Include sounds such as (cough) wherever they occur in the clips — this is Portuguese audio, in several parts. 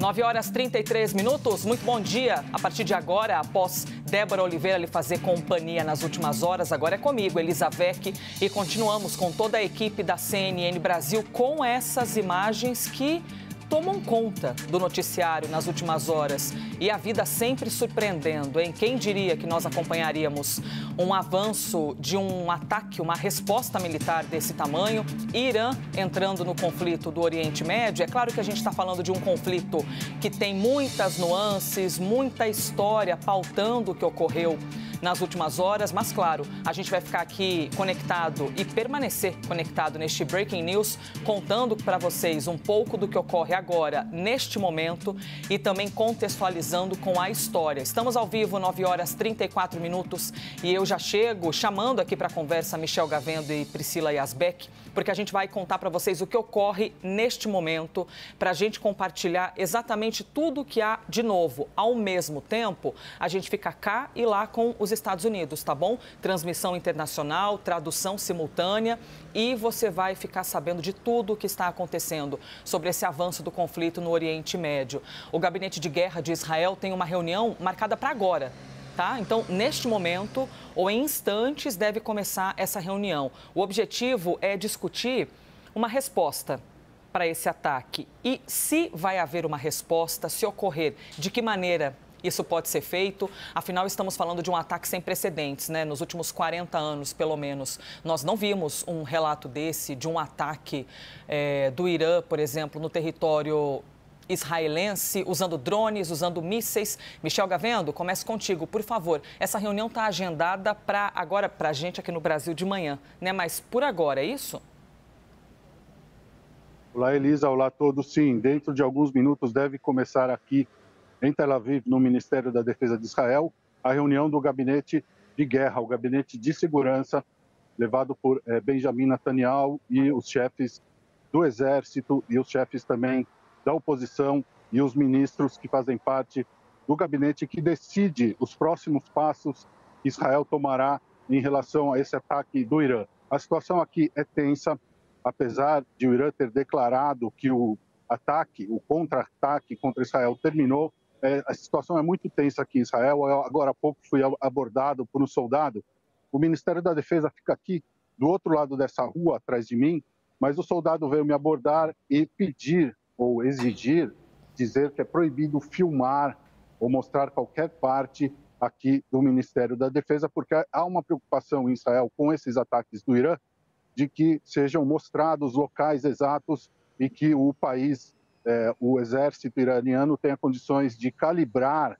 9 horas 33 minutos, muito bom dia. A partir de agora, após Débora Oliveira lhe fazer companhia nas últimas horas, agora é comigo, Elizavec, e continuamos com toda a equipe da CNN Brasil com essas imagens que tomam conta do noticiário nas últimas horas. E a vida sempre surpreendendo, hein? Quem diria que nós acompanharíamos um avanço de um ataque, uma resposta militar desse tamanho? Irã entrando no conflito do Oriente Médio. É claro que a gente está falando de um conflito que tem muitas nuances, muita história pautando o que ocorreu nas últimas horas, mas claro, a gente vai ficar aqui conectado e permanecer conectado neste Breaking News, contando para vocês um pouco do que ocorre agora, neste momento, e também contextualizando com a história. Estamos ao vivo, 9 horas 34 minutos, e eu já chego chamando aqui para a conversa Michel Gavendo e Priscila Yasbeck, porque a gente vai contar para vocês o que ocorre neste momento, para a gente compartilhar exatamente tudo o que há de novo. Ao mesmo tempo, a gente fica cá e lá com os Estados Unidos, tá bom? Transmissão internacional, tradução simultânea e você vai ficar sabendo de tudo o que está acontecendo sobre esse avanço do conflito no Oriente Médio. O Gabinete de Guerra de Israel tem uma reunião marcada para agora. Tá? Então, neste momento ou em instantes, deve começar essa reunião. O objetivo é discutir uma resposta para esse ataque e se vai haver uma resposta, se ocorrer, de que maneira isso pode ser feito. Afinal, estamos falando de um ataque sem precedentes, né? Nos últimos 40 anos, pelo menos, nós não vimos um relato desse, de um ataque é, do Irã, por exemplo, no território israelense, usando drones, usando mísseis. Michel Gavendo, comece contigo, por favor. Essa reunião está agendada para agora, para a gente aqui no Brasil de manhã, né? Mas por agora, é isso? Olá, Elisa. Olá a todos. Sim, dentro de alguns minutos deve começar aqui em Tel Aviv, no Ministério da Defesa de Israel, a reunião do gabinete de guerra, o gabinete de segurança, levado por eh, Benjamin Netanyahu e os chefes do exército e os chefes também da oposição e os ministros que fazem parte do gabinete que decide os próximos passos que Israel tomará em relação a esse ataque do Irã. A situação aqui é tensa, apesar de o Irã ter declarado que o ataque, o contra-ataque contra Israel terminou, é, a situação é muito tensa aqui em Israel. Eu, agora há pouco fui abordado por um soldado. O Ministério da Defesa fica aqui, do outro lado dessa rua, atrás de mim, mas o soldado veio me abordar e pedir ou exigir, dizer que é proibido filmar ou mostrar qualquer parte aqui do Ministério da Defesa, porque há uma preocupação em Israel com esses ataques do Irã de que sejam mostrados locais exatos e que o país é, o exército iraniano tenha condições de calibrar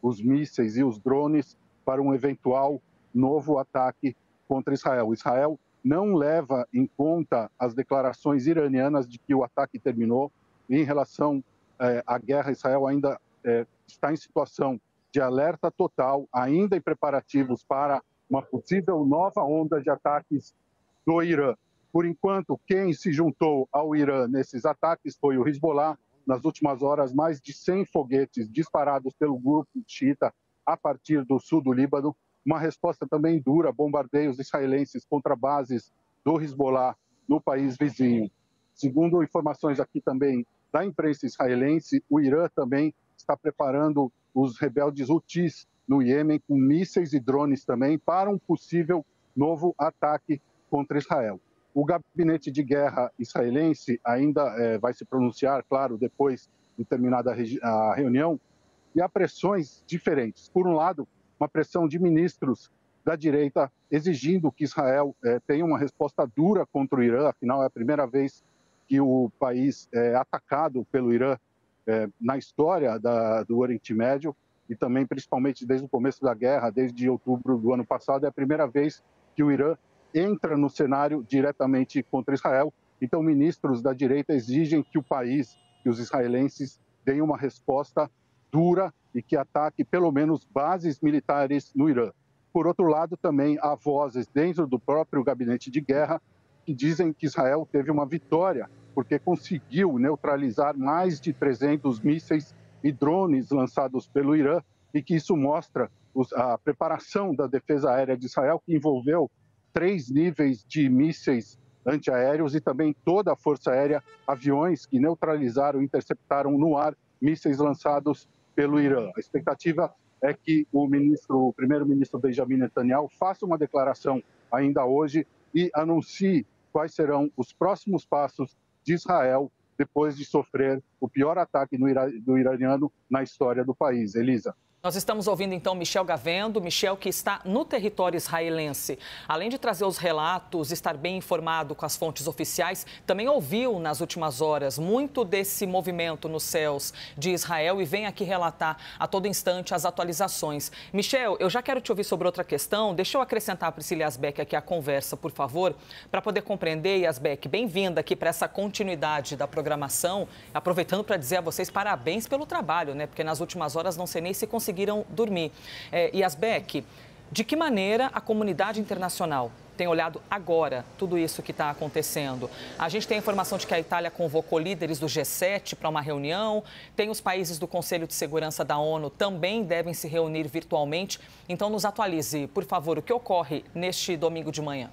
os mísseis e os drones para um eventual novo ataque contra Israel. Israel não leva em conta as declarações iranianas de que o ataque terminou. Em relação é, à guerra, Israel ainda é, está em situação de alerta total, ainda em preparativos para uma possível nova onda de ataques do Irã. Por enquanto, quem se juntou ao Irã nesses ataques foi o Hezbollah. Nas últimas horas, mais de 100 foguetes disparados pelo grupo xiita a partir do sul do Líbano. Uma resposta também dura, bombardeios israelenses contra bases do Hezbollah no país vizinho. Segundo informações aqui também da imprensa israelense, o Irã também está preparando os rebeldes Houthis no Iêmen com mísseis e drones também para um possível novo ataque contra Israel. O gabinete de guerra israelense ainda é, vai se pronunciar, claro, depois de terminada a reunião, e há pressões diferentes. Por um lado, uma pressão de ministros da direita exigindo que Israel é, tenha uma resposta dura contra o Irã, afinal, é a primeira vez que o país é atacado pelo Irã é, na história da, do Oriente Médio e também, principalmente, desde o começo da guerra, desde outubro do ano passado, é a primeira vez que o Irã entra no cenário diretamente contra Israel. Então, ministros da direita exigem que o país, que os israelenses, deem uma resposta dura e que ataque pelo menos bases militares no Irã. Por outro lado, também há vozes dentro do próprio gabinete de guerra que dizem que Israel teve uma vitória porque conseguiu neutralizar mais de 300 mísseis e drones lançados pelo Irã e que isso mostra a preparação da defesa aérea de Israel, que envolveu três níveis de mísseis antiaéreos e também toda a Força Aérea, aviões que neutralizaram interceptaram no ar mísseis lançados pelo Irã. A expectativa é que o ministro, o primeiro-ministro Benjamin Netanyahu faça uma declaração ainda hoje e anuncie quais serão os próximos passos de Israel depois de sofrer o pior ataque do iraniano na história do país. Elisa. Nós estamos ouvindo então Michel Gavendo, Michel que está no território israelense. Além de trazer os relatos, estar bem informado com as fontes oficiais, também ouviu nas últimas horas muito desse movimento nos céus de Israel e vem aqui relatar a todo instante as atualizações. Michel, eu já quero te ouvir sobre outra questão. Deixa eu acrescentar a Priscila Asbeck aqui a conversa, por favor, para poder compreender. Asbeck, bem-vinda aqui para essa continuidade da programação. Aproveitando para dizer a vocês parabéns pelo trabalho, né? Porque nas últimas horas não sei nem se conseguiu conseguiram dormir. É, Yasbek, de que maneira a comunidade internacional tem olhado agora tudo isso que está acontecendo? A gente tem a informação de que a Itália convocou líderes do G7 para uma reunião, tem os países do Conselho de Segurança da ONU também devem se reunir virtualmente. Então, nos atualize, por favor, o que ocorre neste domingo de manhã.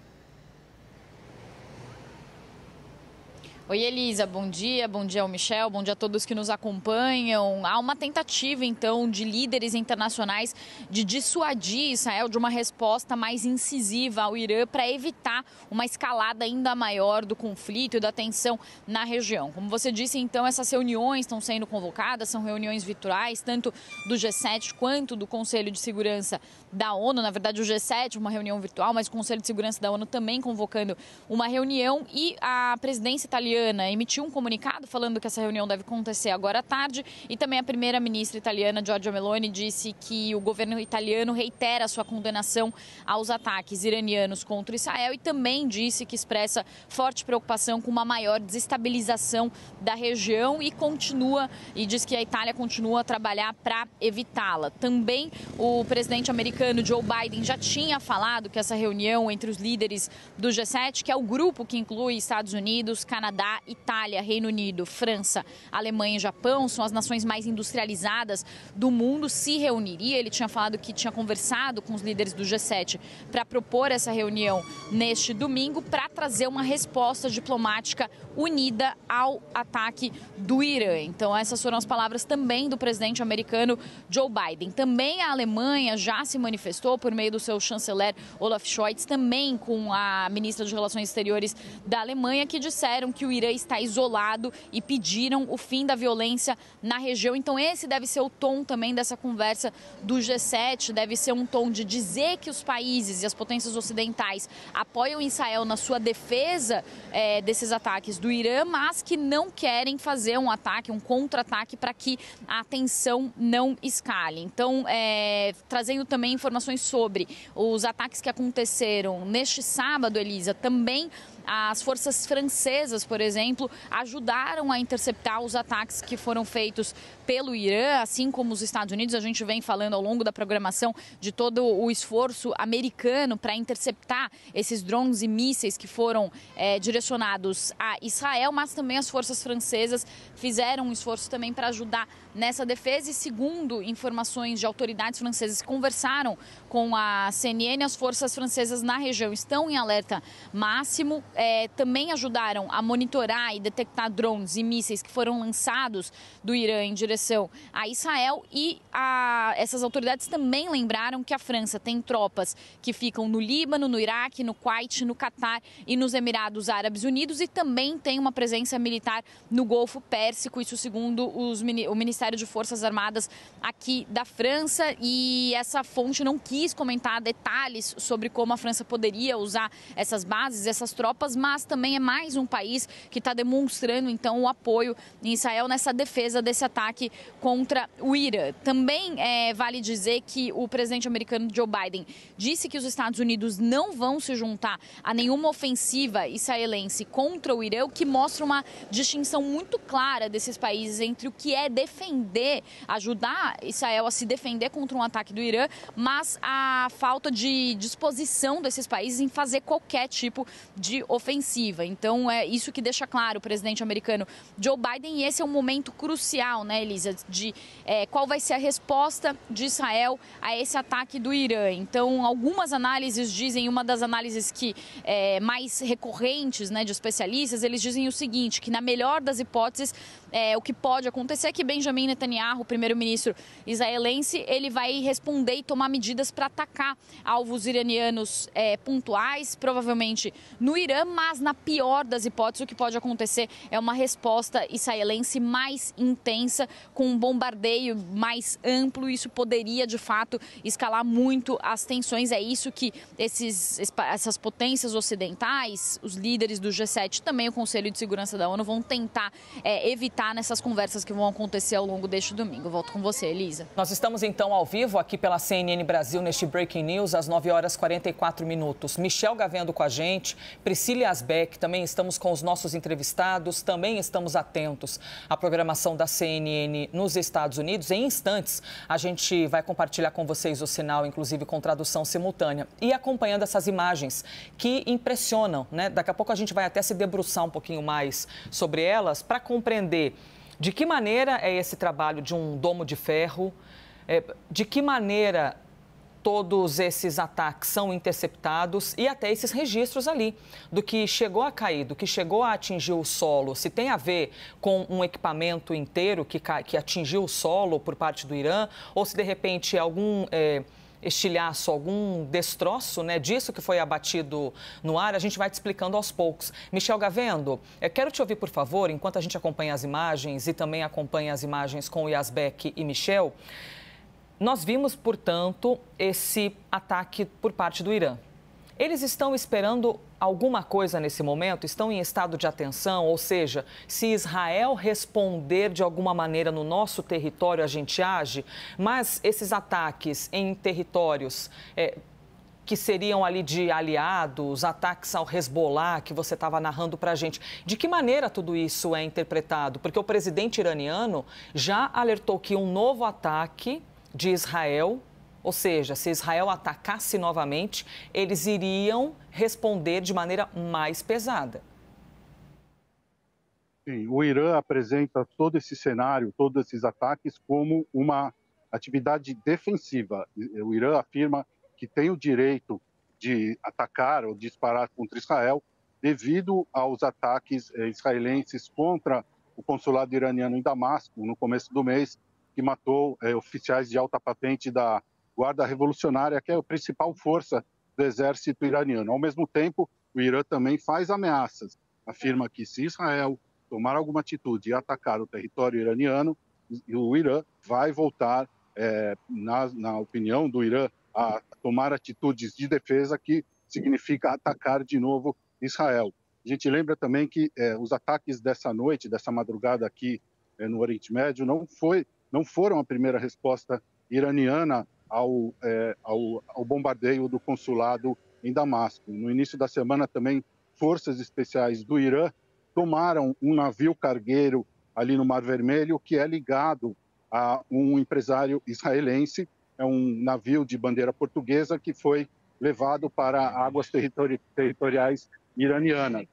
Oi, Elisa, bom dia. Bom dia ao Michel, bom dia a todos que nos acompanham. Há uma tentativa, então, de líderes internacionais de dissuadir Israel de uma resposta mais incisiva ao Irã para evitar uma escalada ainda maior do conflito e da tensão na região. Como você disse, então, essas reuniões estão sendo convocadas, são reuniões virtuais, tanto do G7 quanto do Conselho de Segurança da ONU. Na verdade, o G7, uma reunião virtual, mas o Conselho de Segurança da ONU também convocando uma reunião e a presidência italiana italiana emitiu um comunicado falando que essa reunião deve acontecer agora à tarde e também a primeira-ministra italiana, Giorgia Meloni, disse que o governo italiano reitera sua condenação aos ataques iranianos contra Israel e também disse que expressa forte preocupação com uma maior desestabilização da região e continua e diz que a Itália continua a trabalhar para evitá-la. Também o presidente americano Joe Biden já tinha falado que essa reunião entre os líderes do G7, que é o grupo que inclui Estados Unidos, Canadá Canadá, Itália, Reino Unido, França, Alemanha e Japão são as nações mais industrializadas do mundo, se reuniria. Ele tinha falado que tinha conversado com os líderes do G7 para propor essa reunião neste domingo para trazer uma resposta diplomática unida ao ataque do Irã. Então, essas foram as palavras também do presidente americano Joe Biden. Também a Alemanha já se manifestou por meio do seu chanceler Olaf Scholz, também com a ministra de Relações Exteriores da Alemanha, que disseram que o Irã está isolado e pediram o fim da violência na região. Então, esse deve ser o tom também dessa conversa do G7, deve ser um tom de dizer que os países e as potências ocidentais apoiam Israel na sua defesa é, desses ataques do Irã, mas que não querem fazer um ataque, um contra-ataque para que a tensão não escale. Então, é, trazendo também informações sobre os ataques que aconteceram neste sábado, Elisa, também as forças francesas, por exemplo, ajudaram a interceptar os ataques que foram feitos pelo Irã, assim como os Estados Unidos. A gente vem falando ao longo da programação de todo o esforço americano para interceptar esses drones e mísseis que foram é, direcionados a Israel, mas também as forças francesas fizeram um esforço também para ajudar nessa defesa. E segundo informações de autoridades francesas que conversaram com a CNN, as forças francesas na região estão em alerta máximo é, também ajudaram a monitorar e detectar drones e mísseis que foram lançados do Irã em direção a Israel e a, essas autoridades também lembraram que a França tem tropas que ficam no Líbano, no Iraque, no Kuwait, no Catar e nos Emirados Árabes Unidos e também tem uma presença militar no Golfo Pérsico, isso segundo os, o Ministério de Forças Armadas aqui da França. E essa fonte não quis comentar detalhes sobre como a França poderia usar essas bases, essas tropas tropas, mas também é mais um país que está demonstrando então o apoio em Israel nessa defesa desse ataque contra o Irã. Também é, vale dizer que o presidente americano Joe Biden disse que os Estados Unidos não vão se juntar a nenhuma ofensiva israelense contra o Irã, o que mostra uma distinção muito clara desses países entre o que é defender, ajudar Israel a se defender contra um ataque do Irã, mas a falta de disposição desses países em fazer qualquer tipo de ofensiva. Então, é isso que deixa claro o presidente americano Joe Biden, e esse é um momento crucial, né, Elisa, de é, qual vai ser a resposta de Israel a esse ataque do Irã. Então, algumas análises dizem, uma das análises que é, mais recorrentes, né, de especialistas, eles dizem o seguinte, que na melhor das hipóteses, é, o que pode acontecer é que Benjamin Netanyahu, o primeiro-ministro israelense, ele vai responder e tomar medidas para atacar alvos iranianos é, pontuais, provavelmente no Irã, mas na pior das hipóteses, o que pode acontecer é uma resposta israelense mais intensa, com um bombardeio mais amplo. Isso poderia, de fato, escalar muito as tensões. É isso que esses, essas potências ocidentais, os líderes do G7, também o Conselho de Segurança da ONU, vão tentar é, evitar nessas conversas que vão acontecer ao longo deste domingo. Volto com você, Elisa. Nós estamos então ao vivo aqui pela CNN Brasil neste Breaking News às 9 horas 44 minutos. Michel Gavendo com a gente, Priscila Asbeck, também estamos com os nossos entrevistados, também estamos atentos à programação da CNN nos Estados Unidos. Em instantes, a gente vai compartilhar com vocês o sinal, inclusive com tradução simultânea. E acompanhando essas imagens que impressionam, né? Daqui a pouco a gente vai até se debruçar um pouquinho mais sobre elas para compreender de que maneira é esse trabalho de um domo de ferro? É, de que maneira todos esses ataques são interceptados e até esses registros ali do que chegou a cair, do que chegou a atingir o solo, se tem a ver com um equipamento inteiro que, que atingiu o solo por parte do Irã ou se de repente algum é, estilhaço, algum destroço né, disso que foi abatido no ar, a gente vai te explicando aos poucos. Michel Gavendo, eu quero te ouvir, por favor, enquanto a gente acompanha as imagens e também acompanha as imagens com o Yasbeck e Michel. Nós vimos, portanto, esse ataque por parte do Irã. Eles estão esperando alguma coisa nesse momento? Estão em estado de atenção? Ou seja, se Israel responder de alguma maneira no nosso território, a gente age? Mas esses ataques em territórios. É, que seriam ali de aliados, ataques ao Hezbollah, que você estava narrando para a gente. De que maneira tudo isso é interpretado? Porque o presidente iraniano já alertou que um novo ataque de Israel ou seja, se Israel atacasse novamente, eles iriam responder de maneira mais pesada. Sim, o Irã apresenta todo esse cenário, todos esses ataques, como uma atividade defensiva. O Irã afirma que tem o direito de atacar ou disparar contra Israel devido aos ataques eh, israelenses contra o consulado iraniano em Damasco no começo do mês, que matou é, oficiais de alta patente da Guarda Revolucionária, que é a principal força do exército iraniano. Ao mesmo tempo, o Irã também faz ameaças. Afirma que se Israel tomar alguma atitude e atacar o território iraniano, o Irã vai voltar, é, na, na opinião do Irã, a tomar atitudes de defesa, que significa atacar de novo Israel. A gente lembra também que é, os ataques dessa noite, dessa madrugada aqui é, no Oriente Médio, não, foi, não foram a primeira resposta iraniana ao, é, ao, ao bombardeio do consulado em Damasco. No início da semana também, forças especiais do Irã tomaram um navio cargueiro ali no Mar Vermelho que é ligado a um empresário israelense. É um navio de bandeira portuguesa que foi levado para águas territori territoriais iranianas.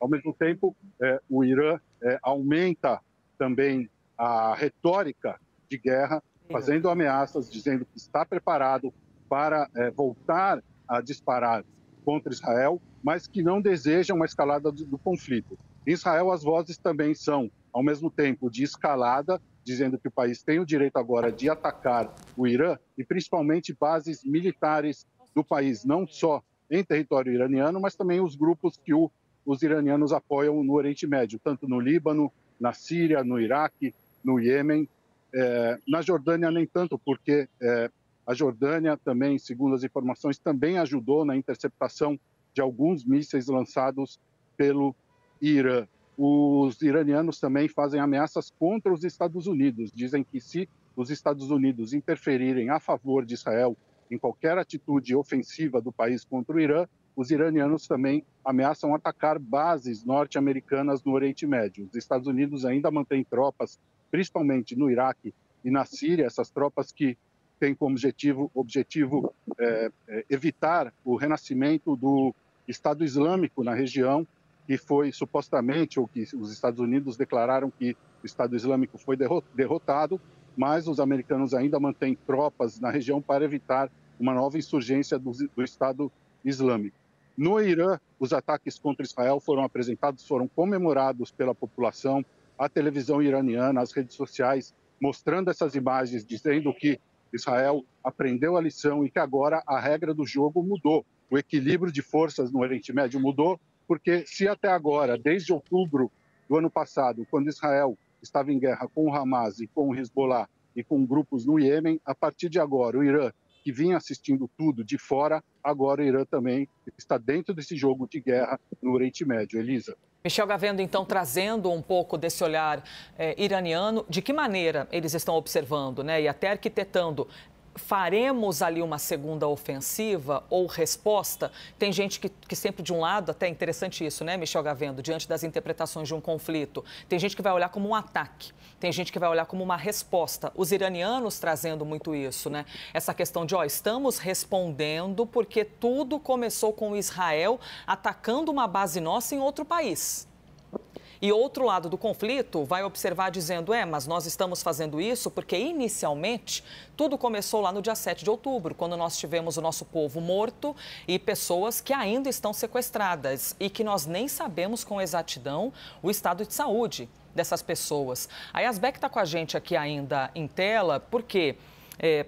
Ao mesmo tempo, é, o Irã é, aumenta também a retórica de guerra fazendo ameaças, dizendo que está preparado para é, voltar a disparar contra Israel, mas que não deseja uma escalada do, do conflito. Em Israel, as vozes também são, ao mesmo tempo, de escalada, dizendo que o país tem o direito agora de atacar o Irã e principalmente bases militares do país, não só em território iraniano, mas também os grupos que o, os iranianos apoiam no Oriente Médio, tanto no Líbano, na Síria, no Iraque, no Iêmen é, na Jordânia, nem tanto, porque é, a Jordânia também, segundo as informações, também ajudou na interceptação de alguns mísseis lançados pelo Irã. Os iranianos também fazem ameaças contra os Estados Unidos. Dizem que se os Estados Unidos interferirem a favor de Israel em qualquer atitude ofensiva do país contra o Irã, os iranianos também ameaçam atacar bases norte-americanas no Oriente Médio. Os Estados Unidos ainda mantêm tropas principalmente no Iraque e na Síria, essas tropas que tem como objetivo, objetivo é, é, evitar o renascimento do Estado Islâmico na região, que foi supostamente, ou que os Estados Unidos declararam que o Estado Islâmico foi derrotado, mas os americanos ainda mantêm tropas na região para evitar uma nova insurgência do, do Estado Islâmico. No Irã, os ataques contra Israel foram apresentados, foram comemorados pela população, a televisão iraniana, as redes sociais, mostrando essas imagens, dizendo que Israel aprendeu a lição e que agora a regra do jogo mudou. O equilíbrio de forças no Oriente Médio mudou, porque se até agora, desde outubro do ano passado, quando Israel estava em guerra com o Hamas e com o Hezbollah e com grupos no Iêmen, a partir de agora, o Irã, que vinha assistindo tudo de fora, agora o Irã também está dentro desse jogo de guerra no Oriente Médio. Elisa. Michel Gavendo, então, trazendo um pouco desse olhar eh, iraniano, de que maneira eles estão observando né, e até arquitetando faremos ali uma segunda ofensiva ou resposta? Tem gente que, que sempre de um lado, até interessante isso, né, Michel Gavendo, diante das interpretações de um conflito, tem gente que vai olhar como um ataque, tem gente que vai olhar como uma resposta. Os iranianos trazendo muito isso, né? Essa questão de, ó, estamos respondendo porque tudo começou com Israel atacando uma base nossa em outro país. E outro lado do conflito vai observar dizendo: é, mas nós estamos fazendo isso porque inicialmente tudo começou lá no dia 7 de outubro, quando nós tivemos o nosso povo morto e pessoas que ainda estão sequestradas e que nós nem sabemos com exatidão o estado de saúde dessas pessoas. A Yasbeck está com a gente aqui ainda em tela, porque é,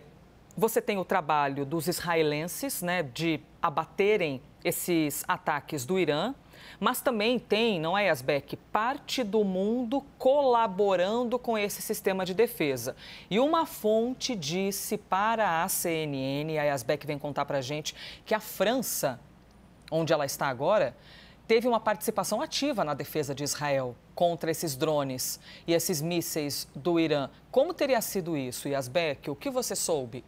você tem o trabalho dos israelenses né, de abaterem esses ataques do Irã. Mas também tem, não é, Yasbeck, parte do mundo colaborando com esse sistema de defesa. E uma fonte disse para a CNN, a Yasbeck vem contar para a gente, que a França, onde ela está agora, teve uma participação ativa na defesa de Israel contra esses drones e esses mísseis do Irã. Como teria sido isso, Yasbeck? O que você soube?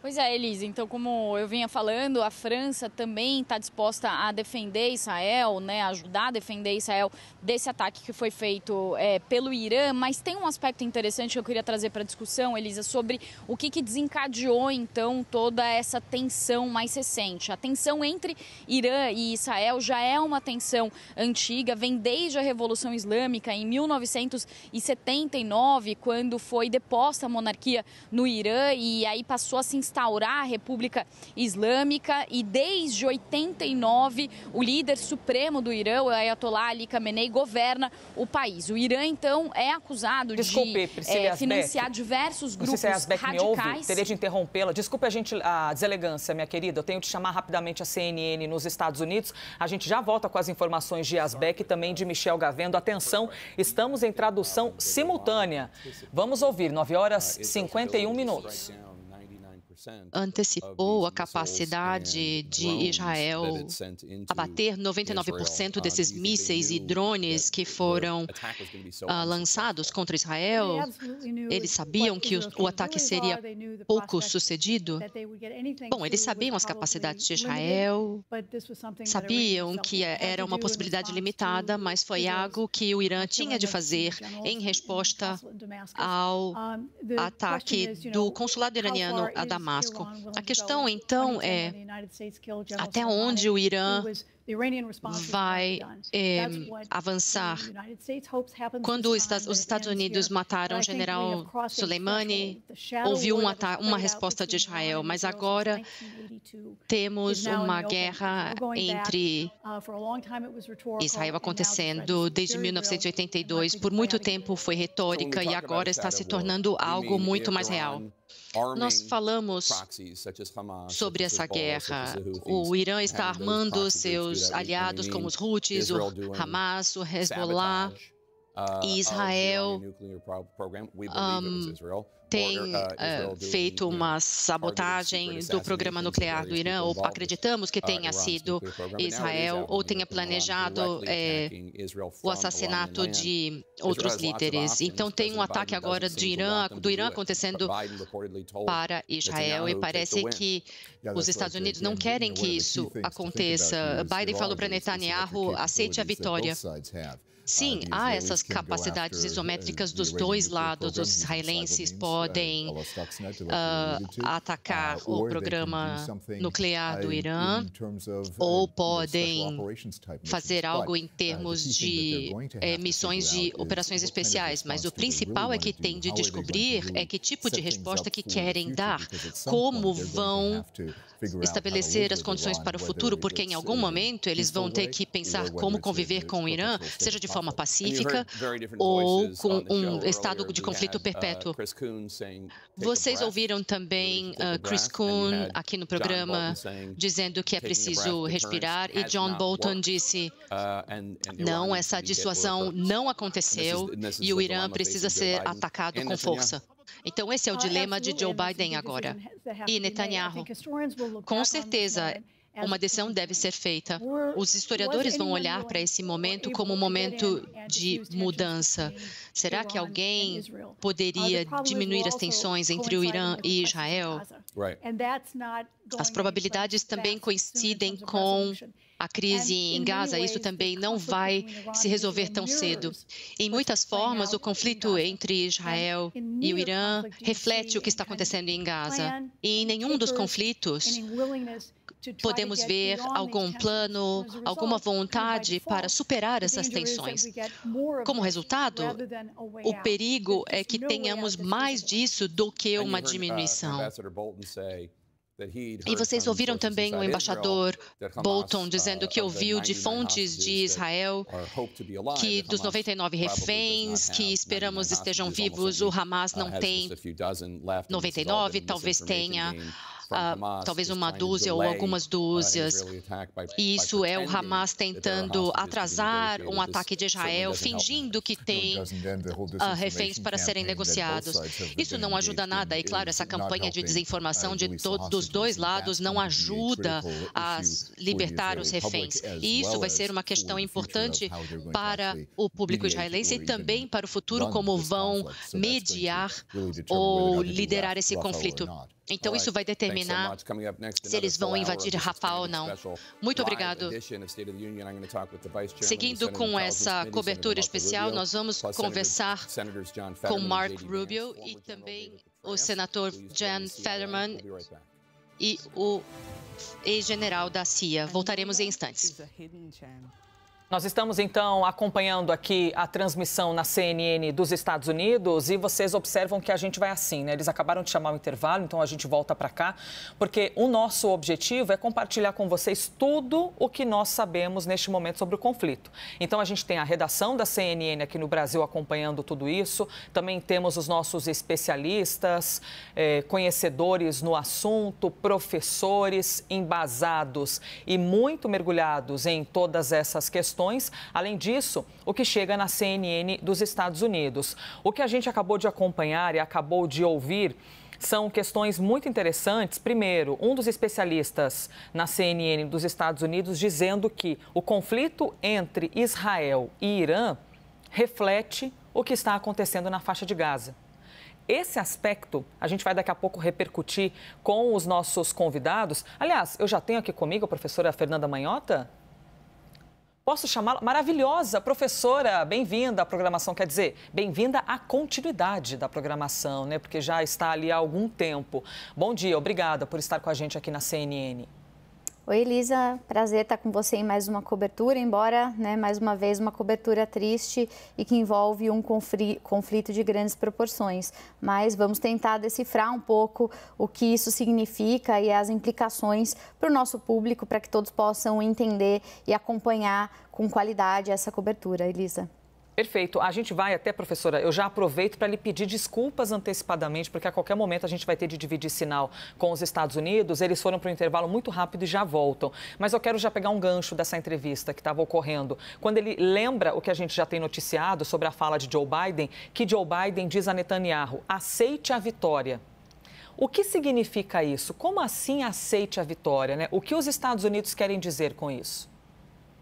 Pois é, Elise. Então, como eu vinha falando, a França também está disposta a defender Israel, né, ajudar a defender Israel desse ataque que foi feito é, pelo Irã. Mas tem um aspecto interessante que eu queria trazer para a discussão, Elisa, sobre o que, que desencadeou então toda essa tensão mais recente. A tensão entre Irã e Israel já é uma tensão antiga, vem desde a Revolução Islâmica em 1979, quando foi deposta a monarquia no Irã e aí passou a se instaurar a República Islâmica e desde 89 o líder supremo do Irã, o Ayatollah Ali Khamenei, governa o país. O Irã então é acusado Desculpe, de é, financiar diversos grupos não sei se a radicais. Me ouve, teria de interrompê-la. Desculpe a gente a deselegância, minha querida. Eu tenho de chamar rapidamente a CNN nos Estados Unidos. A gente já volta com as informações de Asbeck e também de Michel Gavendo. Atenção, estamos em tradução simultânea. Vamos ouvir, 9 horas 51 minutos antecipou a capacidade de Israel abater 99% desses mísseis e drones que foram uh, lançados contra Israel. Eles sabiam que o, o ataque seria pouco sucedido. Bom, eles sabiam as capacidades de Israel, sabiam que era uma possibilidade limitada, mas foi algo que o Irã tinha de fazer em resposta ao ataque do consulado iraniano a Damasco. Damasco. A questão, então, é até onde o Irã vai é, avançar. Quando os Estados Unidos mataram o general Soleimani, houve um uma resposta de Israel, mas agora temos uma guerra entre Israel acontecendo desde 1982. Por muito tempo foi retórica e agora está se tornando algo muito mais real. Nós falamos sobre essa guerra. O Irã está armando seus aliados como os Houthis, o Hamas, o Hezbollah Israel um, tem uh, feito uma sabotagem do programa nuclear do Irã, ou acreditamos que uh, tenha sido Israel, ou tenha planejado é, o assassinato de outros líderes. Então tem um ataque agora do Irã, do Irã acontecendo para Israel, e parece que os Estados Unidos não querem que isso aconteça. Biden falou para Netanyahu, aceite a vitória. Sim, há essas capacidades isométricas dos dois lados. Os israelenses podem uh, atacar o programa nuclear do Irã ou podem fazer algo em termos de eh, missões de operações especiais. Mas o principal é que tem de descobrir é que tipo de resposta que querem dar, como vão estabelecer as condições para o futuro, porque em algum momento eles vão ter que pensar como conviver com o Irã, seja de forma pacífica ou com um estado de conflito uh, perpétuo. Vocês ouviram também uh, Chris Kuhn aqui no programa dizendo que é preciso respirar e John Bolton disse uh, não, essa dissuasão não aconteceu e o Irã precisa ser atacado com força. Então, esse é o dilema de Joe Biden agora. E Netanyahu. Com certeza, uma decisão deve ser feita. Os historiadores vão olhar para esse momento como um momento de mudança. Será que alguém poderia diminuir as tensões entre o Irã e Israel? As probabilidades também coincidem com a crise em Gaza, isso também não vai se resolver tão cedo. Em muitas formas, o conflito entre Israel e o Irã reflete o que está acontecendo em Gaza. E em nenhum dos conflitos podemos ver algum plano, alguma vontade para superar essas tensões. Como resultado, o perigo é que tenhamos mais disso do que uma diminuição. E vocês ouviram também o embaixador Bolton dizendo que ouviu de fontes de Israel que dos 99 reféns que esperamos estejam vivos, o Hamas não tem 99, talvez tenha uh, talvez uma dúzia ou algumas uh, dúzias. E isso é o Hamas tentando atrasar um ataque de Israel, fingindo que tem uh, reféns para serem negociados. Isso não ajuda nada. E, claro, essa campanha de desinformação de dos dois lados não ajuda a libertar os reféns. E isso vai ser uma questão importante para o público israelense e também para o futuro, como vão mediar ou liderar esse conflito. Então, isso vai determinar se eles vão invadir Rafah ou não. Muito obrigado. Seguindo com essa cobertura especial, nós vamos conversar com Mark Rubio e também o senador Jan Fetterman e o ex-general da CIA. Voltaremos em instantes. Nós estamos então acompanhando aqui a transmissão na CNN dos Estados Unidos e vocês observam que a gente vai assim, né? Eles acabaram de chamar o intervalo, então a gente volta para cá, porque o nosso objetivo é compartilhar com vocês tudo o que nós sabemos neste momento sobre o conflito. Então a gente tem a redação da CNN aqui no Brasil acompanhando tudo isso, também temos os nossos especialistas, eh, conhecedores no assunto, professores embasados e muito mergulhados em todas essas questões questões. Além disso, o que chega na CNN dos Estados Unidos. O que a gente acabou de acompanhar e acabou de ouvir são questões muito interessantes. Primeiro, um dos especialistas na CNN dos Estados Unidos dizendo que o conflito entre Israel e Irã reflete o que está acontecendo na faixa de Gaza. Esse aspecto a gente vai daqui a pouco repercutir com os nossos convidados. Aliás, eu já tenho aqui comigo a professora Fernanda Manhota. Posso chamá-la? Maravilhosa professora, bem-vinda à programação. Quer dizer, bem-vinda à continuidade da programação, né? Porque já está ali há algum tempo. Bom dia, obrigada por estar com a gente aqui na CNN. Oi, Elisa. Prazer estar com você em mais uma cobertura, embora, né, mais uma vez, uma cobertura triste e que envolve um conflito de grandes proporções. Mas vamos tentar decifrar um pouco o que isso significa e as implicações para o nosso público, para que todos possam entender e acompanhar com qualidade essa cobertura, Elisa. Perfeito. A gente vai até, professora, eu já aproveito para lhe pedir desculpas antecipadamente, porque a qualquer momento a gente vai ter de dividir sinal com os Estados Unidos. Eles foram para um intervalo muito rápido e já voltam. Mas eu quero já pegar um gancho dessa entrevista que estava ocorrendo. Quando ele lembra o que a gente já tem noticiado sobre a fala de Joe Biden, que Joe Biden diz a Netanyahu: aceite a vitória. O que significa isso? Como assim aceite a vitória? Né? O que os Estados Unidos querem dizer com isso?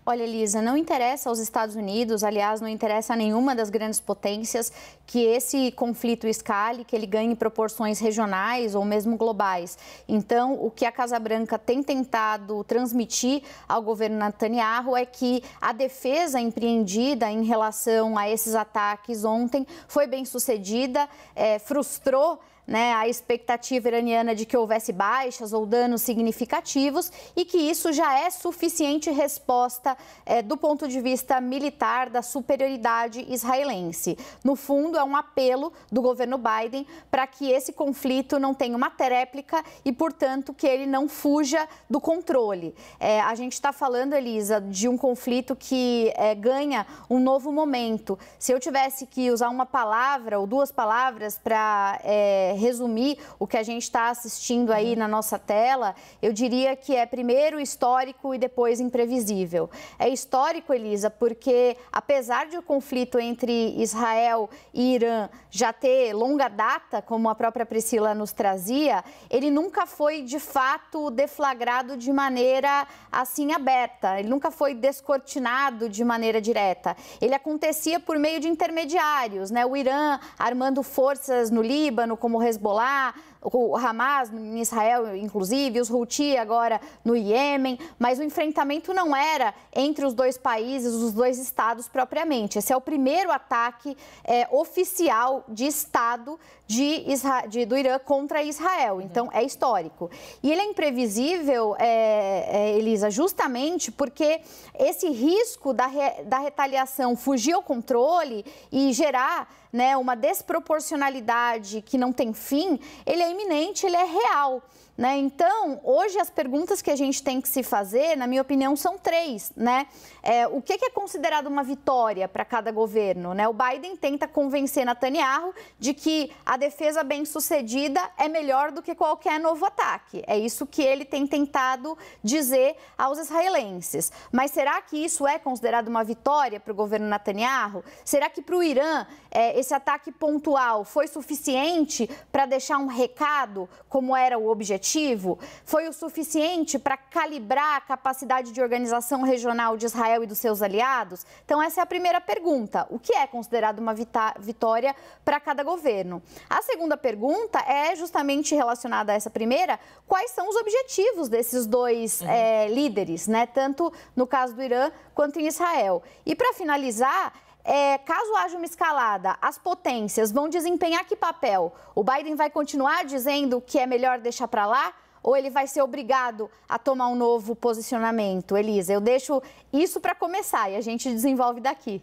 Olha, Elisa, não interessa aos Estados Unidos, aliás, não interessa a nenhuma das grandes potências que esse conflito escale, que ele ganhe proporções regionais ou mesmo globais. Então, o que a Casa Branca tem tentado transmitir ao governo Netanyahu é que a defesa empreendida em relação a esses ataques ontem foi bem sucedida, é, frustrou né, a expectativa iraniana de que houvesse baixas ou danos significativos e que isso já é suficiente resposta é, do ponto de vista militar da superioridade israelense. No fundo, é um apelo do governo Biden para que esse conflito não tenha uma tréplica e, portanto, que ele não fuja do controle. É, a gente está falando, Elisa, de um conflito que é, ganha um novo momento. Se eu tivesse que usar uma palavra ou duas palavras para é, resumir o que a gente está assistindo aí uhum. na nossa tela, eu diria que é primeiro histórico e depois imprevisível. É histórico, Elisa, porque apesar de o conflito entre Israel e Irã já ter longa data, como a própria Priscila nos trazia, ele nunca foi de fato deflagrado de maneira assim aberta, ele nunca foi descortinado de maneira direta. Ele acontecia por meio de intermediários, né? O Irã armando forças no Líbano como Hezbollah, o Hamas em Israel, inclusive, os Houthi agora no Iêmen, mas o enfrentamento não era entre os dois países, os dois estados propriamente. Esse é o primeiro ataque é, oficial de Estado de, de, do Irã contra Israel. Então, é histórico. E ele é imprevisível, é, é, Elisa, justamente porque esse risco da, re, da retaliação fugir ao controle e gerar né, uma desproporcionalidade que não tem fim, ele é iminente, ele é real. Né? Então, hoje as perguntas que a gente tem que se fazer, na minha opinião, são três. Né? É, o que é considerado uma vitória para cada governo? Né? O Biden tenta convencer Netanyahu de que a defesa bem-sucedida é melhor do que qualquer novo ataque. É isso que ele tem tentado dizer aos israelenses. Mas será que isso é considerado uma vitória para o governo Netanyahu? Será que para o Irã é, esse ataque pontual foi suficiente para deixar um recado, como era o objetivo? Objetivo foi o suficiente para calibrar a capacidade de organização regional de Israel e dos seus aliados? Então, essa é a primeira pergunta. O que é considerado uma vitória para cada governo? A segunda pergunta é justamente relacionada a essa primeira: quais são os objetivos desses dois uhum. é, líderes, né? tanto no caso do Irã quanto em Israel? E para finalizar, é, caso haja uma escalada, as potências vão desempenhar que papel? O Biden vai continuar dizendo que é melhor deixar para lá? Ou ele vai ser obrigado a tomar um novo posicionamento? Elisa, eu deixo isso para começar e a gente desenvolve daqui.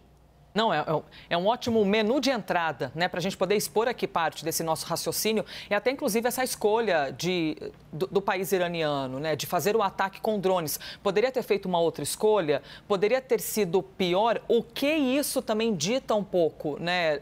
Não, é, é, é um ótimo menu de entrada, né, para a gente poder expor aqui parte desse nosso raciocínio e até inclusive essa escolha de, do, do, país iraniano, né, de fazer o ataque com drones. Poderia ter feito uma outra escolha? Poderia ter sido pior? O que isso também dita um pouco, né,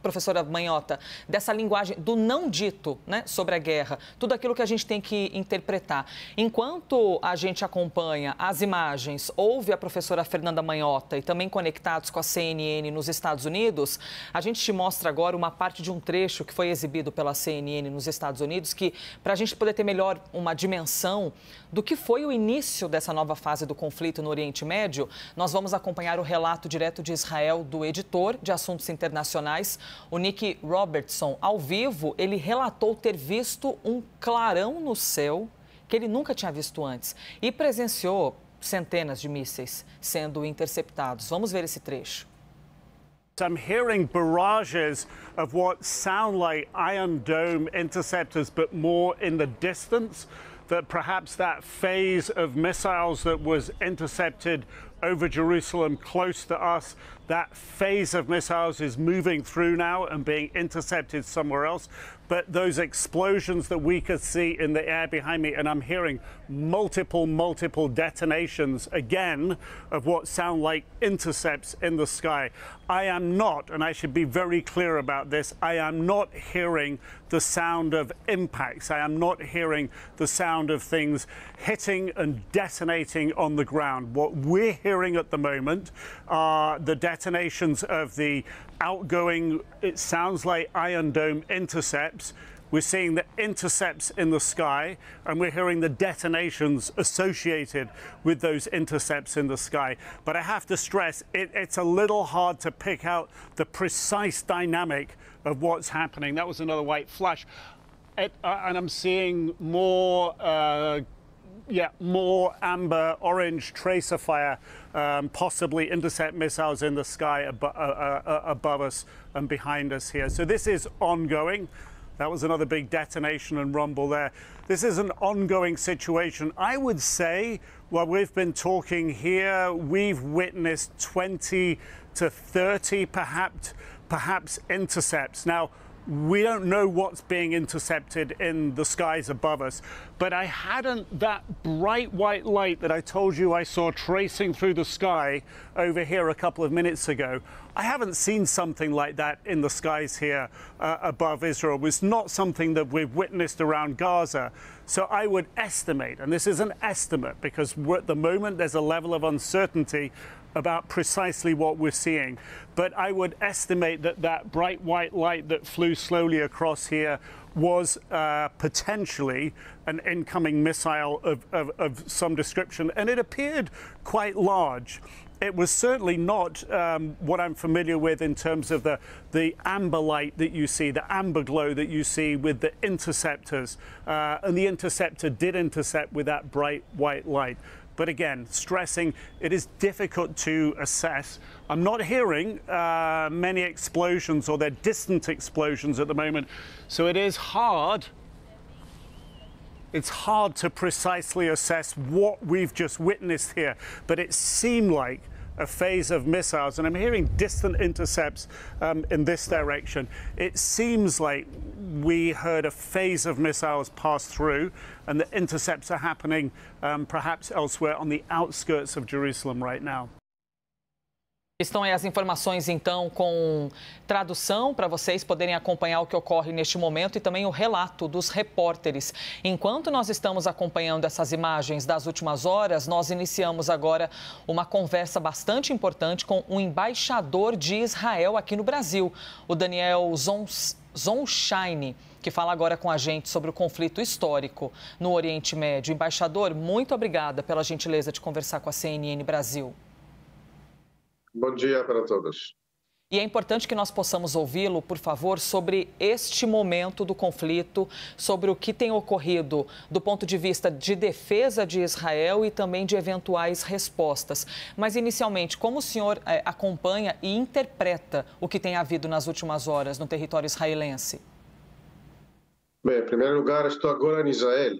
professora Manhota, dessa linguagem do não dito, né, sobre a guerra, tudo aquilo que a gente tem que interpretar. Enquanto a gente acompanha as imagens, ouve a professora Fernanda Manhota e também conectados com a CNN CNN nos Estados Unidos, a gente te mostra agora uma parte de um trecho que foi exibido pela CNN nos Estados Unidos, que para a gente poder ter melhor uma dimensão do que foi o início dessa nova fase do conflito no Oriente Médio, nós vamos acompanhar o relato direto de Israel do editor de assuntos internacionais, o Nick Robertson. Ao vivo, ele relatou ter visto um clarão no céu que ele nunca tinha visto antes e presenciou centenas de mísseis sendo interceptados. Vamos ver esse trecho. I'm hearing barrages of what sound like Iron Dome interceptors, but more in the distance. That perhaps that phase of missiles that was intercepted over Jerusalem close to us, that phase of missiles is moving through now and being intercepted somewhere else. But those explosions that we could see in the air behind me, and I'm hearing multiple, multiple detonations again of what sound like intercepts in the sky. I am not, and I should be very clear about this, I am not hearing the sound of impacts. I am not hearing the sound of things hitting and detonating on the ground. What we're hearing at the moment are the detonations of the outgoing, it sounds like Iron Dome intercepts We're seeing the intercepts in the sky, and we're hearing the detonations associated with those intercepts in the sky. But I have to stress, it, it's a little hard to pick out the precise dynamic of what's happening. That was another white flash. It, uh, and I'm seeing more uh, yeah, more amber orange tracer fire, um, possibly intercept missiles in the sky ab uh, uh, uh, above us and behind us here. So this is ongoing. That was another big detonation and rumble there. This is an ongoing situation. I would say, while we've been talking here, we've witnessed 20 to 30 perhaps, perhaps intercepts. Now, we don't know what's being intercepted in the skies above us. But I hadn't that bright white light that I told you I saw tracing through the sky over here a couple of minutes ago. I haven't seen something like that in the skies here uh, above Israel. It was not something that we've witnessed around Gaza. So I would estimate, and this is an estimate because at the moment there's a level of uncertainty about precisely what we're seeing. But I would estimate that that bright white light that flew slowly across here was uh, potentially an incoming missile of, of, of, some description, and it appeared quite large. It was certainly not um, what I'm familiar with in terms of the, the amber light that you see, the amber glow that you see with the interceptors. Uh, and the interceptor did intercept with that bright white light. But again, stressing it is difficult to assess. I'm not hearing uh, many explosions or they're distant explosions at the moment. So it is hard. It's hard to precisely assess what we've just witnessed here, but it seemed like a phase of missiles, and I'm hearing distant intercepts um, in this direction. It seems like we heard a phase of missiles pass through, and the intercepts are happening um, perhaps elsewhere on the outskirts of Jerusalem right now. Estão aí as informações, então, com tradução para vocês poderem acompanhar o que ocorre neste momento e também o relato dos repórteres. Enquanto nós estamos acompanhando essas imagens das últimas horas, nós iniciamos agora uma conversa bastante importante com o embaixador de Israel aqui no Brasil, o Daniel Zonshine que fala agora com a gente sobre o conflito histórico no Oriente Médio. Embaixador, muito obrigada pela gentileza de conversar com a CNN Brasil. Bom dia para todos. E é importante que nós possamos ouvi-lo, por favor, sobre este momento do conflito, sobre o que tem ocorrido do ponto de vista de defesa de Israel e também de eventuais respostas. Mas, inicialmente, como o senhor é, acompanha e interpreta o que tem havido nas últimas horas no território israelense? Bem, em primeiro lugar, estou agora em Israel.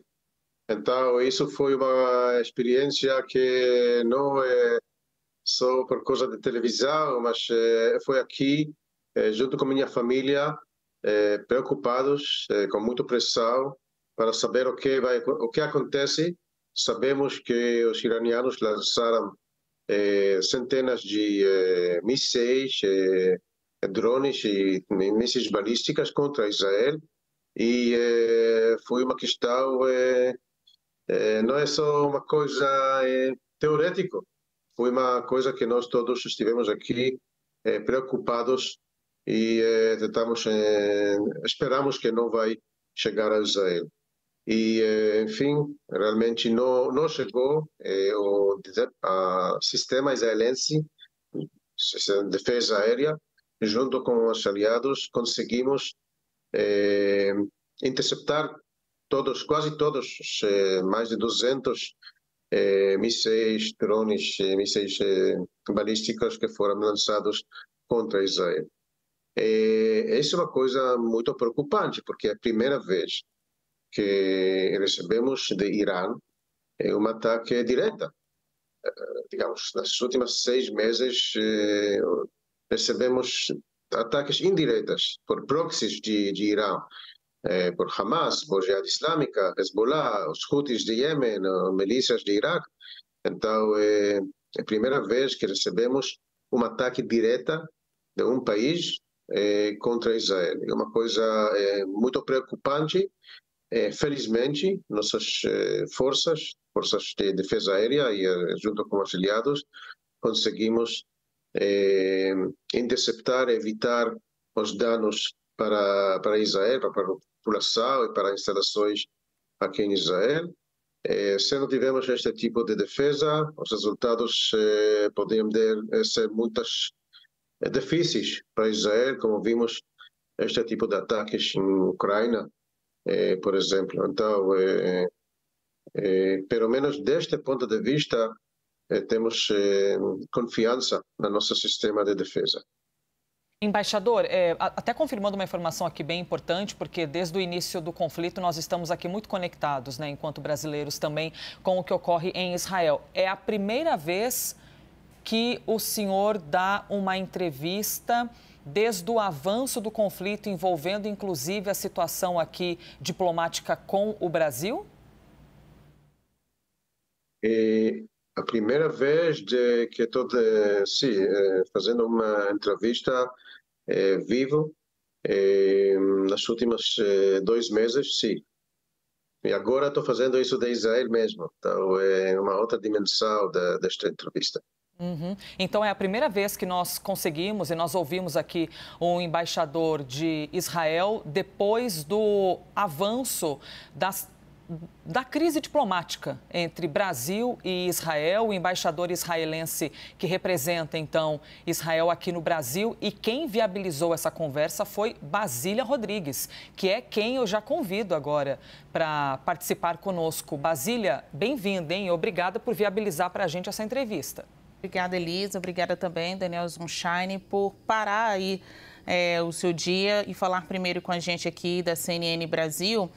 Então, isso foi uma experiência que não é só por causa de televisão, mas eh, foi aqui, eh, junto com minha família, eh, preocupados, com muita pressão, para saber o que vai, o que acontece. Sabemos que os iranianos lançaram centenas de mísseis, drones e mísseis balísticas contra Israel e foi uma questão não é só uma coisa teorética foi uma coisa que nós todos estivemos aqui eh, preocupados e eh, tentamos, eh, esperamos que não vai chegar a Israel. E, enfim, realmente não, não chegou o a sistema israelense, defesa aérea, junto com os aliados, conseguimos interceptar todos, quase todos, mais de 200 eh, mísseis, drones, mísseis eh, balísticos que foram lançados contra Israel. Eh, isso é uma coisa muito preocupante, porque é a primeira vez que recebemos de Irã um ataque direto. Digamos, nas últimas seis meses recebemos ataques indiretos por proxies de, de Irã eh, por Hamas, por Jihad Islâmica, Hezbollah, os Houthis de Iêmen, milícias de Iraque. Então, é a primeira vez que recebemos um ataque direto de um país eh, contra Israel. É uma coisa eh, muito preocupante. Eh, felizmente, nossas eh, forças, forças de defesa aérea e eh, junto com os aliados, conseguimos interceptar, evitar os danos para, para Israel, para, população e para instalações aqui em Israel. Eh, se não tivermos este tipo de defesa, os resultados eh, poderiam ser muitas difíceis para Israel, como vimos este tipo de ataques em Ucrânia, por exemplo. Então, pelo menos deste ponto de vista, temos confiança no nosso sistema de defesa. Embaixador, é, até confirmando uma informação aqui bem importante, porque desde o início do conflito nós estamos aqui muito conectados, né, enquanto brasileiros também, com o que ocorre em Israel. É a primeira vez que o senhor dá uma entrevista desde o avanço do conflito, envolvendo inclusive a situação aqui diplomática com o Brasil? É a primeira vez de que estou, sim, é, fazendo uma entrevista é, vivo é, nas últimas é, dois meses, sim. E agora estou fazendo isso de Israel mesmo. Então é uma outra dimensão da, desta entrevista. Uhum. Então é a primeira vez que nós conseguimos e nós ouvimos aqui um embaixador de Israel depois do avanço das da crise diplomática entre Brasil e Israel, o embaixador israelense que representa então Israel aqui no Brasil e quem viabilizou essa conversa foi Basília Rodrigues, que é quem eu já convido agora para participar conosco. Basília, bem-vinda, hein? Obrigada por viabilizar para a gente essa entrevista. Obrigada, Elisa. Obrigada também, Daniel Zunshine, por parar aí é, o seu dia e falar primeiro com a gente aqui da CNN Brasil.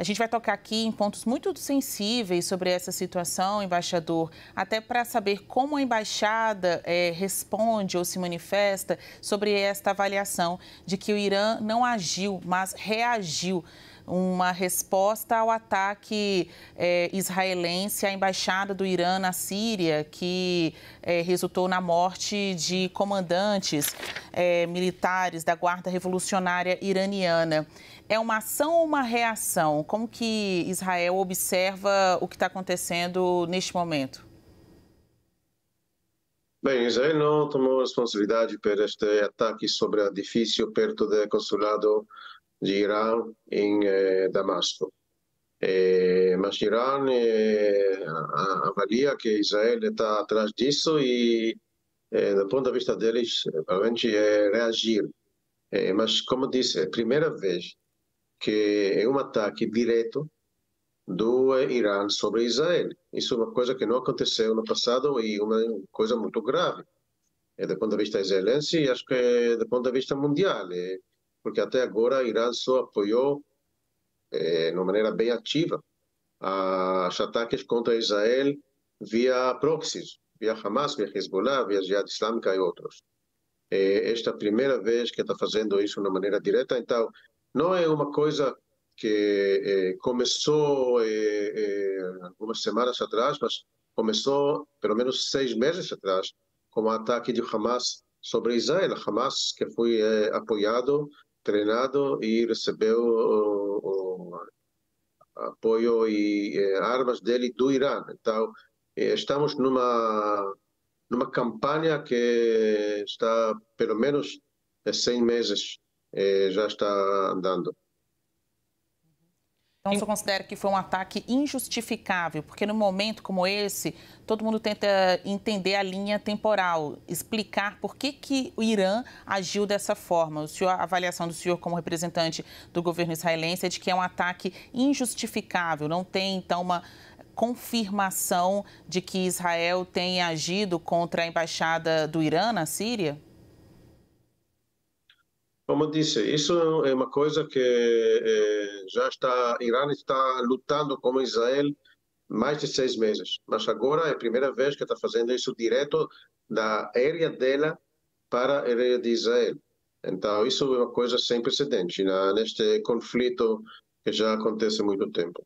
A gente vai tocar aqui em pontos muito sensíveis sobre essa situação, embaixador, até para saber como a embaixada é, responde ou se manifesta sobre esta avaliação de que o Irã não agiu, mas reagiu. Uma resposta ao ataque é, israelense à embaixada do Irã na Síria, que é, resultou na morte de comandantes é, militares da Guarda Revolucionária Iraniana é uma ação ou uma reação? Como que Israel observa o que está acontecendo neste momento? Bem, Israel não tomou responsabilidade por este ataque sobre edifício perto do consulado de Irã em eh, Damasco. Eh, mas Irã eh, avalia que Israel está atrás disso e, eh, do ponto de vista deles, provavelmente é reagir. Eh, mas, como disse, é a primeira vez que é um ataque direto do Irã sobre Israel. Isso é uma coisa que não aconteceu no passado e uma coisa muito grave. É, do ponto de vista israelense e acho que é do ponto de vista mundial. Porque até agora o Irã só apoiou de uma maneira bem ativa os ataques contra Israel via proxies, via Hamas, via Hezbollah, via Jihad Islâmica e outros. É, esta primeira vez que está fazendo isso de maneira direta, então não é uma coisa que eh, começou eh, eh, algumas semanas atrás, mas começou pelo menos seis meses atrás, com o ataque de Hamas sobre Israel. Hamas que foi apoiado, treinado e recebeu o, o apoio e armas dele do Irã. Então, estamos numa numa campanha que está pelo menos 100 meses eh, já está andando. Então, você considera que foi um ataque injustificável, porque no momento como esse, todo mundo tenta entender a linha temporal, explicar por que, que o Irã agiu dessa forma. Senhor, a avaliação do senhor como representante do governo israelense é de que é um ataque injustificável, não tem, então, uma confirmação de que Israel tenha agido contra a embaixada do Irã na Síria? Como disse, isso é uma coisa que eh, já está, Irã está lutando com Israel mais de seis meses, mas agora é a primeira vez que está fazendo isso direto da área dela para a área de Israel. Então, isso é uma coisa sem precedente né, neste conflito que já acontece há muito tempo.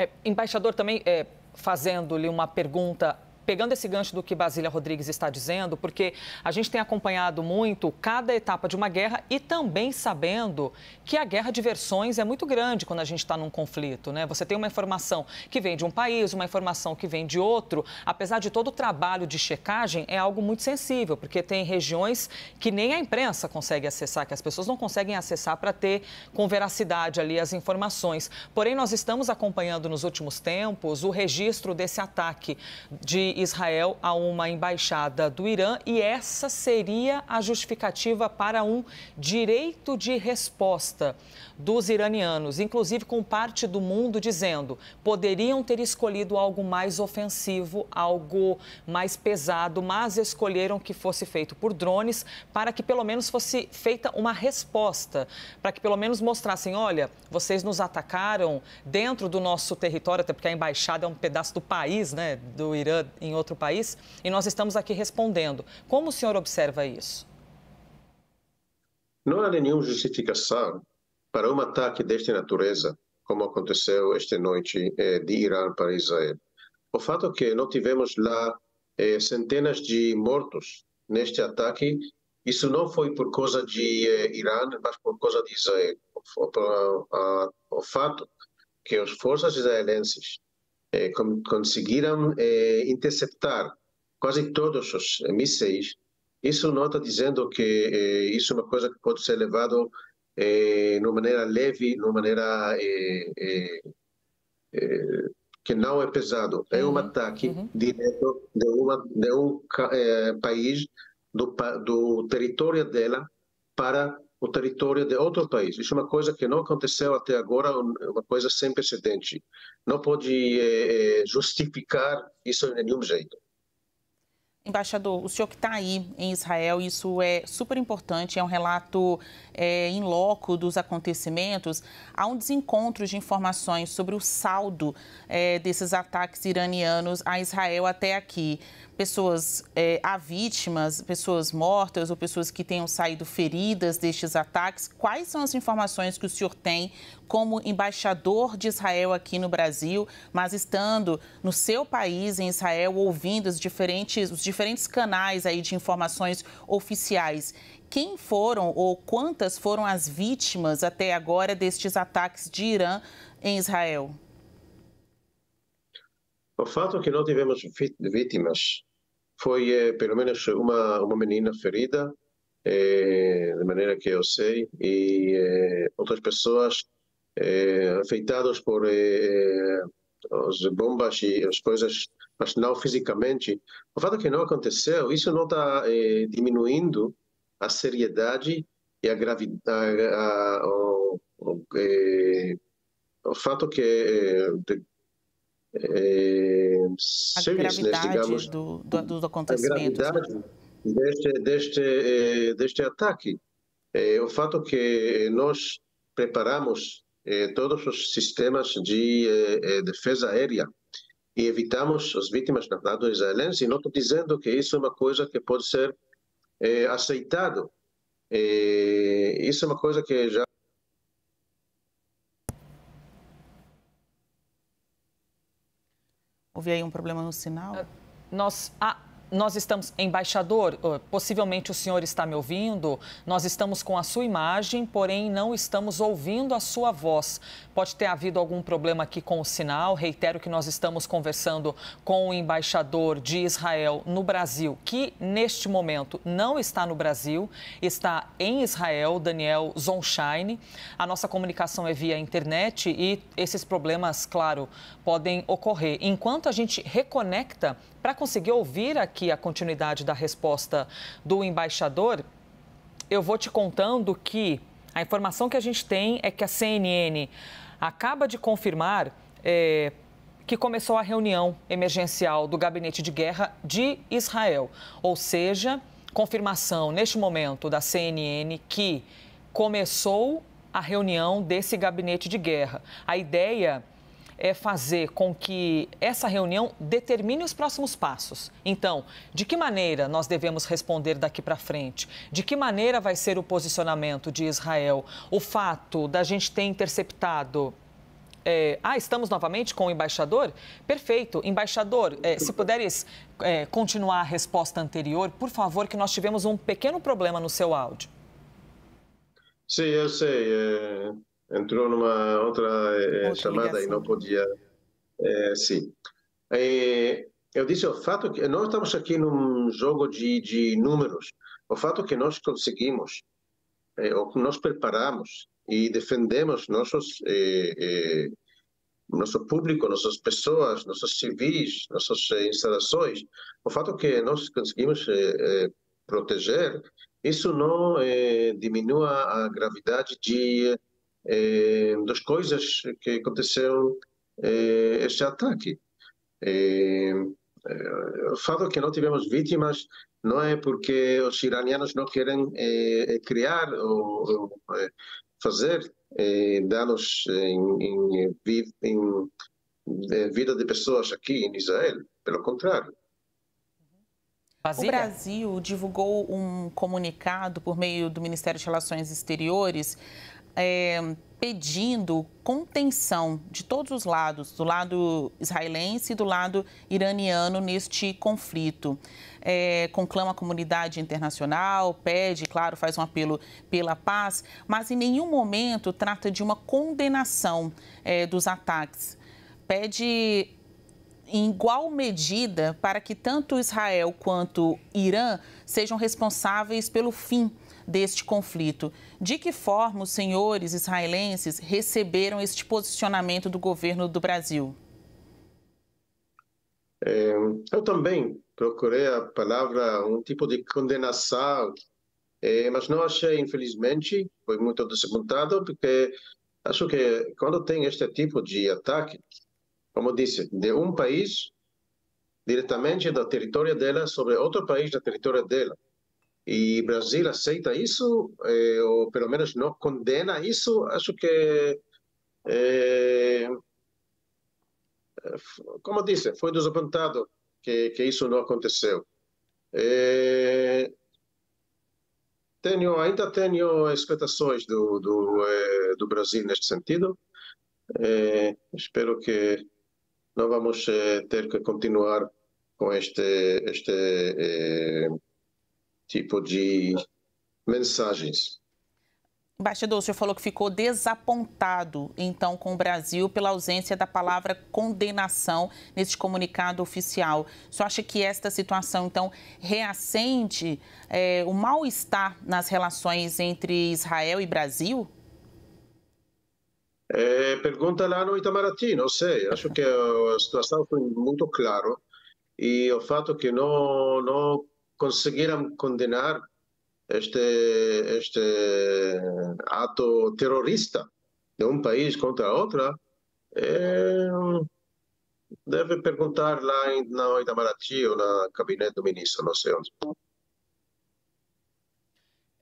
É, embaixador, também é, fazendo-lhe uma pergunta pegando esse gancho do que Basília Rodrigues está dizendo, porque a gente tem acompanhado muito cada etapa de uma guerra e também sabendo que a guerra de versões é muito grande quando a gente está num conflito, né? Você tem uma informação que vem de um país, uma informação que vem de outro, apesar de todo o trabalho de checagem, é algo muito sensível, porque tem regiões que nem a imprensa consegue acessar, que as pessoas não conseguem acessar para ter com veracidade ali as informações. Porém, nós estamos acompanhando nos últimos tempos o registro desse ataque de Israel a uma embaixada do Irã e essa seria a justificativa para um direito de resposta dos iranianos, inclusive com parte do mundo dizendo poderiam ter escolhido algo mais ofensivo, algo mais pesado, mas escolheram que fosse feito por drones para que pelo menos fosse feita uma resposta, para que pelo menos mostrassem, olha, vocês nos atacaram dentro do nosso território, até porque a embaixada é um pedaço do país, né, do Irã em outro país, e nós estamos aqui respondendo. Como o senhor observa isso? Não há nenhuma justificação para um ataque desta natureza, como aconteceu esta noite eh, de Irã para Israel. O fato é que não tivemos lá eh, centenas de mortos neste ataque, isso não foi por causa de eh, Irã, mas por causa de Israel. O, o, fato que as forças israelenses eh, conseguiram eh, interceptar quase todos os mísseis, isso está dizendo que eh, isso é uma coisa que pode ser levado eh, de uma maneira leve, de uma maneira eh, eh, eh, que não é pesado. É um uhum. ataque uhum. direto de, uma, de um eh, país, do, do território dela, para o território de outro país. Isso é uma coisa que não aconteceu até agora, uma coisa sem precedente. Não pode eh, justificar isso de nenhum jeito. Embaixador, o senhor que está aí em Israel, isso é super importante, é um relato é, em loco dos acontecimentos. Há um desencontro de informações sobre o saldo é, desses ataques iranianos a Israel até aqui pessoas, é, há vítimas, pessoas mortas ou pessoas que tenham saído feridas destes ataques. Quais são as informações que o senhor tem como embaixador de Israel aqui no Brasil, mas estando no seu país, em Israel, ouvindo os diferentes, os diferentes canais aí de informações oficiais? Quem foram ou quantas foram as vítimas até agora destes ataques de Irã em Israel? O fato é que não tivemos vítimas foi, eh, pelo menos, uma, uma menina ferida, eh, de maneira que eu sei, e eh, outras pessoas eh, afetadas por eh, as bombas e as coisas, mas não fisicamente. O fato é que não aconteceu, isso não está eh, diminuindo a seriedade e a gravidade, o, o, o fato que é, a gravidade digamos, do, do, dos acontecimentos. A gravidade deste, deste, eh, deste ataque. É, o fato que nós preparamos é, todos os sistemas de é, defesa aérea e evitamos as vítimas na lado israelense, não estou dizendo que isso é uma coisa que pode ser aceitado. isso é uma coisa que já Houve aí um problema no sinal? Ah, nós. Ah, nós estamos, embaixador, possivelmente o senhor está me ouvindo, nós estamos com a sua imagem, porém não estamos ouvindo a sua voz. Pode ter havido algum problema aqui com o sinal. Reitero que nós estamos conversando com o embaixador de Israel no Brasil, que neste momento não está no Brasil, está em Israel, Daniel Zonshine. A nossa comunicação é via internet e esses problemas, claro, podem ocorrer. Enquanto a gente reconecta para conseguir ouvir aqui a continuidade da resposta do embaixador, eu vou te contando que a informação que a gente tem é que a CNN acaba de confirmar é, que começou a reunião emergencial do Gabinete de Guerra de Israel. Ou seja, confirmação neste momento da CNN que começou a reunião desse gabinete de guerra. A ideia é fazer com que essa reunião determine os próximos passos. Então, de que maneira nós devemos responder daqui para frente? De que maneira vai ser o posicionamento de Israel? O fato da gente ter interceptado É... Ah, estamos novamente com o embaixador? Perfeito. Embaixador, é, se puderes é, continuar a resposta anterior, por favor, que nós tivemos um pequeno problema no seu áudio. Sim, eu sei. É, entrou numa outra, é, outra chamada ligação. e não podia. É, sim. eu disse o fato que nós estamos aqui num jogo de, de números. O fato que nós conseguimos, ou que nós preparamos e defendemos nossos nosso público, nossas pessoas, nossos civis, nossas instalações, o fato que nós conseguimos proteger isso não é, diminua a gravidade de é, das coisas que aconteceram é, este ataque. o fato que não tivemos vítimas não é porque os iranianos não querem criar ou, ou fazer danos em, em, em, em vida de pessoas aqui em Israel. Pelo contrário. Basília? O Brasil divulgou um comunicado por meio do Ministério de Relações Exteriores é, pedindo contenção de todos os lados, do lado israelense e do lado iraniano, neste conflito. É, conclama a comunidade internacional, pede, claro, faz um apelo pela paz, mas em nenhum momento trata de uma condenação é, dos ataques. Pede em igual medida para que tanto Israel quanto Irã sejam responsáveis pelo fim deste conflito. De que forma os senhores israelenses receberam este posicionamento do governo do Brasil? É, eu também procurei a palavra, um tipo de condenação, é, mas não achei, infelizmente, foi muito desapontado, porque acho que quando tem este tipo de ataque, como disse, de um país diretamente do território dela sobre outro país do território dela. E Brasil aceita isso, eh, ou pelo menos não condena isso, acho que, eh, como disse, foi desapontado que, que isso não aconteceu. Eh, tenho, ainda tenho expectações do, do, do Brasil neste sentido. Espero que não vamos ter que continuar com este, este tipo de mensagens. Embaixador, o senhor falou que ficou desapontado, então, com o Brasil pela ausência da palavra condenação nesse comunicado oficial. O senhor acha que esta situação, então, reacende é, o mal-estar nas relações entre Israel e Brasil? É, pergunta lá no Itamaraty, não sei. Acho que a situação foi muito clara e o fato que não não conseguiram condenar este este ato terrorista de um país contra outro é, deve perguntar lá no Itamaraty ou na gabinete do ministro, não sei onde.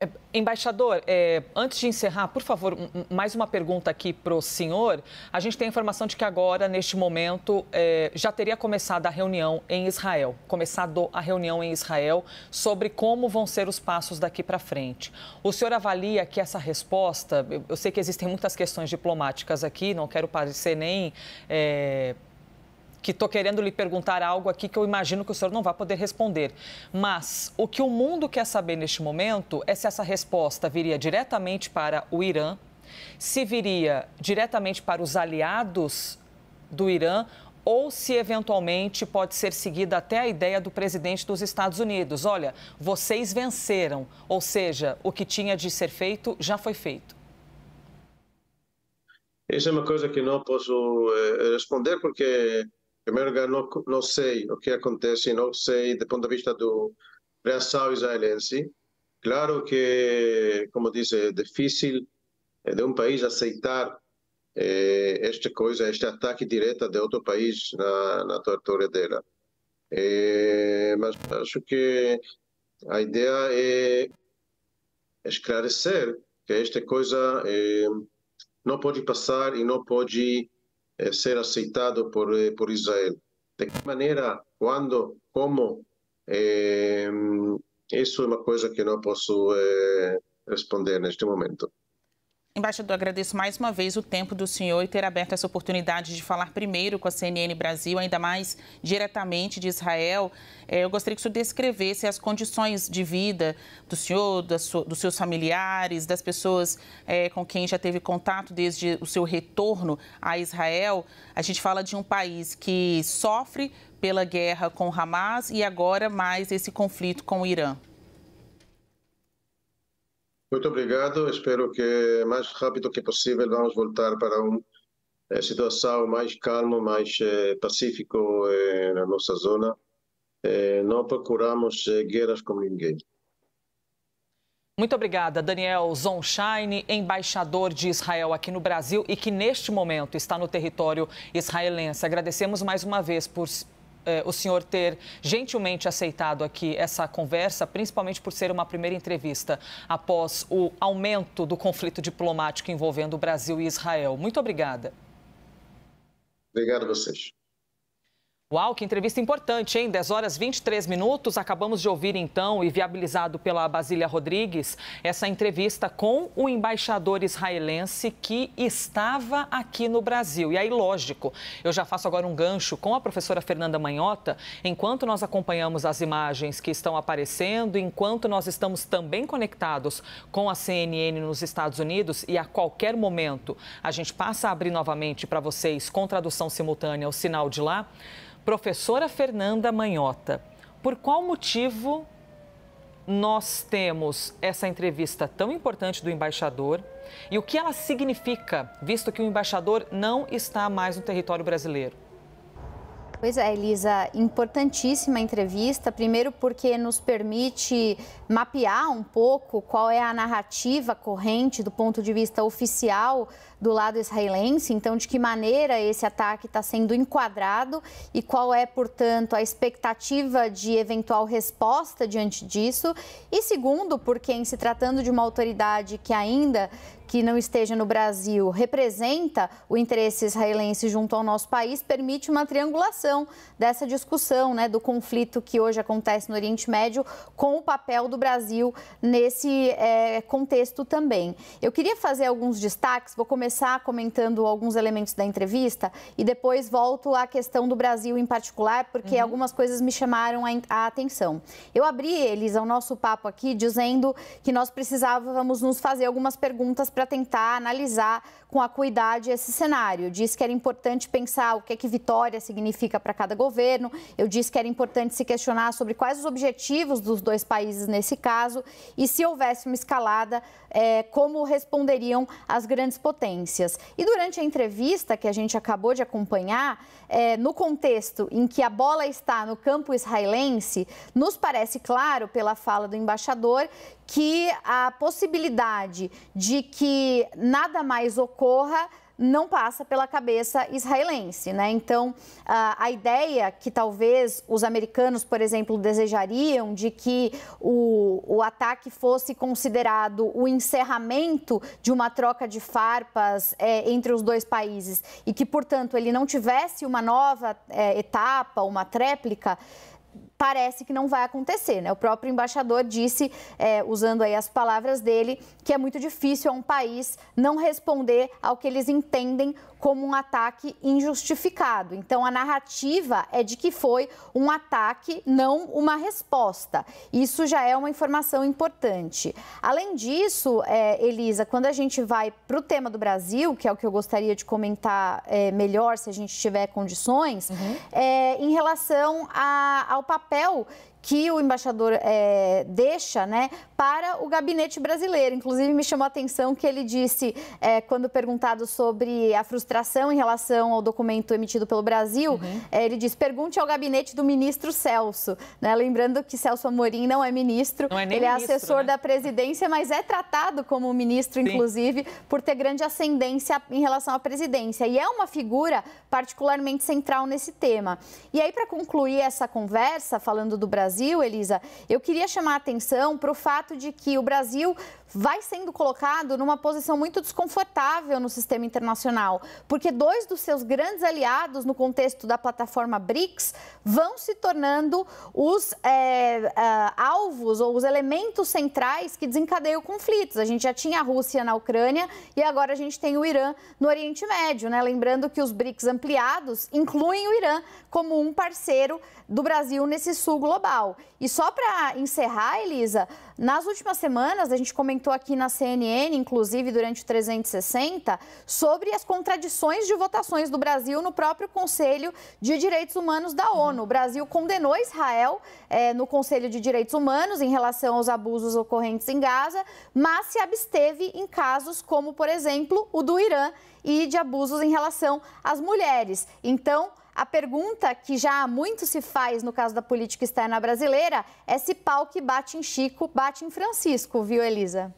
É, embaixador, é, antes de encerrar, por favor, mais uma pergunta aqui para o senhor. A gente tem a informação de que agora, neste momento, é, já teria começado a reunião em Israel, começado a reunião em Israel sobre como vão ser os passos daqui para frente. O senhor avalia que essa resposta, eu, sei que existem muitas questões diplomáticas aqui, não quero parecer nem é, que estou querendo lhe perguntar algo aqui que eu imagino que o senhor não vai poder responder. Mas o que o mundo quer saber neste momento é se essa resposta viria diretamente para o Irã, se viria diretamente para os aliados do Irã ou se eventualmente pode ser seguida até a ideia do presidente dos Estados Unidos. Olha, vocês venceram, ou seja, o que tinha de ser feito já foi feito. Isso é uma coisa que não posso eh, responder porque primeiro lugar, não, não sei o que acontece, não sei do ponto de vista do reação israelense. Claro que, como disse, é difícil é, de um país aceitar é, esta coisa, este ataque direto de outro país na, na território dela. É, mas acho que a ideia é esclarecer que esta coisa não pode passar e não pode eh, ser aceitado por, eh, por Israel. De que maneira, quando, como, eh, isso é uma coisa que não posso responder neste momento. Embaixador, agradeço mais uma vez o tempo do senhor e ter aberto essa oportunidade de falar primeiro com a CNN Brasil, ainda mais diretamente de Israel. É, eu gostaria que o senhor descrevesse as condições de vida do senhor, dos seus familiares, das pessoas é, com quem já teve contato desde o seu retorno a Israel. A gente fala de um país que sofre pela guerra com Hamas e agora mais esse conflito com o Irã. Muito obrigado. Espero que mais rápido que possível vamos voltar para uma eh, situação mais calma, mais eh, pacífico eh, na nossa zona. Não procuramos guerras com ninguém. Muito obrigada, Daniel Zonshine, embaixador de Israel aqui no Brasil e que neste momento está no território israelense. Agradecemos mais uma vez por eh, o senhor ter gentilmente aceitado aqui essa conversa, principalmente por ser uma primeira entrevista após o aumento do conflito diplomático envolvendo o Brasil e Israel. Muito obrigada. Obrigado a vocês. Uau, que entrevista importante, hein? 10 horas 23 minutos. Acabamos de ouvir, então, e viabilizado pela Basília Rodrigues, essa entrevista com o embaixador israelense que estava aqui no Brasil. E aí, lógico, eu já faço agora um gancho com a professora Fernanda Manhota, enquanto nós acompanhamos as imagens que estão aparecendo, enquanto nós estamos também conectados com a CNN nos Estados Unidos e a qualquer momento a gente passa a abrir novamente para vocês com tradução simultânea o sinal de lá. Professora Fernanda Manhota, por qual motivo nós temos essa entrevista tão importante do embaixador e o que ela significa, visto que o embaixador não está mais no território brasileiro? Pois é, Elisa, importantíssima entrevista. Primeiro, porque nos permite mapear um pouco qual é a narrativa corrente do ponto de vista oficial do lado israelense. Então, de que maneira esse ataque está sendo enquadrado e qual é, portanto, a expectativa de eventual resposta diante disso. E segundo, porque em se tratando de uma autoridade que ainda que não esteja no Brasil representa o interesse israelense junto ao nosso país, permite uma triangulação dessa discussão, né, do conflito que hoje acontece no Oriente Médio, com o papel do Brasil nesse é, contexto também. Eu queria fazer alguns destaques, vou começar comentando alguns elementos da entrevista e depois volto à questão do Brasil em particular, porque uhum. algumas coisas me chamaram a, a atenção. Eu abri, eles, o nosso papo aqui, dizendo que nós precisávamos nos fazer algumas perguntas para para tentar analisar com acuidade esse cenário. Disse que era importante pensar o que, é que vitória significa para cada governo. Eu disse que era importante se questionar sobre quais os objetivos dos dois países nesse caso e se houvesse uma escalada, é, como responderiam as grandes potências. E durante a entrevista que a gente acabou de acompanhar, é, no contexto em que a bola está no campo israelense, nos parece claro, pela fala do embaixador, que a possibilidade de que nada mais ocorra não passa pela cabeça israelense, né? Então, a, ideia que talvez os americanos, por exemplo, desejariam de que o, o ataque fosse considerado o encerramento de uma troca de farpas é, entre os dois países e que, portanto, ele não tivesse uma nova é, etapa, uma tréplica, parece que não vai acontecer. Né? O próprio embaixador disse, é, usando aí as palavras dele, que é muito difícil a um país não responder ao que eles entendem como um ataque injustificado. Então, a narrativa é de que foi um ataque, não uma resposta. Isso já é uma informação importante. Além disso, é, Elisa, quando a gente vai para o tema do Brasil, que é o que eu gostaria de comentar é, melhor, se a gente tiver condições, uhum. é, em relação a, ao papel que o embaixador é, deixa né, para o gabinete brasileiro. Inclusive, me chamou a atenção que ele disse, é, quando perguntado sobre a frustração em relação ao documento emitido pelo Brasil, uhum. é, ele disse: pergunte ao gabinete do ministro Celso. Né? Lembrando que Celso Amorim não é ministro, não é ele é ministro, é assessor né? da presidência, mas é tratado como ministro, Sim. inclusive, por ter grande ascendência em relação à presidência. E é uma figura particularmente central nesse tema. E aí, para concluir essa conversa, falando do Brasil, Elisa, eu queria chamar a atenção para o fato de que o Brasil vai sendo colocado numa posição muito desconfortável no sistema internacional, porque dois dos seus grandes aliados no contexto da plataforma BRICS vão se tornando os é, é, alvos ou os elementos centrais que desencadeiam conflitos. A gente já tinha a Rússia na Ucrânia e agora a gente tem o Irã no Oriente Médio, né? Lembrando que os BRICS ampliados incluem o Irã como um parceiro do Brasil nesse sul global. E só para encerrar, Elisa, nas últimas semanas a gente comentou aqui na CNN, inclusive durante o 360, sobre as contradições de votações do Brasil no próprio Conselho de Direitos Humanos da ONU. O Brasil condenou Israel é, no Conselho de Direitos Humanos em relação aos abusos ocorrentes em Gaza, mas se absteve em casos como, por exemplo, o do Irã e de abusos em relação às mulheres. Então, a pergunta que já muito se faz no caso da política externa brasileira é se pau que bate em Chico bate em Francisco, viu, Elisa?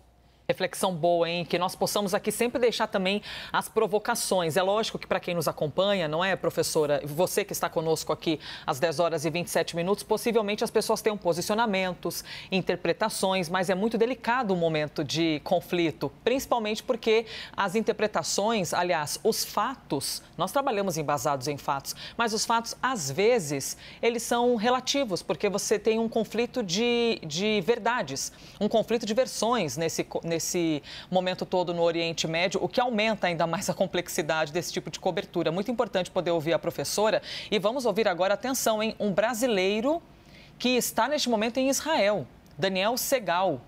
Reflexão boa, hein? Que nós possamos aqui sempre deixar também as provocações. É lógico que para quem nos acompanha, não é, professora? Você que está conosco aqui às 10 horas e 27 minutos, possivelmente as pessoas tenham posicionamentos, interpretações, mas é muito delicado o momento de conflito, principalmente porque as interpretações, aliás, os fatos, nós trabalhamos embasados em fatos, mas os fatos, às vezes, eles são relativos, porque você tem um conflito de, de verdades, um conflito de versões nesse, nesse nesse momento todo no Oriente Médio, o que aumenta ainda mais a complexidade desse tipo de cobertura. Muito importante poder ouvir a professora. E vamos ouvir agora, atenção, em um brasileiro que está neste momento em Israel, Daniel Segal.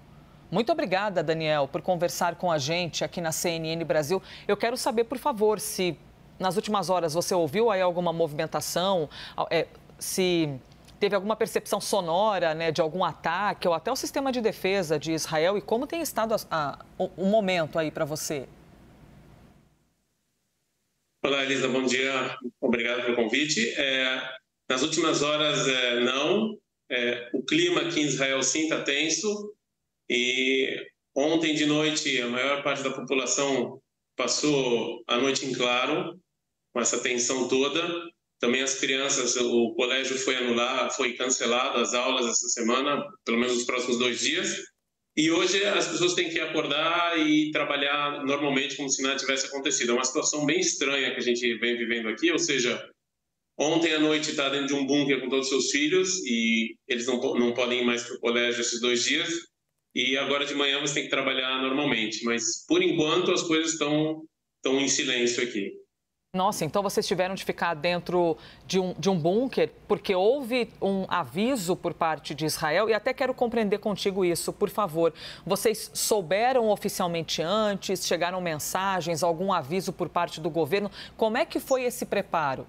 Muito obrigada, Daniel, por conversar com a gente aqui na CNN Brasil. Eu quero saber, por favor, se nas últimas horas você ouviu aí alguma movimentação, é, se teve alguma percepção sonora né, de algum ataque ou até o sistema de defesa de Israel e como tem estado a, a, o, o momento aí para você? Olá, Elisa, bom dia. Obrigado pelo convite. É, nas últimas horas, é, não. É, o clima aqui em Israel sim está tenso e ontem de noite a maior parte da população passou a noite em claro com essa tensão toda também as crianças, o colégio foi anular, foi cancelado as aulas essa semana, pelo menos os próximos dois dias. E hoje as pessoas têm que acordar e trabalhar normalmente como se nada tivesse acontecido. É uma situação bem estranha que a gente vem vivendo aqui, ou seja, ontem à noite está dentro de um bunker com todos os seus filhos e eles não, não podem ir mais para o colégio esses dois dias. E agora de manhã você tem que trabalhar normalmente. Mas por enquanto as coisas estão, estão em silêncio aqui. Nossa, então vocês tiveram de ficar dentro de um, de um bunker porque houve um aviso por parte de Israel e até quero compreender contigo isso, por favor. Vocês souberam oficialmente antes? Chegaram mensagens, algum aviso por parte do governo? Como é que foi esse preparo?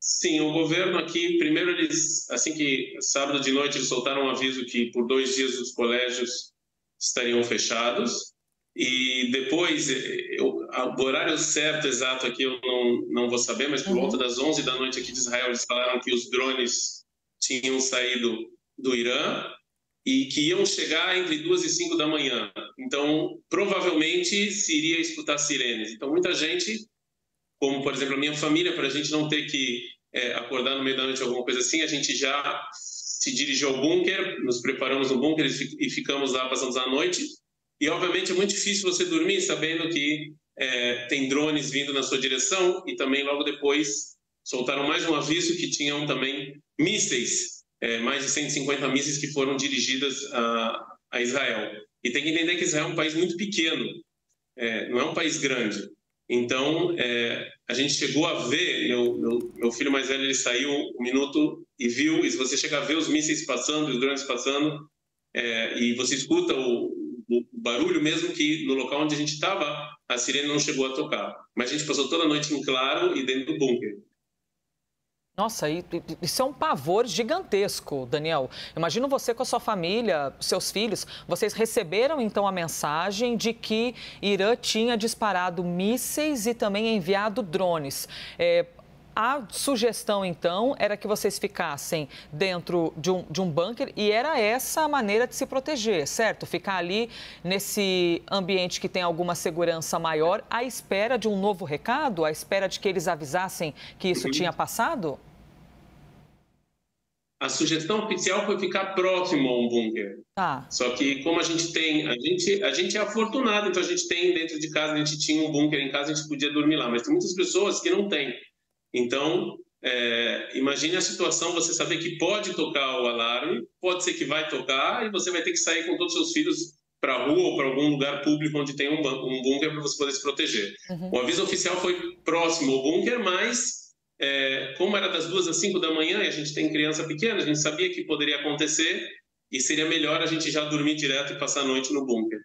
Sim, o governo aqui, primeiro eles, assim que sábado de noite eles soltaram um aviso que por dois dias os colégios estariam fechados. E depois, eu, o horário certo, exato aqui eu não, não vou saber, mas por uhum. volta das 11 da noite aqui de Israel, eles falaram que os drones tinham saído do Irã e que iam chegar entre 2 e 5 da manhã. Então, provavelmente se iria escutar sirenes. Então, muita gente, como por exemplo a minha família, para a gente não ter que é, acordar no meio da noite alguma coisa assim, a gente já se dirigiu ao bunker, nos preparamos no bunker e ficamos lá passando a noite. E, obviamente, é muito difícil você dormir sabendo que é, tem drones vindo na sua direção e também, logo depois, soltaram mais um aviso que tinham também mísseis, é, mais de 150 mísseis que foram dirigidas a, a, Israel. E tem que entender que Israel é um país muito pequeno, é, não é um país grande. Então, é, a gente chegou a ver, meu, meu, meu, filho mais velho, ele saiu um minuto e viu, e se você chegar a ver os mísseis passando, os drones passando, é, e você escuta o, o barulho, mesmo que no local onde a gente estava, a sirene não chegou a tocar. Mas a gente passou toda a noite em claro e dentro do bunker. Nossa, isso é um pavor gigantesco, Daniel. Imagino você com a sua família, seus filhos. Vocês receberam então a mensagem de que Irã tinha disparado mísseis e também enviado drones. É, a sugestão, então, era que vocês ficassem dentro de um, de um bunker e era essa a maneira de se proteger, certo? Ficar ali nesse ambiente que tem alguma segurança maior, à espera de um novo recado, à espera de que eles avisassem que isso tinha passado? a sugestão oficial foi ficar próximo a um bunker. Ah. Só que como a gente tem, a gente, a gente é afortunado, então a gente tem dentro de casa, a gente tinha um bunker em casa, a gente podia dormir lá, mas tem muitas pessoas que não têm. Então, é, imagine a situação, você saber que pode tocar o alarme, pode ser que vai tocar e você vai ter que sair com todos os seus filhos para a rua ou para algum lugar público onde tem um, um bunker para você poder se proteger. Uhum. O aviso oficial foi próximo ao bunker, mas é, como era das duas às cinco da manhã e a gente tem criança pequena, a gente sabia que poderia acontecer e seria melhor a gente já dormir direto e passar a noite no bunker.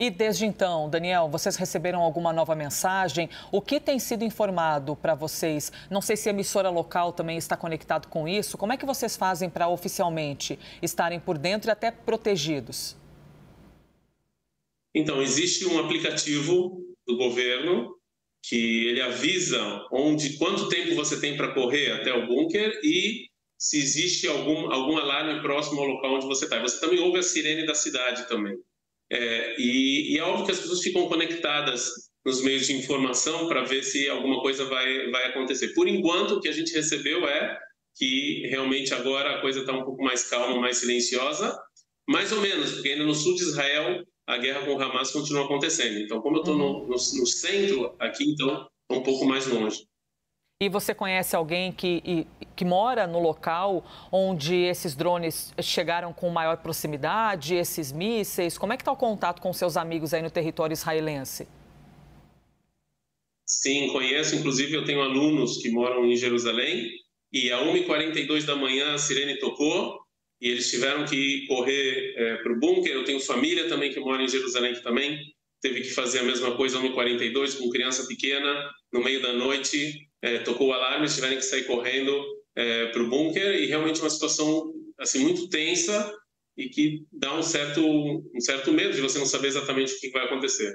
E desde então, Daniel, vocês receberam alguma nova mensagem? O que tem sido informado para vocês? Não sei se a emissora local também está conectado com isso. Como é que vocês fazem para oficialmente estarem por dentro e até protegidos? Então, existe um aplicativo do governo que ele avisa onde, quanto tempo você tem para correr até o bunker e se existe algum, algum alarme próximo ao local onde você está. Você também ouve a sirene da cidade também. É, e, e, é óbvio que as pessoas ficam conectadas nos meios de informação para ver se alguma coisa vai, vai acontecer. Por enquanto, o que a gente recebeu é que realmente agora a coisa está um pouco mais calma, mais silenciosa, mais ou menos, porque ainda no sul de Israel a guerra com o Hamas continua acontecendo. Então, como eu estou no, no, no centro aqui, então, um pouco mais longe. E você conhece alguém que, que mora no local onde esses drones chegaram com maior proximidade, esses mísseis? Como é que está o contato com seus amigos aí no território israelense? Sim, conheço. Inclusive, eu tenho alunos que moram em Jerusalém e a 1h42 da manhã a sirene tocou e eles tiveram que correr é, para o bunker. Eu tenho família também que mora em Jerusalém que também teve que fazer a mesma coisa 1h42 com criança pequena no meio da noite é, tocou o alarme, eles tiveram que sair correndo é, para o bunker e realmente uma situação assim muito tensa e que dá um certo um certo medo de você não saber exatamente o que vai acontecer.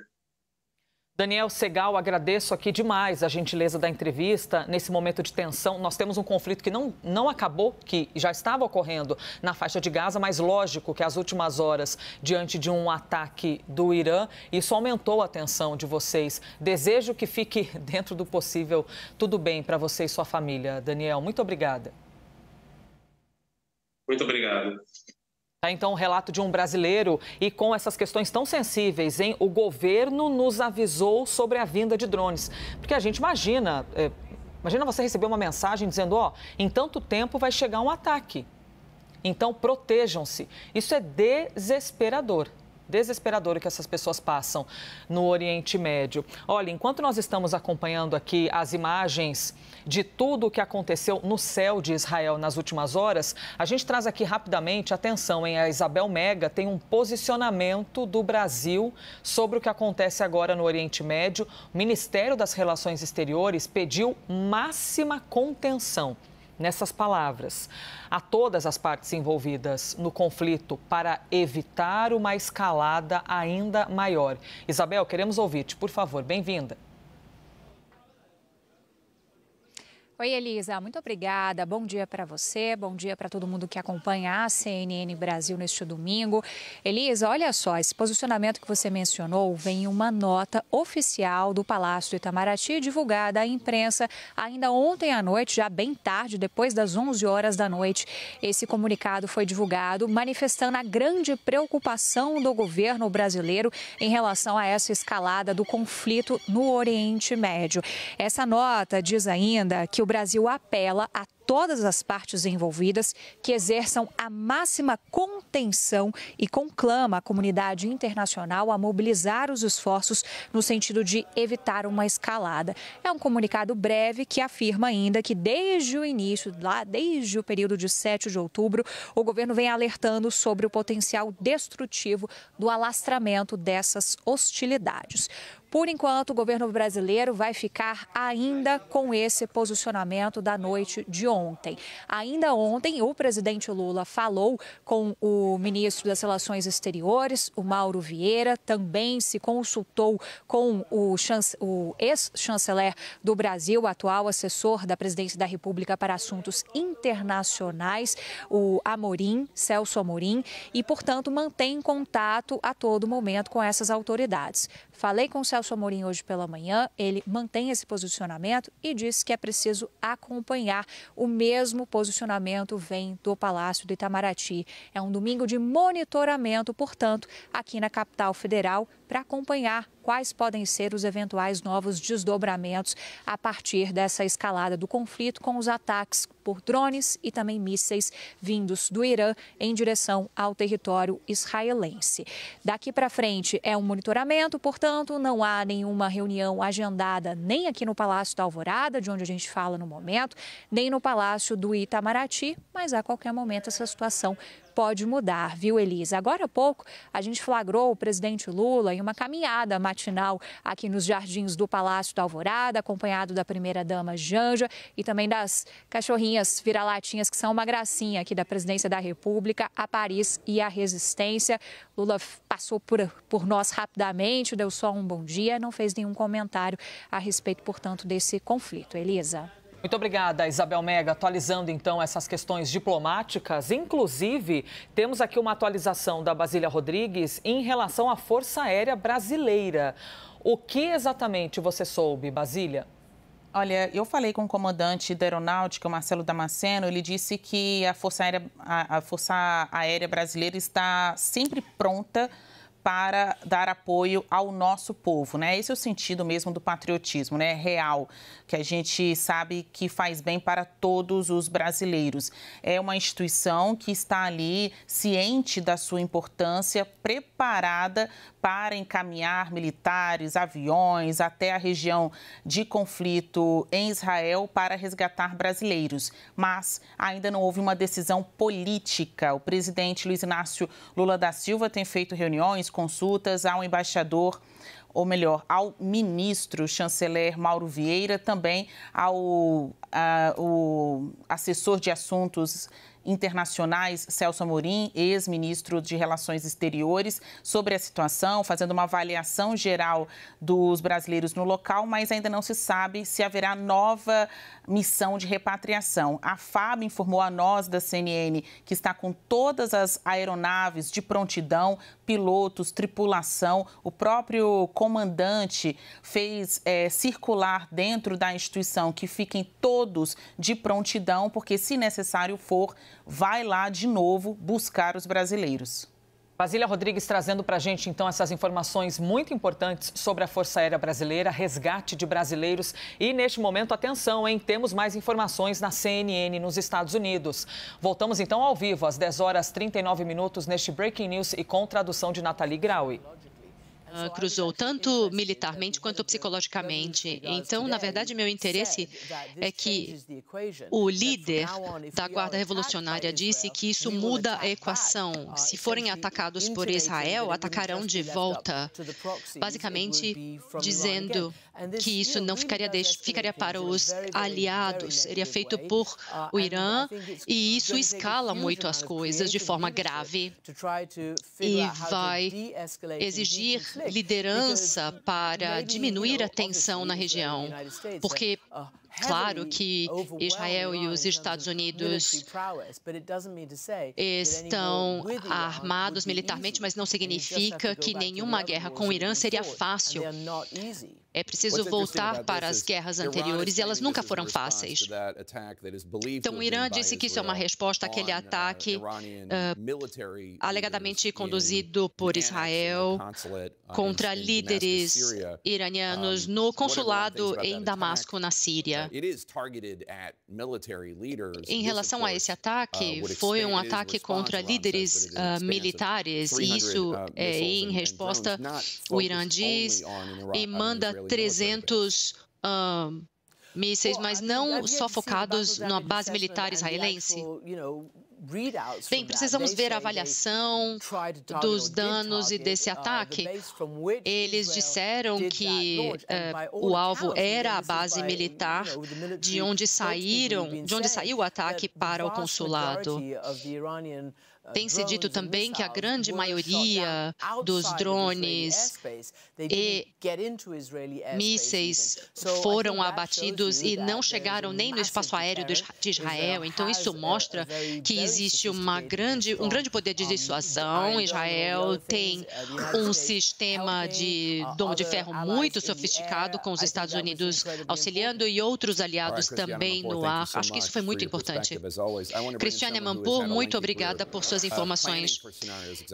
Daniel Segal, agradeço aqui demais a gentileza da entrevista. Nesse momento de tensão, nós temos um conflito que não, não acabou, que já estava ocorrendo na faixa de Gaza, mas lógico que as últimas horas, diante de um ataque do Irã, isso aumentou a tensão de vocês. Desejo que fique (laughs) dentro do possível tudo bem para você e sua família. Daniel, muito obrigada. Muito obrigado. Tá, então, o um relato de um brasileiro e com essas questões tão sensíveis, hein? O governo nos avisou sobre a vinda de drones. Porque a gente imagina, é, imagina você receber uma mensagem dizendo, ó, em tanto tempo vai chegar um ataque. Então, protejam-se. Isso é desesperador desesperador que essas pessoas passam no Oriente Médio. Olha, enquanto nós estamos acompanhando aqui as imagens de tudo o que aconteceu no céu de Israel nas últimas horas, a gente traz aqui rapidamente, atenção, hein? A Isabel Mega tem um posicionamento do Brasil sobre o que acontece agora no Oriente Médio. O Ministério das Relações Exteriores pediu máxima contenção nessas palavras a todas as partes envolvidas no conflito para evitar uma escalada ainda maior. Isabel, queremos ouvir-te, por favor, bem-vinda. Oi, Elisa, muito obrigada. Bom dia para você, bom dia para todo mundo que acompanha a CNN Brasil neste domingo. Elisa, olha só, esse posicionamento que você mencionou vem em uma nota oficial do Palácio do Itamaraty, divulgada à imprensa ainda ontem à noite, já bem tarde, depois das 11 horas da noite. Esse comunicado foi divulgado, manifestando a grande preocupação do governo brasileiro em relação a essa escalada do conflito no Oriente Médio. Essa nota diz ainda que o Brasil apela a todas as partes envolvidas que exerçam a máxima contenção e conclama a comunidade internacional a mobilizar os esforços no sentido de evitar uma escalada. É um comunicado breve que afirma ainda que desde o início, lá desde o período de 7 de outubro, o governo vem alertando sobre o potencial destrutivo do alastramento dessas hostilidades. Por enquanto, o governo brasileiro vai ficar ainda com esse posicionamento da noite de ontem. Ainda ontem, o presidente Lula falou com o ministro das Relações Exteriores, o Mauro Vieira, também se consultou com o, o ex-chanceler do Brasil, atual assessor da presidência da República para Assuntos Internacionais, o Amorim, Celso Amorim, e, portanto, mantém contato a todo momento com essas autoridades. Falei com o Celso Celso Amorim hoje pela manhã, ele mantém esse posicionamento e diz que é preciso acompanhar. O mesmo posicionamento vem do Palácio do Itamaraty. É um domingo de monitoramento, portanto, aqui na capital federal, para acompanhar quais podem ser os eventuais novos desdobramentos a partir dessa escalada do conflito com os ataques por drones e também mísseis vindos do Irã em direção ao território israelense. Daqui para frente é um monitoramento, portanto, não há nenhuma reunião agendada nem aqui no Palácio da Alvorada, de onde a gente fala no momento, nem no Palácio do Itamaraty, mas a qualquer momento essa situação pode mudar, viu, Elisa? Agora há pouco, a gente flagrou o presidente Lula em uma caminhada matinal aqui nos jardins do Palácio da Alvorada, acompanhado da primeira-dama Janja e também das cachorrinhas vira-latinhas, que são uma gracinha aqui da presidência da República, a Paris e a Resistência. Lula passou por, por nós rapidamente, deu só um bom dia, não fez nenhum comentário a respeito, portanto, desse conflito. Elisa. Muito obrigada, Isabel Mega. Atualizando então essas questões diplomáticas, inclusive temos aqui uma atualização da Basília Rodrigues em relação à Força Aérea Brasileira. O que exatamente você soube, Basília? Olha, eu falei com o comandante da aeronáutica, Marcelo Damasceno, ele disse que a Força Aérea, a, a Força Aérea Brasileira está sempre pronta para dar apoio ao nosso povo, né? Esse é o sentido mesmo do patriotismo, né? Real, que a gente sabe que faz bem para todos os brasileiros. É uma instituição que está ali ciente da sua importância, preparada para encaminhar militares, aviões até a região de conflito em Israel para resgatar brasileiros. Mas ainda não houve uma decisão política. O presidente Luiz Inácio Lula da Silva tem feito reuniões, consultas ao embaixador ou melhor, ao ministro chanceler Mauro Vieira, também ao o assessor de assuntos internacionais, Celso Amorim, ex-ministro de Relações Exteriores, sobre a situação, fazendo uma avaliação geral dos brasileiros no local, mas ainda não se sabe se haverá nova missão de repatriação. A FAB informou a nós da CNN que está com todas as aeronaves de prontidão, pilotos, tripulação. O próprio comandante fez é, circular dentro da instituição que fiquem todos de prontidão, porque se necessário for, vai lá de novo buscar os brasileiros. Basília Rodrigues trazendo para a gente, então, essas informações muito importantes sobre a Força Aérea Brasileira, resgate de brasileiros. E, neste momento, atenção, hein? Temos mais informações na CNN nos Estados Unidos. Voltamos, então, ao vivo, às 10 horas 39 minutos, neste Breaking News e com tradução de Nathalie Graui. Uh, cruzou tanto militarmente quanto psicologicamente. Então, na verdade, meu interesse é que o líder da Guarda Revolucionária disse que isso muda a equação. Se forem atacados por Israel, atacarão de volta, basicamente dizendo que isso não ficaria, ficaria para os aliados, seria feito por o Irã, e isso escala muito as coisas de forma grave e vai exigir liderança para diminuir a tensão na região, porque Claro que Israel e os Estados Unidos estão armados militarmente, mas não significa que nenhuma guerra com o Irã seria fácil. É preciso voltar para as guerras anteriores e elas nunca foram fáceis. Então, o Irã disse que isso é uma resposta àquele uh, ataque uh, alegadamente conduzido por Israel uh, contra líderes iranianos no consulado em Damasco, na Síria. Em relação a esse ataque, foi um ataque contra líderes militares e isso é em resposta, o Irã diz e manda 300 uh, mísseis, mas não só focados na base militar israelense. Bem, precisamos ver a avaliação dos danos e desse ataque. Eles disseram que uh, o alvo era a base militar de onde saíram, de onde saiu o ataque para o consulado. Tem se dito também que a grande maioria dos drones e mísseis foram abatidos e não chegaram nem no espaço aéreo de Israel. Então, isso mostra que existe uma grande, um grande poder de dissuasão. Israel tem um sistema de domo de ferro muito sofisticado, com os Estados Unidos auxiliando e outros aliados também no ar. Acho que isso foi muito importante. Cristiane Mampur, muito obrigada por suas informações.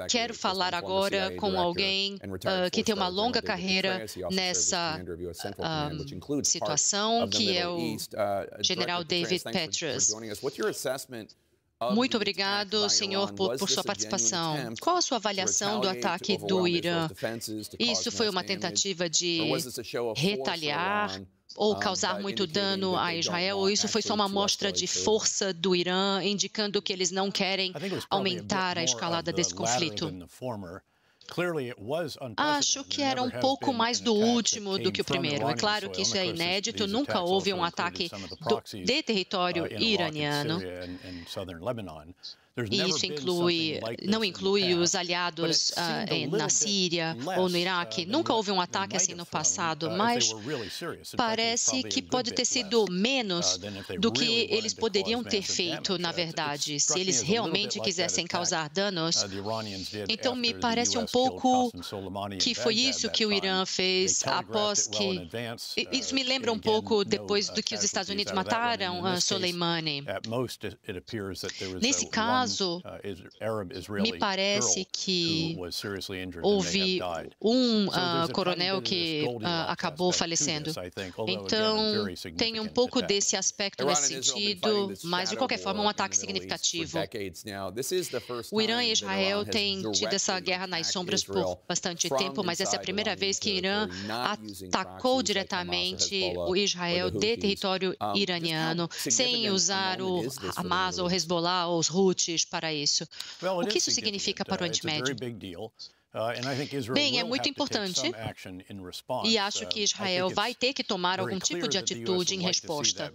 Quero falar agora com alguém uh, que tem uma longa carreira nessa uh, situação, que é o general David Petrus. Muito obrigado, senhor, por, por, sua participação. Qual a sua avaliação do ataque do Irã? Isso foi uma tentativa de retaliar ou causar muito dano a Israel, ou isso foi só uma mostra de força do Irã, indicando que eles não querem aumentar a escalada desse conflito? Acho que era um pouco mais do último do que o primeiro. É claro que isso é inédito, nunca houve um ataque do, de território uh, iraniano. E isso inclui, não inclui os aliados uh, na Síria ou no Iraque. Uh, Nunca houve um ataque assim no passado, uh, mas parece que pode ter sido menos do que eles poderiam ter feito, na verdade, se eles realmente quisessem causar danos. Então, me parece um pouco que foi isso que o Irã fez após que. Isso me lembra um pouco depois do que os Estados Unidos mataram Soleimani. Nesse caso, caso, uh, me parece que houve um uh, coronel que uh, acabou falecendo. Então, tem um pouco desse aspecto nesse sentido, mas de qualquer forma, um ataque significativo. O Irã e Israel têm tido essa guerra nas sombras por bastante tempo, mas essa é a primeira vez que o Irã atacou diretamente o Israel de território iraniano, sem usar o Hamas ou Hezbollah ou os Houthis para isso. O que isso significa para o? Uh, Bem, é muito importante. e acho que Israel vai ter que tomar algum tipo de atitude em resposta.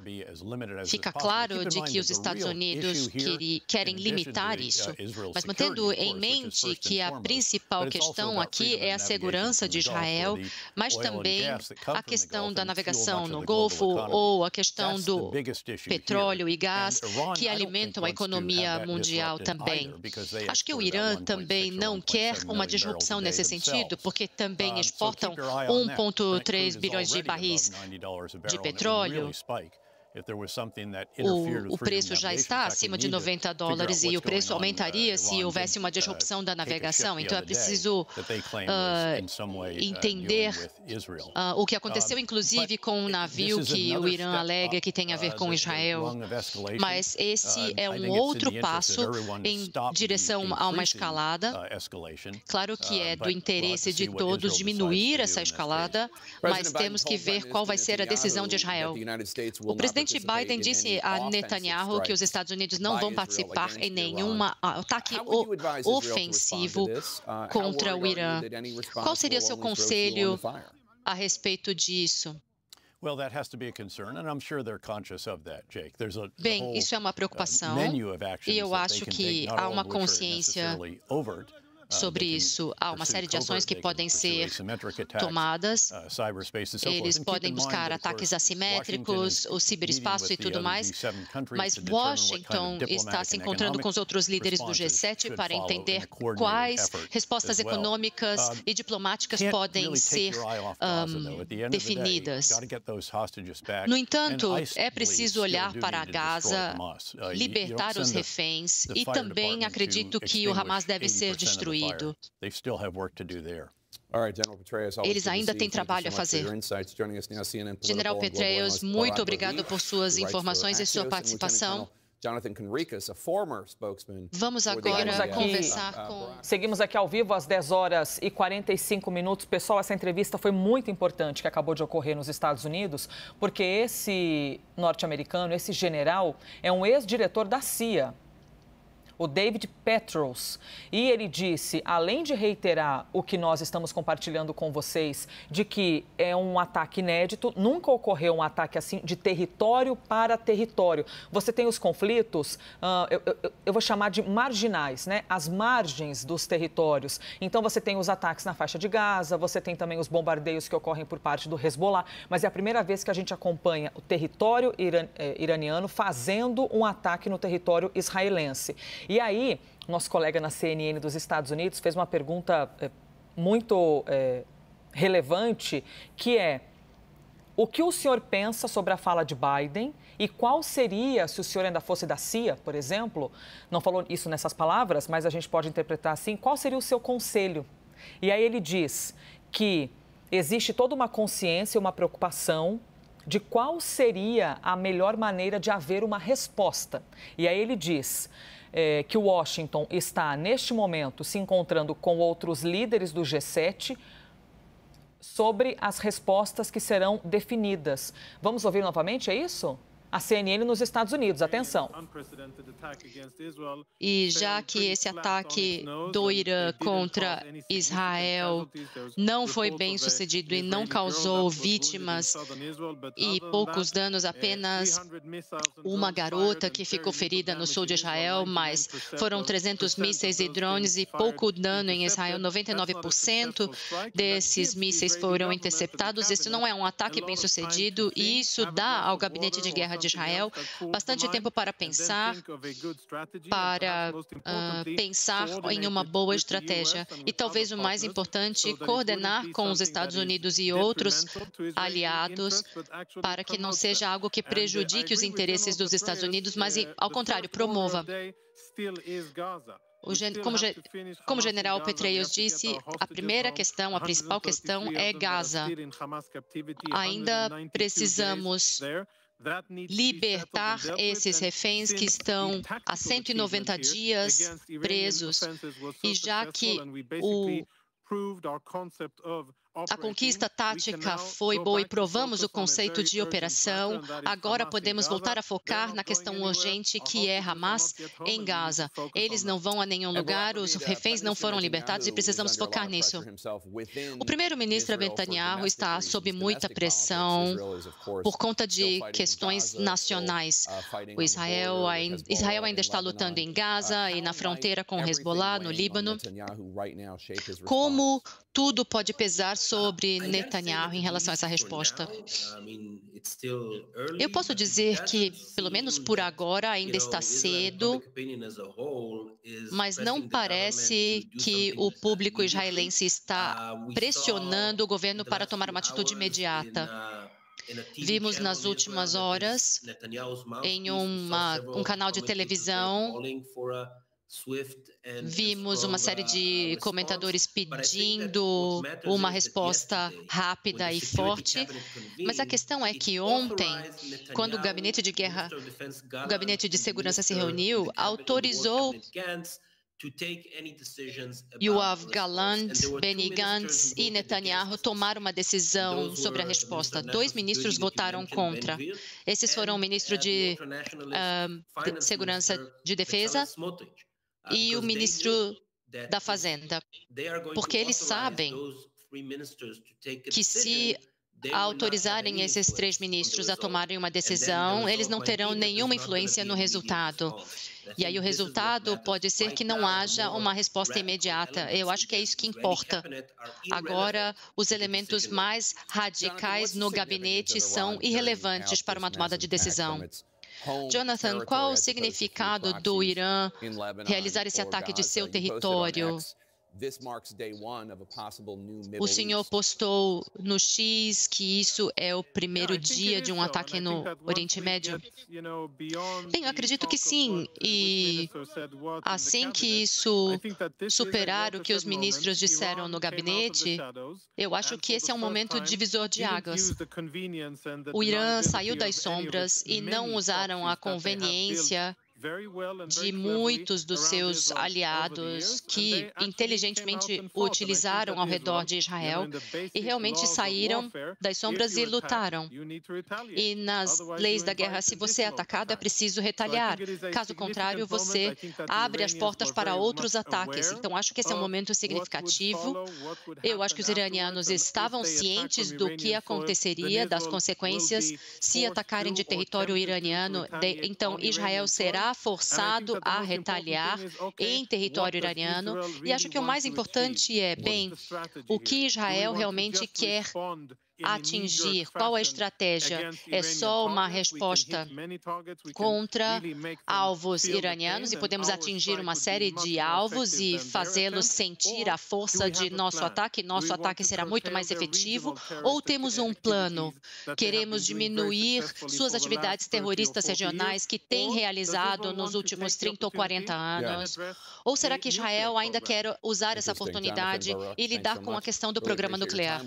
Fica claro de que os Estados Unidos querem limitar uh, isso, mas mantendo em mente que a principal questão aqui é a segurança de Israel, mas também a questão da navegação no Golfo ou a questão do petróleo e gás que alimentam a economia mundial também. Acho que o Irã também não quer uma disrupção nesse sentido, porque também exportam 1,3 bilhões de barris de petróleo o, o, preço já está acima de 90 dólares e o preço uh, aumentaria se houvesse uma uh, disrupção da navegação. Então é preciso uh, entender uh, o que aconteceu, inclusive, com um navio que o Irã alega que tem a ver com Israel. Mas esse é um outro passo em direção a uma escalada. Claro que é do interesse de todos diminuir essa escalada, mas temos que ver qual vai ser a decisão de Israel. O presidente presidente Biden disse a Netanyahu que os Estados Unidos não vão participar em nenhum ataque ofensivo uh, contra o Irã. Qual seria seu conselho a respeito disso? Bem, isso é uma uh, preocupação e eu acho que há uma consciência ah, sobre isso. Há uma série de ações que podem ser tomadas. Ah, Eles podem buscar ataques assimétricos, o ciberespaço e tudo mais. Mas Washington está se encontrando com os outros líderes do G7 para entender quais respostas econômicas e diplomáticas podem ser um, definidas. No entanto, é preciso olhar para Gaza, uh, libertar os reféns e também acredito que o Hamas deve ser destruído. Eles ainda têm trabalho a fazer. General Petraeus, muito obrigado por suas informações e sua participação. Vamos agora conversar com. Seguimos aqui ao vivo às 10 horas e 45 minutos. Pessoal, essa entrevista foi muito importante que acabou de ocorrer nos Estados Unidos, porque esse norte-americano, esse general, é um ex-diretor da CIA o David Petros, e ele disse, além de reiterar o que nós estamos compartilhando com vocês, de que é um ataque inédito, nunca ocorreu um ataque assim de território para território. Você tem os conflitos, uh, eu, eu, eu, vou chamar de marginais, né? As margens dos territórios. Então você tem os ataques na faixa de Gaza, você tem também os bombardeios que ocorrem por parte do Hezbollah, mas é a primeira vez que a gente acompanha o território eh, iraniano fazendo um ataque no território israelense. E aí, nosso colega na CNN dos Estados Unidos fez uma pergunta é, muito é, relevante, que é o que o senhor pensa sobre a fala de Biden e qual seria, se o senhor ainda fosse da CIA, por exemplo, não falou isso nessas palavras, mas a gente pode interpretar assim, qual seria o seu conselho? E aí ele diz que existe toda uma consciência, uma preocupação de qual seria a melhor maneira de haver uma resposta. E aí ele diz: é, que Washington está, neste momento, se encontrando com outros líderes do G7 sobre as respostas que serão definidas. Vamos ouvir novamente, é isso? A CNN nos Estados Unidos. Atenção. E já que esse ataque do Irã contra Israel não foi bem sucedido e não causou vítimas e poucos danos, apenas uma garota que ficou ferida no sul de Israel, mas foram 300 mísseis e drones e pouco dano em Israel. 99% desses mísseis foram interceptados. Isso não é um ataque bem sucedido e isso dá ao gabinete de guerra de Israel bastante tempo para pensar, para uh, pensar em uma boa estratégia. E talvez o mais importante, coordenar com os Estados Unidos e outros aliados para que não seja algo que prejudique os interesses dos Estados Unidos, mas, ao contrário, promova. O, como, como, o general Petreios disse, a primeira questão, a principal questão é Gaza. Ainda precisamos libertar esses reféns que estão há 190 dias presos. E já que o a conquista tática foi boa e provamos o conceito de operação. Agora podemos voltar a focar na questão urgente que é Hamas em Gaza. Eles não vão a nenhum lugar, os reféns não foram libertados e precisamos focar nisso. O primeiro-ministro Netanyahu está sob muita pressão por conta de questões nacionais. O Israel ainda, Israel ainda está lutando em Gaza e na fronteira com Hezbollah, no Líbano. Como tudo pode pesar sobre Netanyahu em relação a essa resposta. Eu posso dizer que, pelo menos por agora, ainda está cedo, mas não parece que o público israelense (laughs) está pressionando o governo para tomar uma atitude imediata. Vimos nas últimas horas, em uma, um canal de televisão, Vimos uma série de comentadores pedindo uma resposta rápida e forte, mas a questão é que ontem, quando o gabinete de guerra, o gabinete de segurança se reuniu, autorizou Yoav Galant, Benny Gantz e Netanyahu tomaram uma decisão sobre a resposta. Dois ministros votaram contra. Esses foram o ministro de, uh, de Segurança de Defesa e o ministro da Fazenda, porque eles sabem que se autorizarem esses três ministros a tomarem uma decisão, eles não terão nenhuma influência no resultado. E aí o resultado pode ser que não haja uma resposta imediata. Eu acho que é isso que importa. Agora, os elementos mais radicais no gabinete são irrelevantes para uma tomada de decisão. Jonathan, qual o significado do Irã realizar esse ataque de seu território? O senhor postou no X que isso é o primeiro dia de um ataque no Oriente Médio? Bem, eu acredito que sim. E assim que isso superar o que os ministros disseram no gabinete, eu acho que esse é um momento divisor de águas. O Irã saiu das sombras e não usaram a conveniência de muitos dos seus aliados que inteligentemente utilizaram ao redor de Israel e realmente saíram das sombras e lutaram. E nas leis da guerra, se você é atacado, é preciso retaliar. Caso contrário, você abre as portas para outros ataques. Então, acho que esse é um momento significativo. Eu acho que os iranianos estavam cientes do que aconteceria, das consequências, se atacarem de território iraniano. Então, Israel será forçado a retaliar em território iraniano. E acho que o mais importante é, bem, o que Israel realmente quer atingir? Qual a estratégia? É só uma resposta contra alvos iranianos e podemos atingir uma série de alvos e fazê-los sentir a força de nosso ataque? Nosso ataque será muito mais efetivo? Ou temos um plano? Queremos diminuir suas atividades terroristas regionais que tem realizado nos últimos 30 ou 40 anos? Ou será que Israel ainda quer usar essa oportunidade e lidar com a questão do programa nuclear?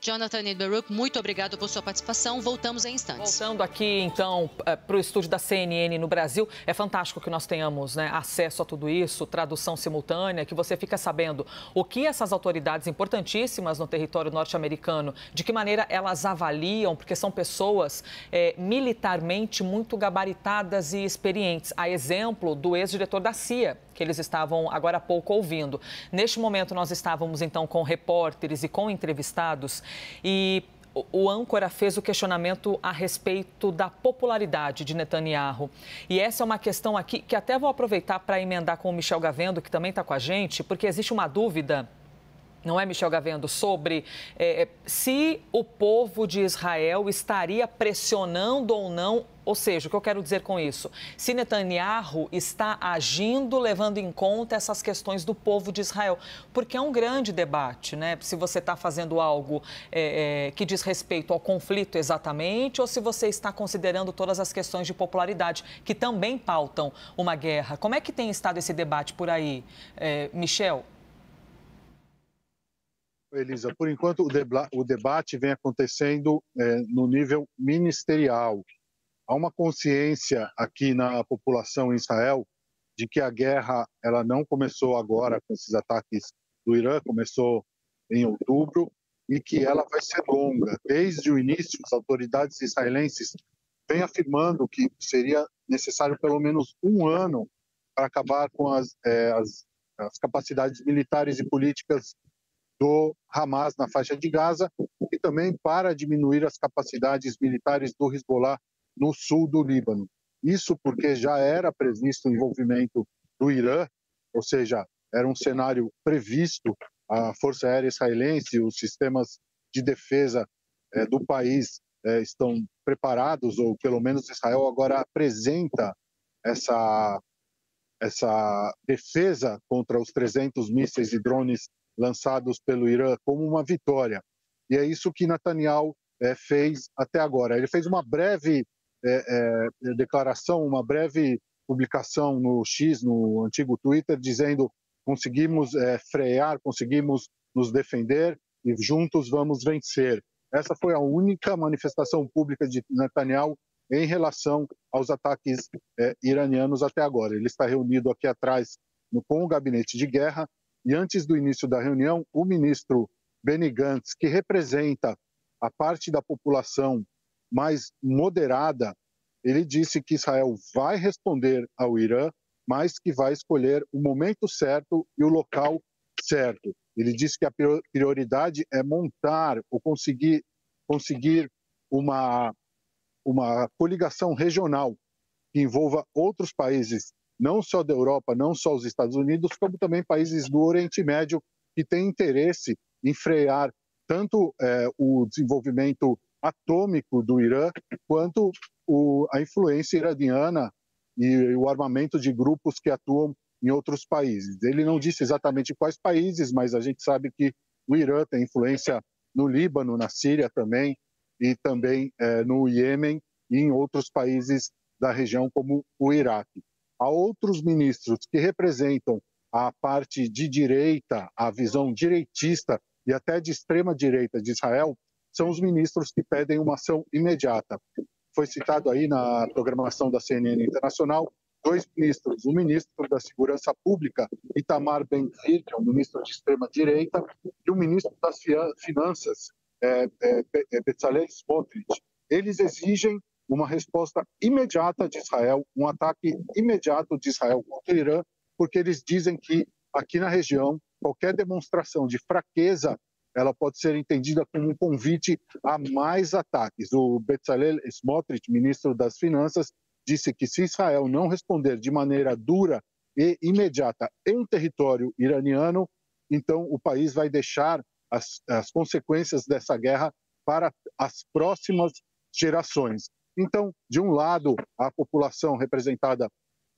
Jonathan Baruch, muito obrigado por sua participação. Voltamos em instantes. Voltando aqui, então, eh, para o estúdio da CNN no Brasil, é fantástico que nós tenhamos né, acesso a tudo isso, tradução simultânea, que você fica sabendo o que essas autoridades importantíssimas no território norte-americano, de que maneira elas avaliam, porque são pessoas é, militarmente muito gabaritadas e experientes. A exemplo do ex-diretor da CIA, que eles estavam agora há pouco ouvindo. Neste momento, nós estávamos então com repórteres e com entrevistados e o âncora fez o questionamento a respeito da popularidade de Netanyahu. E essa é uma questão aqui que até vou aproveitar para emendar com o Michel Gavendo, que também está com a gente, porque existe uma dúvida não é, Michel Gavendo, sobre é, se o povo de Israel estaria pressionando ou não. Ou seja, o que eu quero dizer com isso? Se Netanyahu está agindo levando em conta essas questões do povo de Israel. Porque é um grande debate, né? Se você está fazendo algo é, é, que diz respeito ao conflito exatamente, ou se você está considerando todas as questões de popularidade que também pautam uma guerra. Como é que tem estado esse debate por aí, é, Michel? Elisa, por enquanto o, deba o debate vem acontecendo é, no nível ministerial. Há uma consciência aqui na população em Israel de que a guerra ela não começou agora com esses ataques do Irã, começou em outubro e que ela vai ser longa. Desde o início, as autoridades israelenses vêm afirmando que seria necessário pelo menos um ano para acabar com as, é, as, as capacidades militares e políticas do Hamas na faixa de Gaza e também para diminuir as capacidades militares do Hezbollah no sul do Líbano. Isso porque já era previsto o envolvimento do Irã, ou seja, era um cenário previsto. A Força Aérea Israelense, os sistemas de defesa é, do país é, estão preparados, ou pelo menos Israel agora apresenta essa, essa defesa contra os 300 mísseis e drones lançados pelo Irã como uma vitória. E é isso que Netanyahu é, fez até agora. Ele fez uma breve é, é, declaração, uma breve publicação no X, no antigo Twitter, dizendo conseguimos frear, conseguimos nos defender e juntos vamos vencer. Essa foi a única manifestação pública de Netanyahu em relação aos ataques iranianos até agora. Ele está reunido aqui atrás no, com o gabinete de guerra e antes do início da reunião, o ministro Benny Gantz, que representa a parte da população mais moderada, ele disse que Israel vai responder ao Irã, mas que vai escolher o momento certo e o local certo. Ele disse que a prioridade é montar ou conseguir, conseguir uma, uma coligação regional que envolva outros países não só da Europa, não só os Estados Unidos, como também países do Oriente Médio que têm interesse em frear tanto é, o desenvolvimento atômico do Irã quanto o, a influência iraniana e o armamento de grupos que atuam em outros países. Ele não disse exatamente quais países, mas a gente sabe que o Irã tem influência no Líbano, na Síria também, e também é, no Iêmen e em outros países da região, como o Iraque a outros ministros que representam a parte de direita, a visão direitista e até de extrema direita de Israel, são os ministros que pedem uma ação imediata. Foi citado aí na programação da CNN Internacional dois ministros, o ministro da Segurança Pública, Itamar Ben-Gvir, que é um ministro de extrema-direita, e o ministro das Finanças, é, é, é, Bezalel Smotrich. Eles exigem uma resposta imediata de Israel, um ataque imediato de Israel contra o Irã, porque eles dizem que aqui na região qualquer demonstração de fraqueza ela pode ser entendida como um convite a mais ataques. O Bezalel Smotrich, ministro das Finanças, disse que se Israel não responder de maneira dura e imediata em território iraniano, então o país vai deixar as, as consequências dessa guerra para as próximas gerações. Então, de um lado, a população representada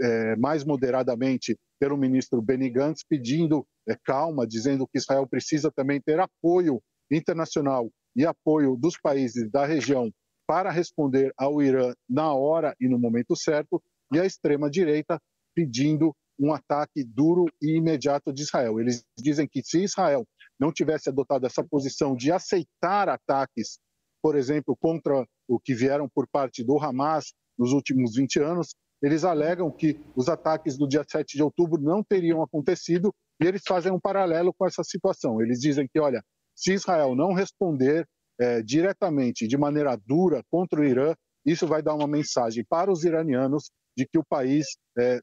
é, mais moderadamente pelo ministro Benny Gantz pedindo é, calma, dizendo que Israel precisa também ter apoio internacional e apoio dos países da região para responder ao Irã na hora e no momento certo, e a extrema-direita pedindo um ataque duro e imediato de Israel. Eles dizem que se Israel não tivesse adotado essa posição de aceitar ataques, por exemplo, contra o que vieram por parte do Hamas nos últimos 20 anos, eles alegam que os ataques do dia 7 de outubro não teriam acontecido e eles fazem um paralelo com essa situação. Eles dizem que, olha, se Israel não responder é, diretamente, de maneira dura, contra o Irã, isso vai dar uma mensagem para os iranianos de que o país é,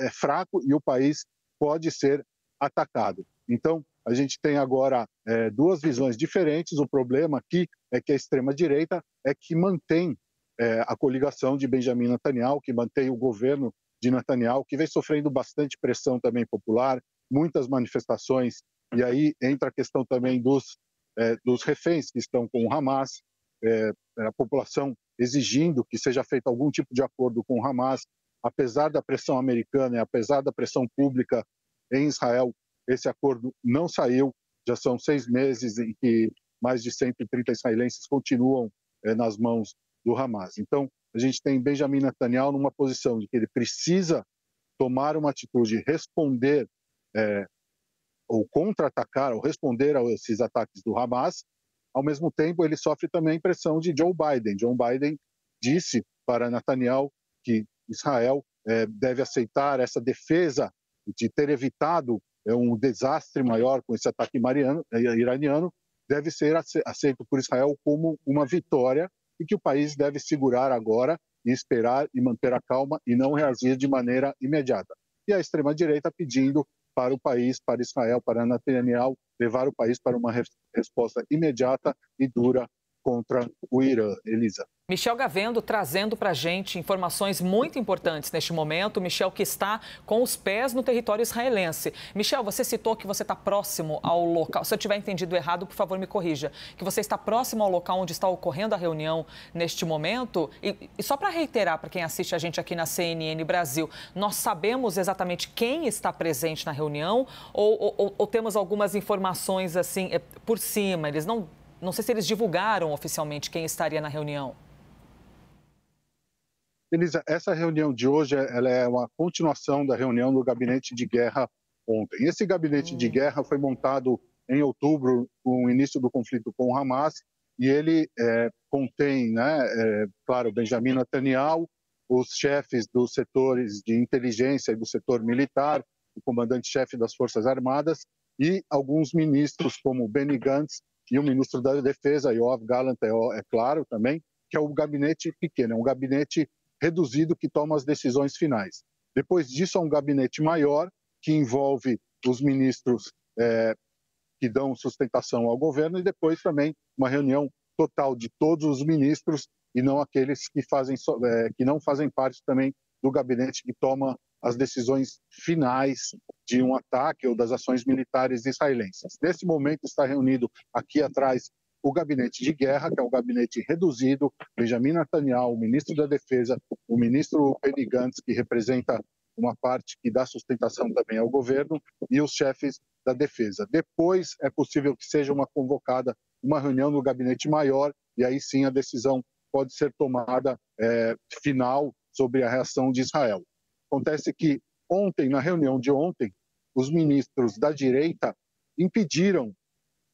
é fraco e o país pode ser atacado. Então, a gente tem agora é, duas visões diferentes. O problema aqui é que a extrema-direita é que mantém é, a coligação de Benjamin Netanyahu, que mantém o governo de Netanyahu, que vem sofrendo bastante pressão também popular, muitas manifestações, e aí entra a questão também dos, é, dos reféns que estão com o Hamas, é, a população exigindo que seja feito algum tipo de acordo com o Hamas, apesar da pressão americana e apesar da pressão pública em Israel, esse acordo não saiu. Já são seis meses em que mais de 130 israelenses continuam é, nas mãos do Hamas. Então, a gente tem Benjamin Netanyahu numa posição de que ele precisa tomar uma atitude, responder é, ou contra-atacar ou responder a esses ataques do Hamas. Ao mesmo tempo, ele sofre também pressão de Joe Biden. Joe Biden disse para Netanyahu que Israel é, deve aceitar essa defesa de ter evitado é, um desastre maior com esse ataque mariano, é, iraniano, deve ser aceito por Israel como uma vitória e que o país deve segurar agora e esperar e manter a calma e não reagir de maneira imediata. E a extrema-direita pedindo para o país, para Israel, para Netanyahu, levar o país para uma resposta imediata e dura contra o Irã. Elisa. Michel Gavendo trazendo para a gente informações muito importantes neste momento. Michel que está com os pés no território israelense. Michel, você citou que você está próximo ao local. Se eu tiver entendido errado, por favor, me corrija. Que você está próximo ao local onde está ocorrendo a reunião neste momento. E, e só para reiterar para quem assiste a gente aqui na CNN Brasil, nós sabemos exatamente quem está presente na reunião ou, ou, ou temos algumas informações assim eh, por cima? Eles não, não sei se eles divulgaram oficialmente quem estaria na reunião. Elisa, essa reunião de hoje ela é uma continuação da reunião do gabinete de guerra ontem. Esse gabinete hum. de guerra foi montado em outubro, com o início do conflito com o Hamas, e ele é, contém, né, é, claro, Benjamin Netanyahu, os chefes dos setores de inteligência e do setor militar, o comandante-chefe das Forças Armadas e alguns ministros, como Benny Gantz e o ministro da Defesa, Yoav Gallant, é, é claro também, que é o gabinete pequeno, é um gabinete reduzido que toma as decisões finais. Depois disso, há um gabinete maior, que envolve os ministros é, que dão sustentação ao governo, e depois também uma reunião total de todos os ministros e não aqueles que, fazem, é, que não fazem parte também do gabinete que toma as decisões finais de um ataque ou das ações militares israelenses. Nesse momento está reunido aqui atrás o gabinete de guerra, que é um gabinete reduzido, Benjamin Netanyahu, o ministro da Defesa, o ministro Benny Gantz, que representa uma parte que dá sustentação também ao governo, e os chefes da defesa. Depois é possível que seja uma convocada uma reunião no gabinete maior, e aí sim a decisão pode ser tomada é, final sobre a reação de Israel. Acontece que ontem, na reunião de ontem, os ministros da direita impediram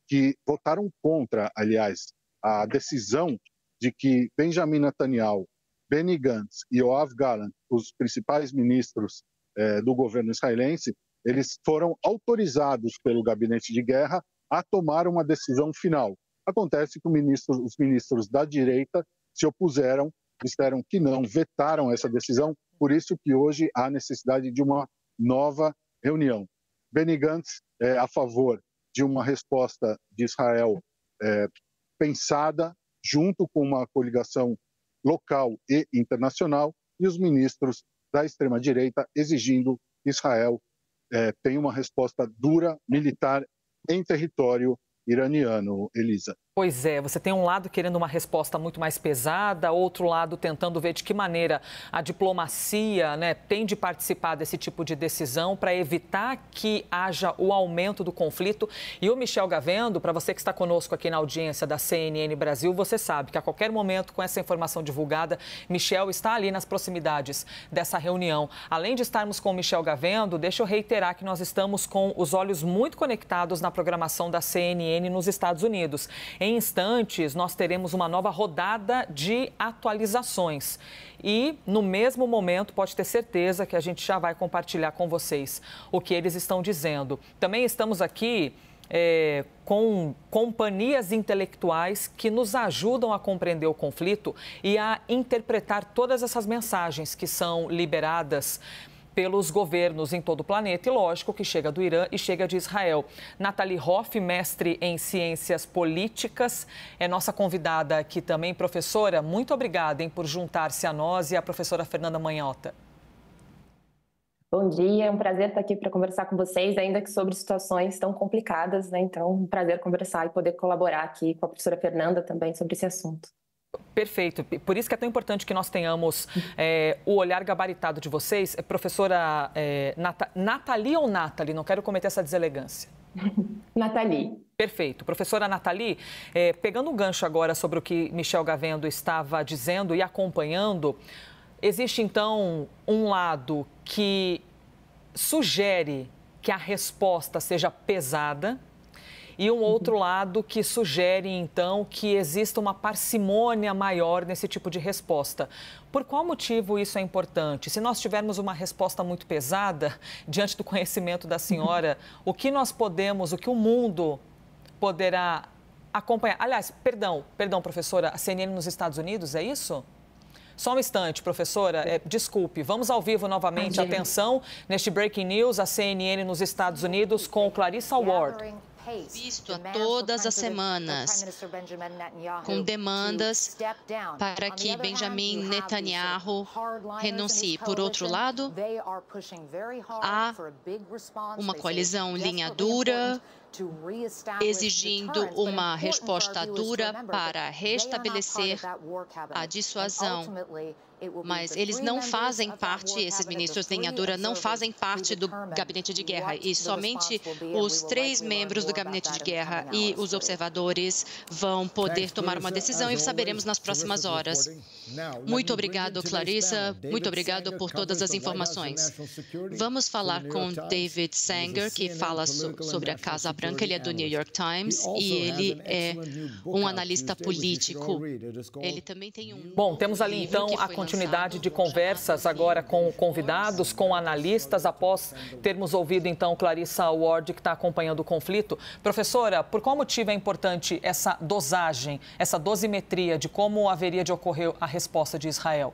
que votaram contra, aliás, a decisão de que Benjamin Netanyahu Benny Gantz e Yoav Gallant, os principais ministros eh, do governo israelense, eles foram autorizados pelo gabinete de guerra a tomar uma decisão final. Acontece que ministro, os ministros da direita se opuseram, disseram que não, vetaram essa decisão, por isso que hoje há necessidade de uma nova reunião. Benny Gantz é a favor de uma resposta de Israel é, pensada junto com uma coligação local e internacional, e os ministros da extrema-direita exigindo que Israel é, tenha uma resposta dura, militar, em território iraniano, Elisa. Pois é, você tem um lado querendo uma resposta muito mais pesada, outro lado tentando ver de que maneira a diplomacia né, tem de participar desse tipo de decisão para evitar que haja o aumento do conflito. E o Michel Gavendo, para você que está conosco aqui na audiência da CNN Brasil, você sabe que a qualquer momento, com essa informação divulgada, Michel está ali nas proximidades dessa reunião. Além de estarmos com o Michel Gavendo, deixa eu reiterar que nós estamos com os olhos muito conectados na programação da CNN nos Estados Unidos. Em instantes, nós teremos uma nova rodada de atualizações. E, no mesmo momento, pode ter certeza que a gente já vai compartilhar com vocês o que eles estão dizendo. Também estamos aqui. É, com companhias intelectuais que nos ajudam a compreender o conflito e a interpretar todas essas mensagens que são liberadas pelos governos em todo o planeta e, lógico, que chega do Irã e chega de Israel. Nathalie Hoff, mestre em ciências políticas, é nossa convidada aqui também. Professora, muito obrigada hein, por juntar-se a nós e a professora Fernanda Manhota. Bom dia, é um prazer estar aqui para conversar com vocês, ainda que sobre situações tão complicadas, né? Então, um prazer conversar e poder colaborar aqui com a professora Fernanda também sobre esse assunto. Perfeito. Por isso que é tão importante que nós tenhamos é, o olhar gabaritado de vocês. É, professora é, Nat Nathalie ou Nathalie? Não quero cometer essa deselegância. (laughs) Nathalie. Perfeito. Professora Nathalie, é, pegando um gancho agora sobre o que Michel Gavendo estava dizendo e acompanhando, existe então um lado que sugere que a resposta seja pesada, e um outro lado que sugere, então, que exista uma parcimônia maior nesse tipo de resposta. Por qual motivo isso é importante? Se nós tivermos uma resposta muito pesada, (laughs) diante do conhecimento da senhora, (laughs) o que nós podemos, o que o mundo poderá acompanhar? Aliás, perdão, perdão, professora, a CNN nos Estados Unidos, é isso? Só um instante, professora. É, desculpe, vamos ao vivo novamente. Atenção, neste Breaking News, a CNN nos Estados Unidos com Clarissa Ward visto a todas as semanas, com demandas para que Benjamin Netanyahu renuncie. Por outro lado, há uma coalizão linha dura exigindo uma resposta dura para restabelecer a dissuasão mas eles não fazem parte, esses ministros de linha dura não fazem parte do gabinete de guerra e somente os três membros do gabinete de guerra e os observadores vão poder tomar uma decisão e saberemos nas próximas horas. Muito obrigado, Clarissa. Muito obrigado por todas as informações. Vamos falar com David Sanger, que fala so sobre a Casa Branca. Ele é do New York Times e ele é um analista político. Ele também tem um. Bom, temos ali então a continuação continuidade de conversas agora com convidados, com analistas, após termos ouvido então Clarissa Ward, que está acompanhando o conflito. Professora, por qual motivo é importante essa dosagem, essa dosimetria de como haveria de ocorrer a resposta de Israel?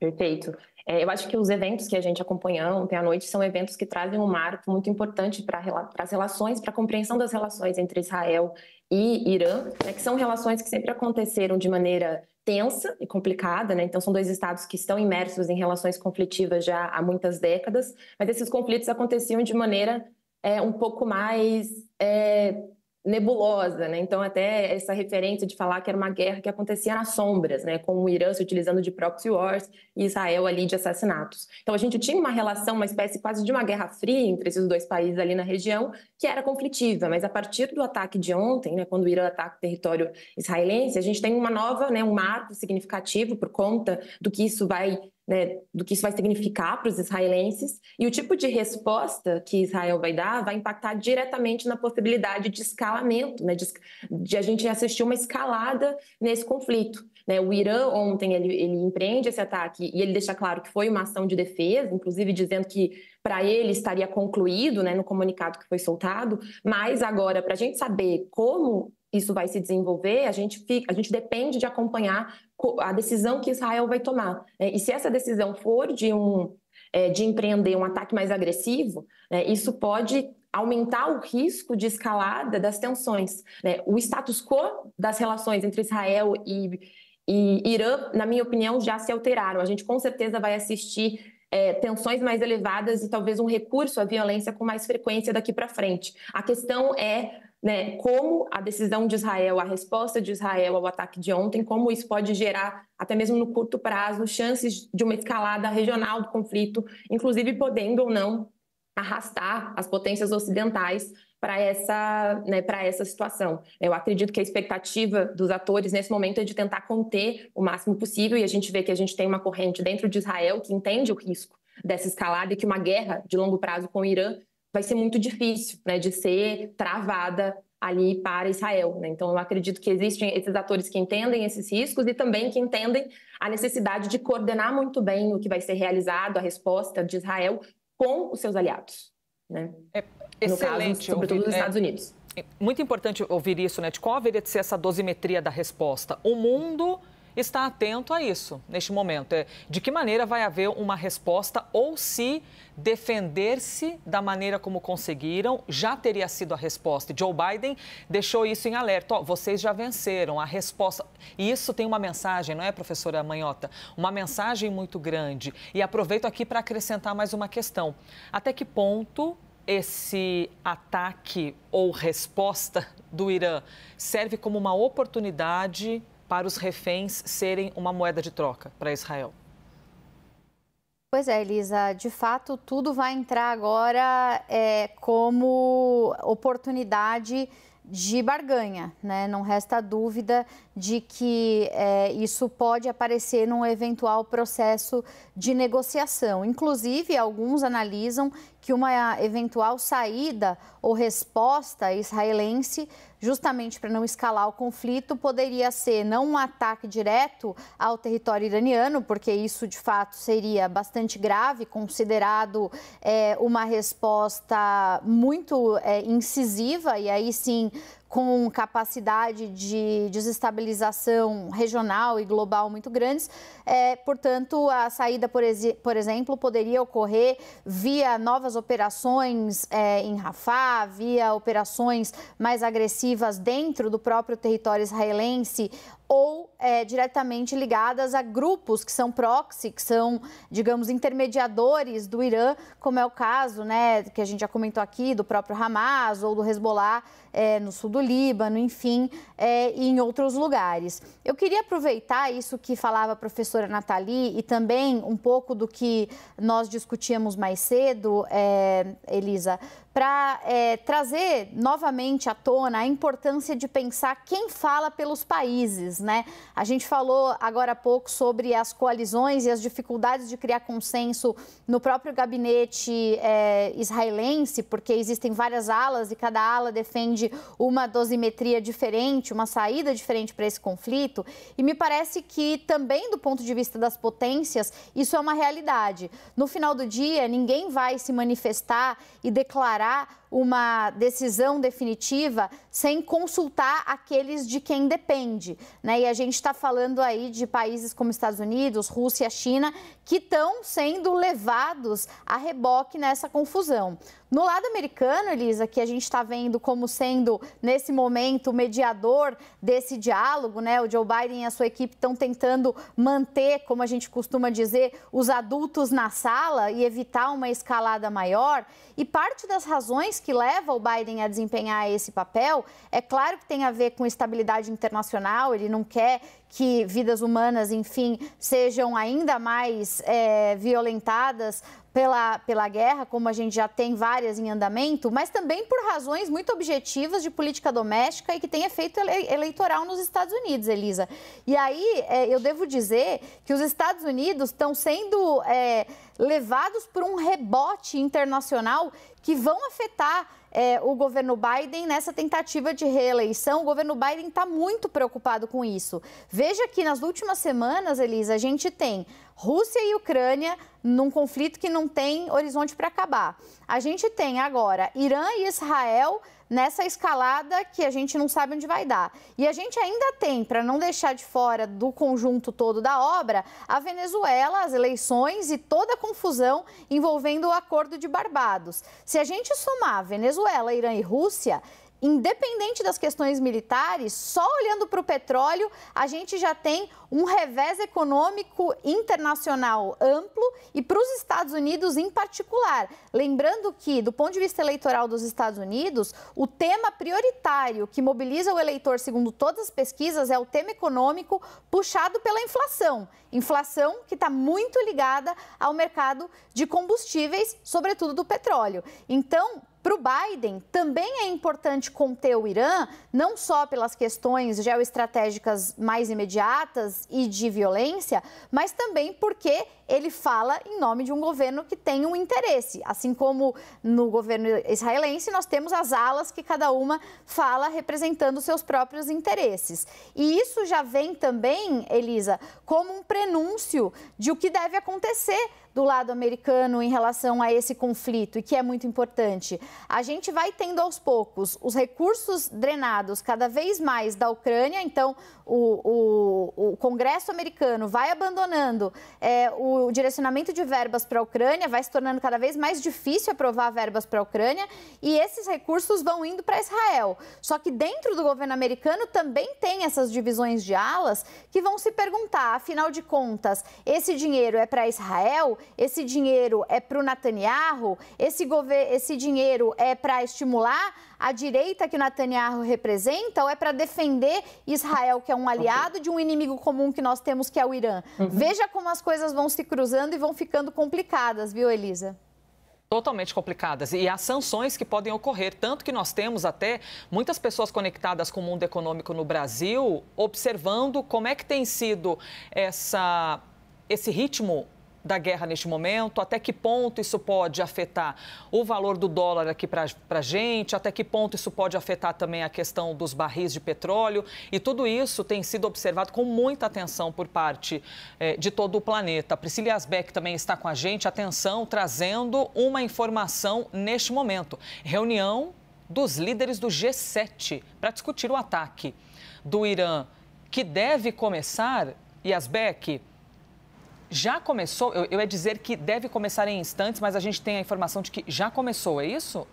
Perfeito. É, eu acho que os eventos que a gente acompanhou ontem à noite são eventos que trazem um marco muito importante para as relações, para a compreensão das relações entre Israel e Irã, né, que são relações que sempre aconteceram de maneira tensa e complicada, né? Então são dois estados que estão imersos em relações conflitivas já há muitas décadas, mas esses conflitos aconteciam de maneira é, um pouco mais é, nebulosa, né? Então até essa referência de falar que era uma guerra que acontecia nas sombras, né? Com o Irã se utilizando de proxy wars e Israel ali de assassinatos. Então a gente tinha uma relação, uma espécie quase de uma guerra fria entre esses dois países ali na região, que era conflitiva. Mas a partir do ataque de ontem, né? Quando o Irã ataca o território israelense, a gente tem uma nova, né? Um marco significativo por conta do que isso vai né, do que isso vai significar para os israelenses e o tipo de resposta que Israel vai dar vai impactar diretamente na possibilidade de escalamento, né, de, de a gente assistir uma escalada nesse conflito. Né? O Irã ontem ele, ele empreende esse ataque e ele deixa claro que foi uma ação de defesa, inclusive dizendo que para ele estaria concluído né, no comunicado que foi soltado, mas agora, para a gente saber como isso vai se desenvolver, a gente, fica, a gente depende de acompanhar a decisão que Israel vai tomar. Né? E se essa decisão for de, um, é, de empreender um ataque mais agressivo, né, isso pode aumentar o risco de escalada das tensões. Né? O status quo das relações entre Israel e, e Irã, na minha opinião, já se alteraram. A gente com certeza vai assistir é, tensões mais elevadas e talvez um recurso à violência com mais frequência daqui para frente. A questão é né, como a decisão de Israel, a resposta de Israel ao ataque de ontem, como isso pode gerar, até mesmo no curto prazo, chances de uma escalada regional do conflito, inclusive podendo ou não arrastar as potências ocidentais para essa, né, para essa situação. Eu acredito que a expectativa dos atores nesse momento é de tentar conter o máximo possível, e a gente vê que a gente tem uma corrente dentro de Israel que entende o risco dessa escalada e que uma guerra de longo prazo com o Irã vai ser muito difícil né, de ser travada ali para Israel. Né? Então, eu acredito que existem esses atores que entendem esses riscos e também que entendem a necessidade de coordenar muito bem o que vai ser realizado, a resposta de Israel com os seus aliados. Né? É excelente. Caso, sobretudo ouvir, os Estados é, Unidos. Muito importante ouvir isso, né? De qual haveria de ser essa dosimetria da resposta? O mundo está atento a isso neste momento. É, de que maneira vai haver uma resposta ou se defender-se da maneira como conseguiram já teria sido a resposta. Joe Biden deixou isso em alerta. Oh, vocês já venceram a resposta. E isso tem uma mensagem, não é, professora Manhota? Uma mensagem muito grande. E aproveito aqui para acrescentar mais uma questão. Até que ponto esse ataque ou resposta do Irã serve como uma oportunidade para os reféns serem uma moeda de troca para Israel? Pois é, Elisa, de fato, tudo vai entrar agora é, como oportunidade de barganha, né? Não resta dúvida de que é, isso pode aparecer num eventual processo de negociação. Inclusive, alguns analisam que uma eventual saída ou resposta israelense, justamente para não escalar o conflito, poderia ser não um ataque direto ao território iraniano, porque isso de fato seria bastante grave, considerado é, uma resposta muito é, incisiva, e aí sim com capacidade de desestabilização regional e global muito grandes. É, portanto, a saída, por, por, exemplo, poderia ocorrer via novas operações é, em Rafah, via operações mais agressivas dentro do próprio território israelense ou é, diretamente ligadas a grupos que são proxy, que são, digamos, intermediadores do Irã, como é o caso, né, que a gente já comentou aqui, do próprio Hamas ou do Hezbollah é, no sul do Líbano, enfim, é, e em outros lugares. Eu queria aproveitar isso que falava a professora Nathalie e também um pouco do que nós discutíamos mais cedo, é, Elisa, para é, trazer novamente à tona a importância de pensar quem fala pelos países, né? A gente falou agora há pouco sobre as coalizões e as dificuldades de criar consenso no próprio gabinete é, israelense, porque existem várias alas e cada ala defende uma dosimetria diferente, uma saída diferente para esse conflito. E me parece que também do ponto de vista das potências, isso é uma realidade. No final do dia, ninguém vai se manifestar e declarar negara uma decisão definitiva sem consultar aqueles de quem depende. Né? E a gente está falando aí de países como Estados Unidos, Rússia, China, que estão sendo levados a reboque nessa confusão. No lado americano, Elisa, que a gente está vendo como sendo, nesse momento, o mediador desse diálogo, né? O Joe Biden e a sua equipe estão tentando manter, como a gente costuma dizer, os adultos na sala e evitar uma escalada maior. E parte das razões que leva o Biden a desempenhar esse papel é claro que tem a ver com estabilidade internacional, ele não quer que vidas humanas, enfim, sejam ainda mais é, violentadas pela, pela guerra, como a gente já tem várias em andamento, mas também por razões muito objetivas de política doméstica e que tem efeito ele eleitoral nos Estados Unidos, Elisa. E aí é, eu devo dizer que os Estados Unidos estão sendo é, levados por um rebote internacional que vão afetar é, o governo Biden nessa tentativa de reeleição. O governo Biden está muito preocupado com isso. Veja que nas últimas semanas, Elisa, a gente tem Rússia e Ucrânia num conflito que não tem horizonte para acabar. A gente tem agora Irã e Israel nessa escalada que a gente não sabe onde vai dar. E a gente ainda tem, para não deixar de fora do conjunto todo da obra, a Venezuela, as eleições e toda a confusão envolvendo o Acordo de Barbados. Se a gente somar Venezuela, Irã e Rússia, independente das questões militares, só olhando para o petróleo, a gente já tem um revés econômico internacional amplo e para os Estados Unidos em particular. Lembrando que, do ponto de vista eleitoral dos Estados Unidos, o tema prioritário que mobiliza o eleitor, segundo todas as pesquisas, é o tema econômico puxado pela inflação. Inflação que está muito ligada ao mercado de combustíveis, sobretudo do petróleo. Então, para o Biden, também é importante conter o Irã, não só pelas questões geoestratégicas mais imediatas e de violência, mas também porque ele fala em nome de um governo que tem um interesse. Assim como no governo israelense, nós temos as alas que cada uma fala representando seus próprios interesses. E isso já vem também, Elisa, como um prenúncio de o que deve acontecer do lado americano em relação a esse conflito e que é muito importante. A gente vai tendo aos poucos os recursos drenados cada vez mais da Ucrânia, então o, o, o Congresso americano vai abandonando é, o direcionamento de verbas para a Ucrânia, vai se tornando cada vez mais difícil aprovar verbas para a Ucrânia e esses recursos vão indo para Israel. Só que dentro do governo americano também tem essas divisões de alas que vão se perguntar, afinal de contas, esse dinheiro é para Israel? Esse dinheiro é para o Netanyahu? Esse, esse dinheiro é para estimular a direita que Netanyahu representa ou é para defender Israel, que é um aliado de um inimigo comum que nós temos, que é o Irã? Uhum. Veja como as coisas vão se cruzando e vão ficando complicadas, viu, Elisa? Totalmente complicadas. E há sanções que podem ocorrer. Tanto que nós temos até muitas pessoas conectadas com o mundo econômico no Brasil observando como é que tem sido essa, esse ritmo da guerra neste momento? Até que ponto isso pode afetar o valor do dólar aqui para a gente? Até que ponto isso pode afetar também a questão dos barris de petróleo? E tudo isso tem sido observado com muita atenção por parte eh, de todo o planeta. Priscila Asbeck também está com a gente, atenção, trazendo uma informação neste momento. Reunião dos líderes do G7 para discutir o ataque do Irã, que deve começar, Yasbeck, já começou, eu, eu ia dizer que deve começar em instantes, mas a gente tem a informação de que já começou, é isso?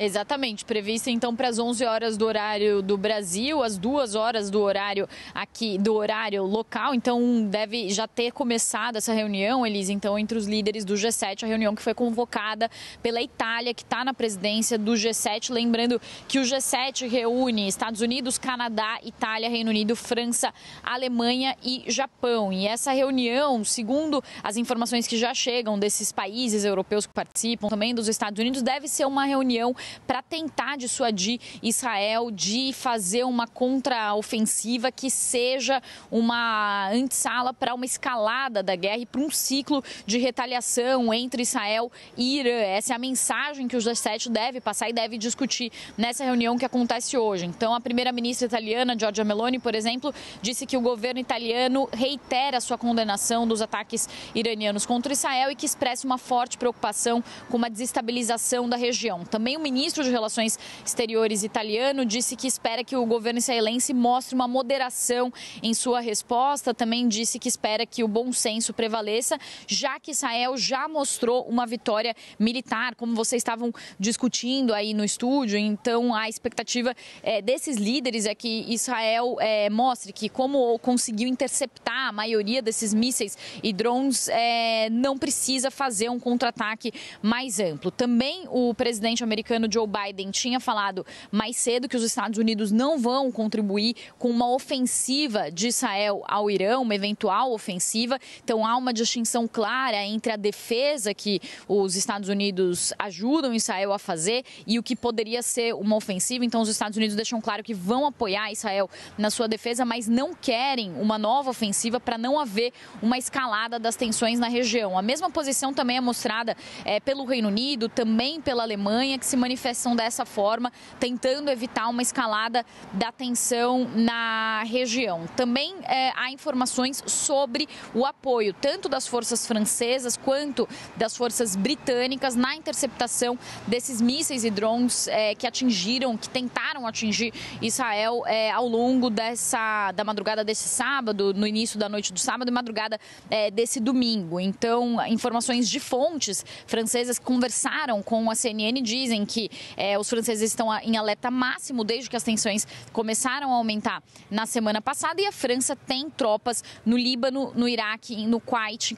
Exatamente, prevista então para as 11 horas do horário do Brasil, as 2 horas do horário aqui do horário local. Então deve já ter começado essa reunião, Elise, então entre os líderes do G7, a reunião que foi convocada pela Itália, que está na presidência do G7, lembrando que o G7 reúne Estados Unidos, Canadá, Itália, Reino Unido, França, Alemanha e Japão. E essa reunião, segundo as informações que já chegam desses países europeus que participam, também dos Estados Unidos, deve ser uma reunião para tentar dissuadir Israel de fazer uma contraofensiva que seja uma antessala para uma escalada da guerra e para um ciclo de retaliação entre Israel e Irã. Essa é a mensagem que o G7 deve passar e deve discutir nessa reunião que acontece hoje. Então, a primeira-ministra italiana, Giorgia Meloni, por exemplo, disse que o governo italiano reitera sua condenação dos ataques iranianos contra Israel e que expressa uma forte preocupação com uma desestabilização da região. Também o ministro ministro de Relações Exteriores italiano disse que espera que o governo israelense mostre uma moderação em sua resposta. Também disse que espera que o bom senso prevaleça, já que Israel já mostrou uma vitória militar, como vocês estavam discutindo aí no estúdio. Então, a expectativa é, desses líderes é que Israel é, mostre que, como conseguiu interceptar a maioria desses mísseis e drones, é, não precisa fazer um contra-ataque mais amplo. Também o presidente americano governo Joe Biden tinha falado mais cedo que os Estados Unidos não vão contribuir com uma ofensiva de Israel ao Irã, uma eventual ofensiva. Então há uma distinção clara entre a defesa que os Estados Unidos ajudam Israel a fazer e o que poderia ser uma ofensiva. Então os Estados Unidos deixam claro que vão apoiar Israel na sua defesa, mas não querem uma nova ofensiva para não haver uma escalada das tensões na região. A mesma posição também é mostrada é, pelo Reino Unido, também pela Alemanha, que se manifestam dessa forma, tentando evitar uma escalada da tensão na região. Também é, há informações sobre o apoio tanto das forças francesas quanto das forças britânicas na interceptação desses mísseis e drones é, que atingiram, que tentaram atingir Israel é, ao longo dessa da madrugada desse sábado, no início da noite do sábado e madrugada é, desse domingo. Então, informações de fontes francesas que conversaram com a CNN dizem que é, os franceses estão em alerta máximo desde que as tensões começaram a aumentar na semana passada e a França tem tropas no Líbano, no Iraque, no Kuwait,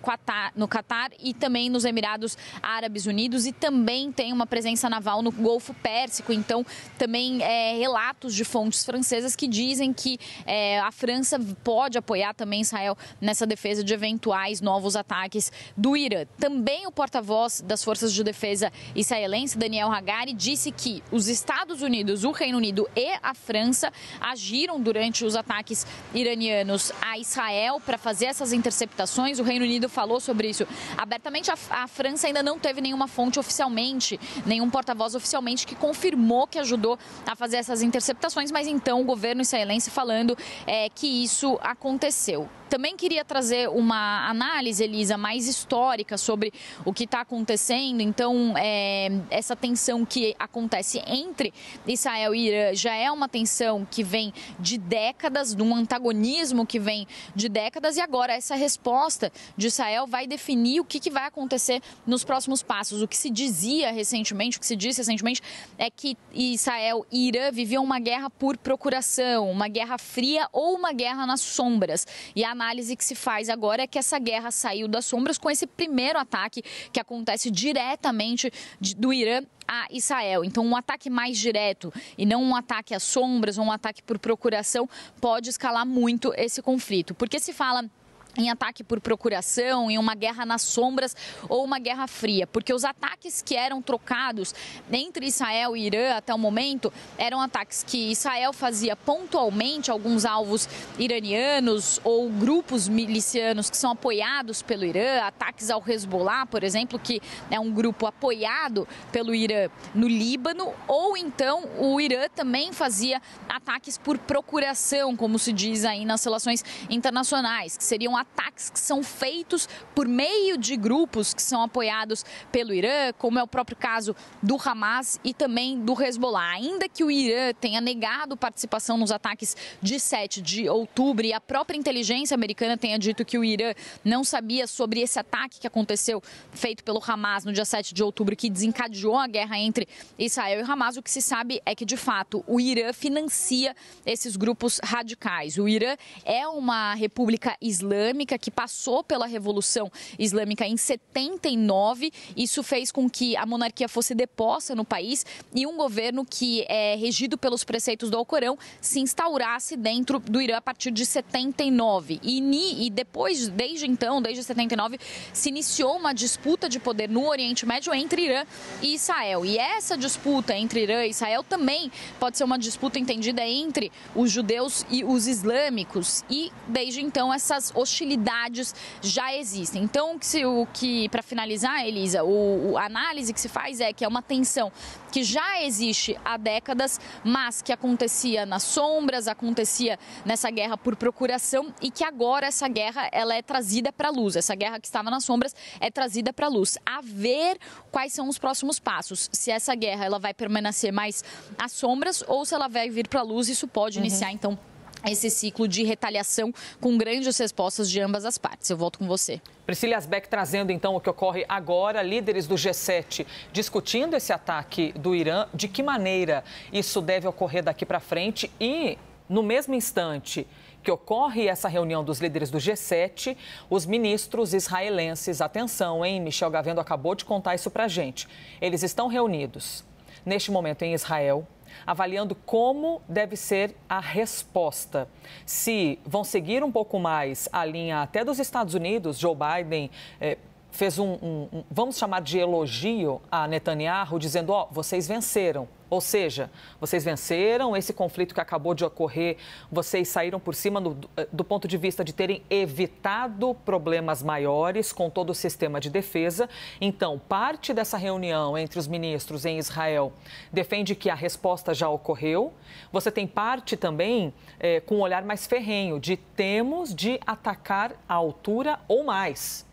no Catar e também nos Emirados Árabes Unidos e também tem uma presença naval no Golfo Pérsico. Então, também é, relatos de fontes francesas que dizem que é, a França pode apoiar também Israel nessa defesa de eventuais novos ataques do Irã. Também o porta-voz das Forças de Defesa israelense, Daniel Hagari, disse que os Estados Unidos, o Reino Unido e a França agiram durante os ataques iranianos a Israel para fazer essas interceptações. O Reino Unido falou sobre isso abertamente. A, a França ainda não teve nenhuma fonte oficialmente, nenhum porta-voz oficialmente que confirmou que ajudou a fazer essas interceptações, mas então o governo israelense falando é, que isso aconteceu. Também queria trazer uma análise, Elisa, mais histórica sobre o que está acontecendo. Então, é, essa tensão que acontece entre Israel e Irã já é uma tensão que vem de décadas, de um antagonismo que vem de décadas, e agora essa resposta de Israel vai definir o que, que vai acontecer nos próximos passos. O que se dizia recentemente, o que se disse recentemente, é que Israel e Irã viviam uma guerra por procuração, uma guerra fria ou uma guerra nas sombras. E a análise que se faz agora é que essa guerra saiu das sombras com esse primeiro ataque que acontece diretamente do Irã a Israel. Então, um ataque mais direto e não um ataque às sombras ou um ataque por procuração pode escalar muito esse conflito. Porque se fala em ataque por procuração, em uma guerra nas sombras ou uma guerra fria, porque os ataques que eram trocados entre Israel e Irã até o momento eram ataques que Israel fazia pontualmente alguns alvos iranianos ou grupos milicianos que são apoiados pelo Irã, ataques ao Hezbollah, por exemplo, que é um grupo apoiado pelo Irã no Líbano, ou então o Irã também fazia ataques por procuração, como se diz aí nas relações internacionais, que seriam ataques que são feitos por meio de grupos que são apoiados pelo Irã, como é o próprio caso do Hamas e também do Hezbollah. Ainda que o Irã tenha negado participação nos ataques de 7 de outubro e a própria inteligência americana tenha dito que o Irã não sabia sobre esse ataque que aconteceu feito pelo Hamas no dia 7 de outubro, que desencadeou a guerra entre Israel e Hamas, o que se sabe é que, de fato, o Irã financia esses grupos radicais. O Irã é uma república islâmica Islâmica, que passou pela Revolução Islâmica em 79. Isso fez com que a monarquia fosse deposta no país e um governo que é regido pelos preceitos do Alcorão se instaurasse dentro do Irã a partir de 79. E, e depois, desde então, desde 79, se iniciou uma disputa de poder no Oriente Médio entre Irã e Israel. E essa disputa entre Irã e Israel também pode ser uma disputa entendida entre os judeus e os islâmicos. E desde então essas hostilidades hostilidades já existem. Então, o que, para finalizar, Elisa, o, a análise que se faz é que é uma tensão que já existe há décadas, mas que acontecia nas sombras, acontecia nessa guerra por procuração e que agora essa guerra ela é trazida para a luz. Essa guerra que estava nas sombras é trazida para a luz. A ver quais são os próximos passos. Se essa guerra ela vai permanecer mais às sombras ou se ela vai vir para a luz, isso pode uhum. iniciar então esse ciclo de retaliação com grandes respostas de ambas as partes. Eu volto com você. Priscila Asbeck trazendo então o que ocorre agora, líderes do G7 discutindo esse ataque do Irã, de que maneira isso deve ocorrer daqui para frente e, no mesmo instante que ocorre essa reunião dos líderes do G7, os ministros israelenses, atenção, hein, Michel Gavendo acabou de contar isso para gente, eles estão reunidos neste momento em Israel, avaliando como deve ser a resposta. Se vão seguir um pouco mais a linha até dos Estados Unidos, Joe Biden. Eh, fez um, um, um, vamos chamar de elogio a Netanyahu, dizendo: Ó, oh, vocês venceram. Ou seja, vocês venceram esse conflito que acabou de ocorrer, vocês saíram por cima do, do, ponto de vista de terem evitado problemas maiores com todo o sistema de defesa. Então, parte dessa reunião entre os ministros em Israel defende que a resposta já ocorreu. Você tem parte também é, com um olhar mais ferrenho de temos de atacar a altura ou mais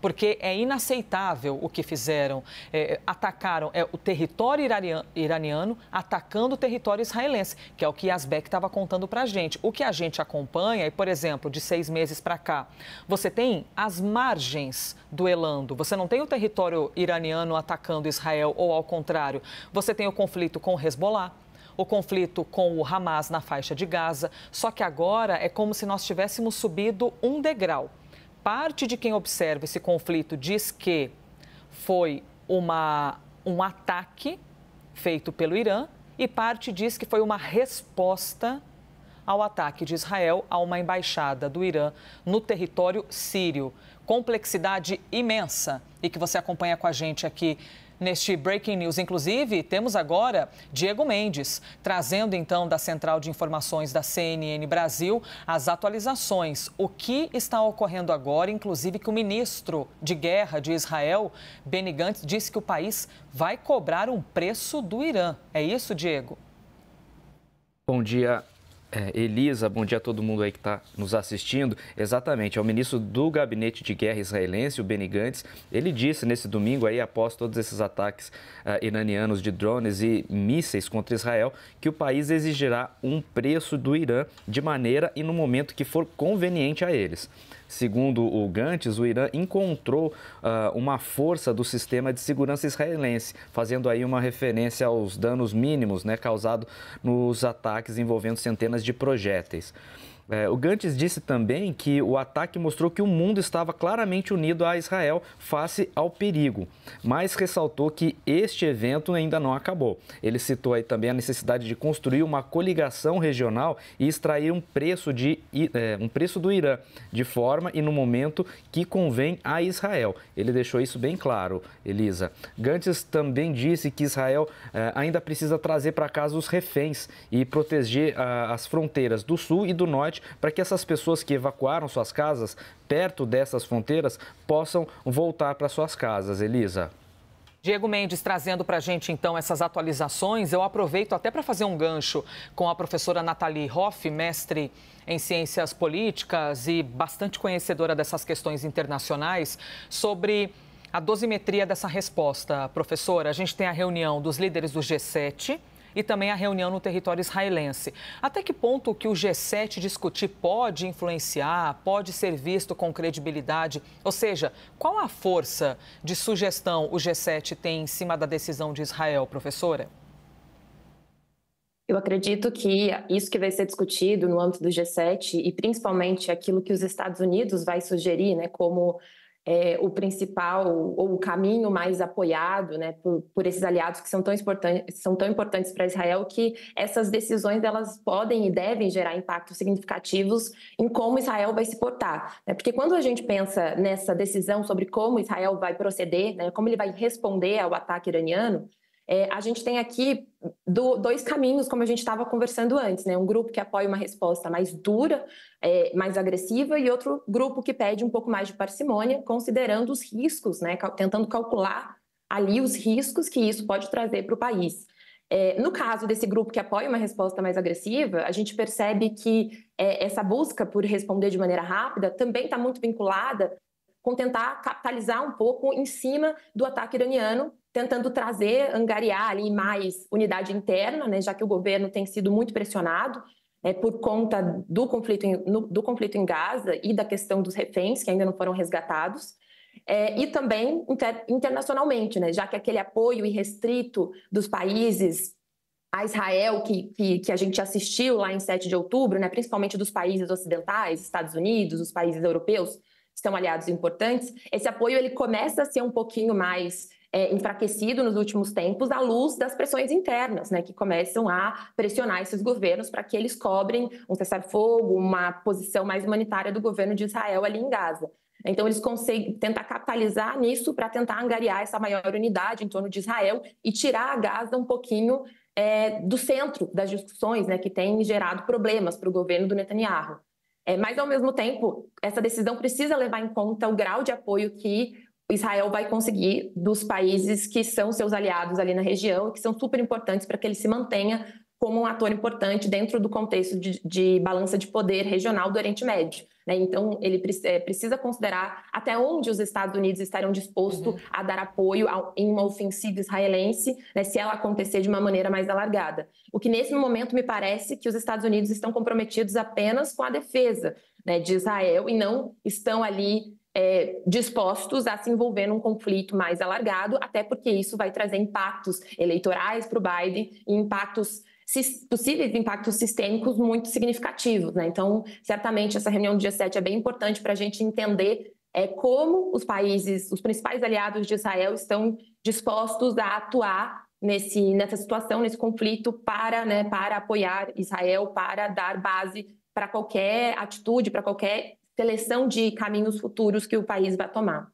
porque é inaceitável o que fizeram. É, atacaram é, o território iraniano atacando o território israelense, que é o que Asbeck estava contando para a gente. O que a gente acompanha, e por exemplo, de seis meses para cá, você tem as margens duelando. Você não tem o território iraniano atacando Israel ou ao contrário. Você tem o conflito com o Hezbollah o conflito com o Hamas na faixa de Gaza. Só que agora é como se nós tivéssemos subido um degrau parte de quem observa esse conflito diz que foi uma, um ataque feito pelo Irã e parte diz que foi uma resposta ao ataque de Israel a uma embaixada do Irã no território sírio. Complexidade imensa e que você acompanha com a gente aqui Neste Breaking News, inclusive, temos agora Diego Mendes, trazendo então da Central de Informações da CNN Brasil as atualizações. O que está ocorrendo agora, inclusive que o ministro de Guerra de Israel, Benny Gantz, disse que o país vai cobrar um preço do Irã. É isso, Diego? Bom dia, é, Elisa, bom dia a todo mundo aí que está nos assistindo. Exatamente, é o ministro do Gabinete de Guerra israelense, o Benny Gantz. Ele disse nesse domingo, aí, após todos esses ataques uh, iranianos de drones e mísseis contra Israel, que o país exigirá um preço do Irã de maneira e no momento que for conveniente a eles. Segundo o Gantz, o Irã encontrou uh, uma força do sistema de segurança israelense, fazendo aí uma referência aos danos mínimos né, causados nos ataques envolvendo centenas de projéteis. É, o Gantz disse também que o ataque mostrou que o mundo estava claramente unido a Israel face ao perigo, mas ressaltou que este evento ainda não acabou. Ele citou aí também a necessidade de construir uma coligação regional e extrair um preço, de, é, um preço do Irã de forma e no momento que convém a Israel. Ele deixou isso bem claro, Elisa. Gantz também disse que Israel é, ainda precisa trazer para casa os reféns e proteger ah, as fronteiras do sul e do norte para que essas pessoas que evacuaram suas casas perto dessas fronteiras possam voltar para suas casas. Elisa. Diego Mendes trazendo para a gente então essas atualizações. Eu aproveito até para fazer um gancho com a professora Nathalie Hoff, mestre em ciências políticas e bastante conhecedora dessas questões internacionais, sobre a dosimetria dessa resposta. Professora, a gente tem a reunião dos líderes do G7 e também a reunião no território israelense. Até que ponto que o G7 discutir pode influenciar, pode ser visto com credibilidade? Ou seja, qual a força de sugestão o G7 tem em cima da decisão de Israel, professora? Eu acredito que isso que vai ser discutido no âmbito do G7 e principalmente aquilo que os Estados Unidos vai sugerir, né, como é, o principal ou o caminho mais apoiado né, por, por esses aliados que são tão importantes, são tão importantes para Israel que essas decisões elas podem e devem gerar impactos significativos em como Israel vai se portar. Né? Porque quando a gente pensa nessa decisão sobre como Israel vai proceder, né, como ele vai responder ao ataque iraniano, é, a gente tem aqui do, dois caminhos, como a gente estava conversando antes, né? Um grupo que apoia uma resposta mais dura, é, mais agressiva, e outro grupo que pede um pouco mais de parcimônia, considerando os riscos, né? Tentando calcular ali os riscos que isso pode trazer para o país. É, no caso desse grupo que apoia uma resposta mais agressiva, a gente percebe que é, essa busca por responder de maneira rápida também está muito vinculada com tentar capitalizar um pouco em cima do ataque iraniano tentando trazer, angariar ali mais unidade interna, né, já que o governo tem sido muito pressionado é, por conta do conflito, em, no, do conflito em Gaza e da questão dos reféns que ainda não foram resgatados. É, e também inter, internacionalmente, né, já que aquele apoio irrestrito dos países a Israel que, que, que, a gente assistiu lá em 7 de outubro, né, principalmente dos países ocidentais, Estados Unidos, os países europeus, que são aliados importantes, esse apoio ele começa a ser um pouquinho mais é, enfraquecido nos últimos tempos à luz das pressões internas, né, que começam a pressionar esses governos para que eles cobrem um cessar-fogo, uma posição mais humanitária do governo de Israel ali em Gaza. Então, eles conseguem tentar capitalizar nisso para tentar angariar essa maior unidade em torno de Israel e tirar a Gaza um pouquinho é, do centro das discussões, né, que tem gerado problemas para o governo do Netanyahu. É, mas, ao mesmo tempo, essa decisão precisa levar em conta o grau de apoio que Israel vai conseguir dos países que são seus aliados ali na região e que são super importantes para que ele se mantenha como um ator importante dentro do contexto de, de balança de poder regional do Oriente Médio. Né? Então, ele é, precisa considerar até onde os Estados Unidos estarão dispostos uhum. a dar apoio a, em uma ofensiva israelense, né, se ela acontecer de uma maneira mais alargada. O que, nesse momento, me parece que os Estados Unidos estão comprometidos apenas com a defesa né, de Israel e não estão ali é, dispostos a se envolver num conflito mais alargado, até porque isso vai trazer impactos eleitorais para o Biden e impactos possíveis impactos sistêmicos muito significativos. Né? Então, certamente, essa reunião do G7 é bem importante para a gente entender é, como os países, os principais aliados de Israel, estão dispostos a atuar nesse, nessa situação, nesse conflito, para, né, para apoiar Israel, para dar base para qualquer atitude, para qualquer seleção de caminhos futuros que o país vai tomar.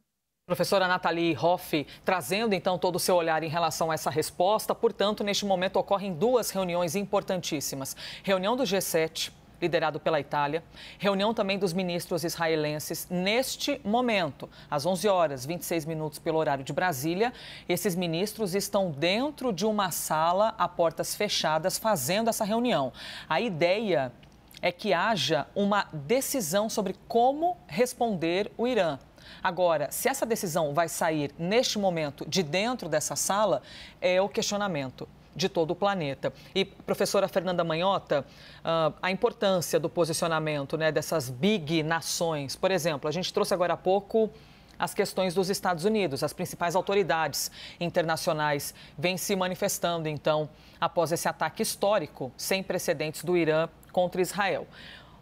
Professora Nathalie Hoff, trazendo então todo o seu olhar em relação a essa resposta, portanto, neste momento ocorrem duas reuniões importantíssimas. Reunião do G7, liderado pela Itália, reunião também dos ministros israelenses. Neste momento, às 11 horas 26 minutos pelo horário de Brasília, esses ministros estão dentro de uma sala a portas fechadas fazendo essa reunião. A ideia é que haja uma decisão sobre como responder o Irã. Agora, se essa decisão vai sair neste momento de dentro dessa sala, é o questionamento de todo o planeta. E, professora Fernanda Manhota, uh, a importância do posicionamento né, dessas big nações. Por exemplo, a gente trouxe agora há pouco as questões dos Estados Unidos. As principais autoridades internacionais vêm se manifestando, então, após esse ataque histórico, sem precedentes do Irã contra Israel.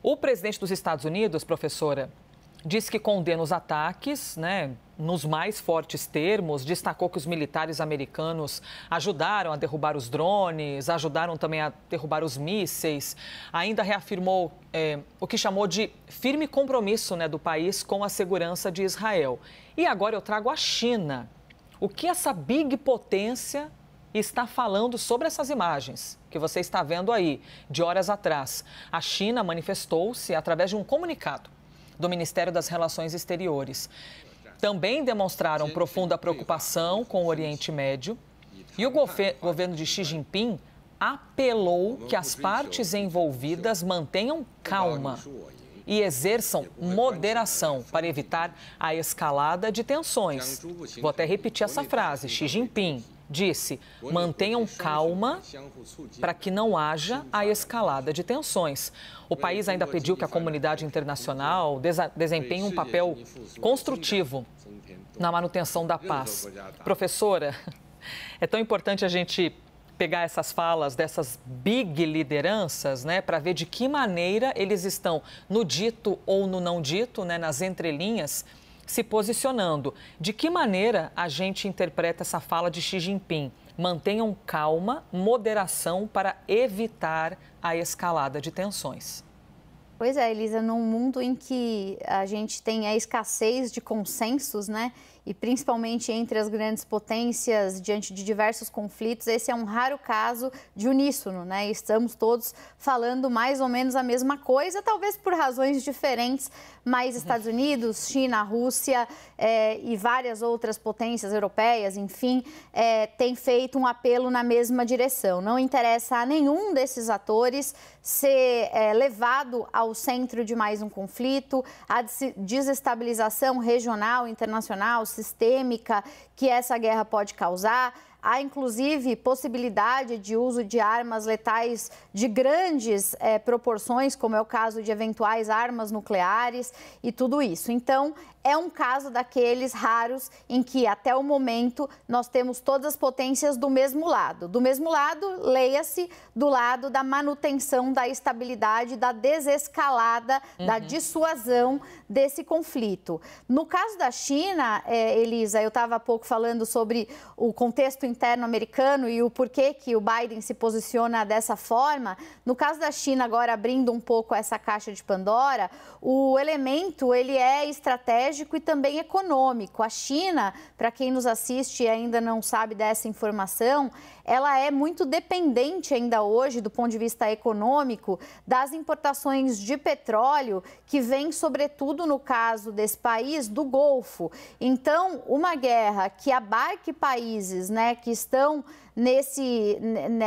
O presidente dos Estados Unidos, professora, disse que condena os ataques, né, nos mais fortes termos, destacou que os militares americanos ajudaram a derrubar os drones, ajudaram também a derrubar os mísseis, ainda reafirmou é, o que chamou de firme compromisso né, do país com a segurança de Israel. E agora eu trago a China. O que essa big potência está falando sobre essas imagens que você está vendo aí, de horas atrás? A China manifestou-se através de um comunicado do Ministério das Relações Exteriores. Também demonstraram profunda preocupação com o Oriente Médio. E o governo de Xi Jinping apelou que as partes envolvidas mantenham calma e exerçam moderação para evitar a escalada de tensões. Vou até repetir essa frase: Xi Jinping disse: mantenham calma para que não haja a escalada de tensões. O país ainda pediu que a comunidade internacional desempenhe um papel construtivo na manutenção da paz. Professora, (laughs) é tão importante a gente pegar essas falas dessas big lideranças, né, para ver de que maneira eles estão no dito ou no não dito, né, nas entrelinhas se posicionando. De que maneira a gente interpreta essa fala de Xi Jinping? Mantenham calma, moderação para evitar a escalada de tensões. Pois é, Elisa, num mundo em que a gente tem a escassez de consensos, né? e principalmente entre as grandes potências diante de diversos conflitos, esse é um raro caso de uníssono, né? Estamos todos falando mais ou menos a mesma coisa, talvez por razões diferentes, mas Estados Unidos, China, Rússia é, e várias outras potências europeias, enfim, é, têm feito um apelo na mesma direção. Não interessa a nenhum desses atores ser é, levado ao centro de mais um conflito, a desestabilização regional, internacional, sistêmica que essa guerra pode causar, Há, inclusive, possibilidade de uso de armas letais de grandes é, proporções, como é o caso de eventuais armas nucleares e tudo isso. Então, é um caso daqueles raros em que, até o momento, nós temos todas as potências do mesmo lado. Do mesmo lado, leia-se do lado da manutenção da estabilidade, da desescalada, uhum. da dissuasão desse conflito. No caso da China, é, Elisa, eu estava há pouco falando sobre o contexto interno americano e o porquê que o Biden se posiciona dessa forma. No caso da China, agora abrindo um pouco essa caixa de Pandora, o elemento ele é estratégico e também econômico. A China, para quem nos assiste e ainda não sabe dessa informação, ela é muito dependente ainda hoje, do ponto de vista econômico, das importações de petróleo, que vem, sobretudo no caso desse país, do Golfo. Então, uma guerra que abarque países né, que estão nesse,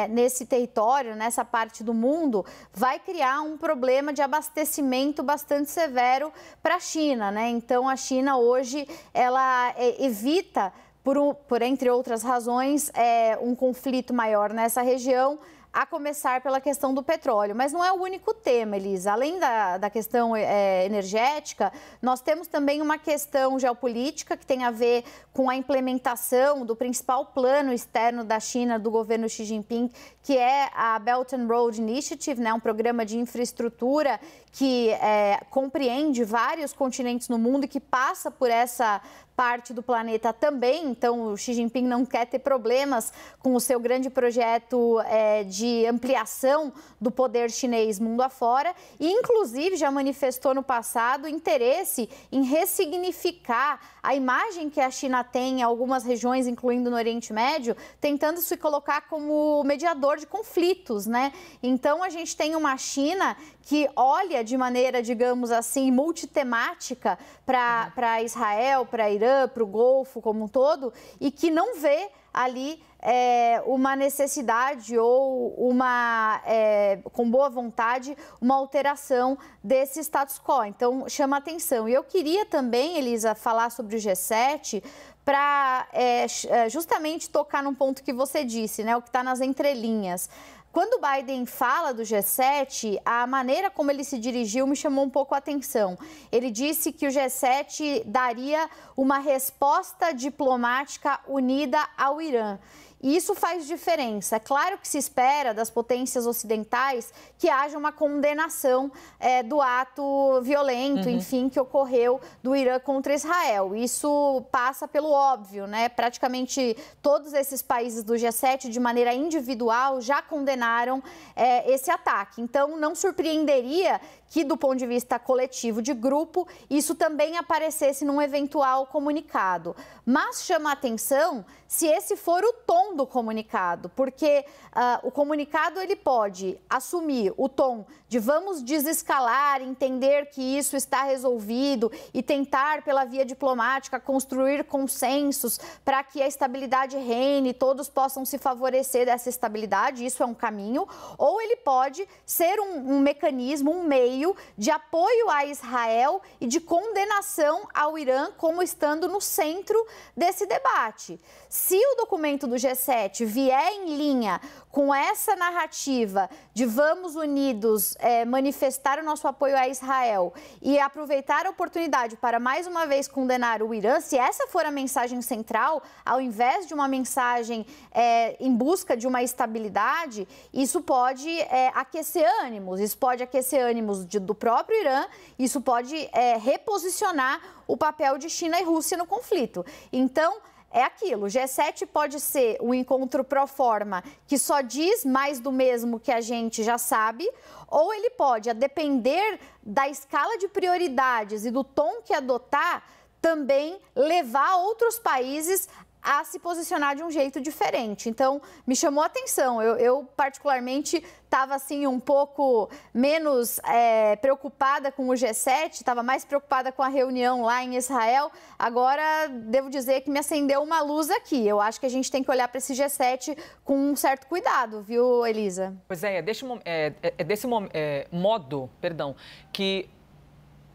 nesse território, nessa parte do mundo, vai criar um problema de abastecimento bastante severo para a China. Né? Então, a China hoje ela é, evita por, por entre outras razões, é, um conflito maior nessa região a começar pela questão do petróleo. Mas não é o único tema, Elisa. Além da, da questão é, energética, nós temos também uma questão geopolítica que tem a ver com a implementação do principal plano externo da China, do governo Xi Jinping, que é a Belt and Road Initiative, né, um programa de infraestrutura que é, compreende vários continentes no mundo e que passa por essa parte do planeta também. Então, o Xi Jinping não quer ter problemas com o seu grande projeto é, de ampliação do poder chinês mundo afora e, inclusive, já manifestou no passado interesse em ressignificar a imagem que a China tem em algumas regiões, incluindo no Oriente Médio, tentando se colocar como mediador de conflitos, né? Então, a gente tem uma China que olha de maneira, digamos assim, multitemática para uhum. Israel, para Irã, para o Golfo como um todo, e que não vê ali é, uma necessidade ou uma, é, com boa vontade, uma alteração desse status quo. Então, chama atenção. E eu queria também, Elisa, falar sobre o G7 para é, é, justamente tocar num ponto que você disse, né, o que está nas entrelinhas. Quando o Biden fala do G7, a maneira como ele se dirigiu me chamou um pouco a atenção. Ele disse que o G7 daria uma resposta diplomática unida ao Irã. E isso faz diferença. É claro que se espera das potências ocidentais que haja uma condenação é, do ato violento, uhum. enfim, que ocorreu do Irã contra Israel. Isso passa pelo óbvio, né? Praticamente todos esses países do G7, de maneira individual, já condenaram é, esse ataque. Então, não surpreenderia que, do ponto de vista coletivo de grupo, isso também aparecesse num eventual comunicado. Mas chama atenção se esse for o tom do comunicado, porque uh, o comunicado ele pode assumir o tom de vamos desescalar, entender que isso está resolvido e tentar, pela via diplomática, construir consensos para que a estabilidade reine, todos possam se favorecer dessa estabilidade, isso é um caminho, ou ele pode ser um, um mecanismo, um meio de apoio a Israel e de condenação ao Irã como estando no centro desse debate. Se o documento do G7 vier em linha com essa narrativa de vamos unidos é, manifestar o nosso apoio a Israel e aproveitar a oportunidade para mais uma vez condenar o Irã, se essa for a mensagem central, ao invés de uma mensagem é, em busca de uma estabilidade, isso pode é, aquecer ânimos, isso pode aquecer ânimos de, do próprio Irã, isso pode é, reposicionar o papel de China e Rússia no conflito. Então, é aquilo. O G7 pode ser um encontro pro forma que só diz mais do mesmo que a gente já sabe, ou ele pode, a depender da escala de prioridades e do tom que adotar, também levar outros países a se posicionar de um jeito diferente. Então, me chamou a atenção. Eu, eu particularmente, estava assim um pouco menos é, preocupada com o G7, estava mais preocupada com a reunião lá em Israel. Agora, devo dizer que me acendeu uma luz aqui. Eu acho que a gente tem que olhar para esse G7 com um certo cuidado, viu, Elisa? Pois é, é desse, é, é desse é, modo, perdão, que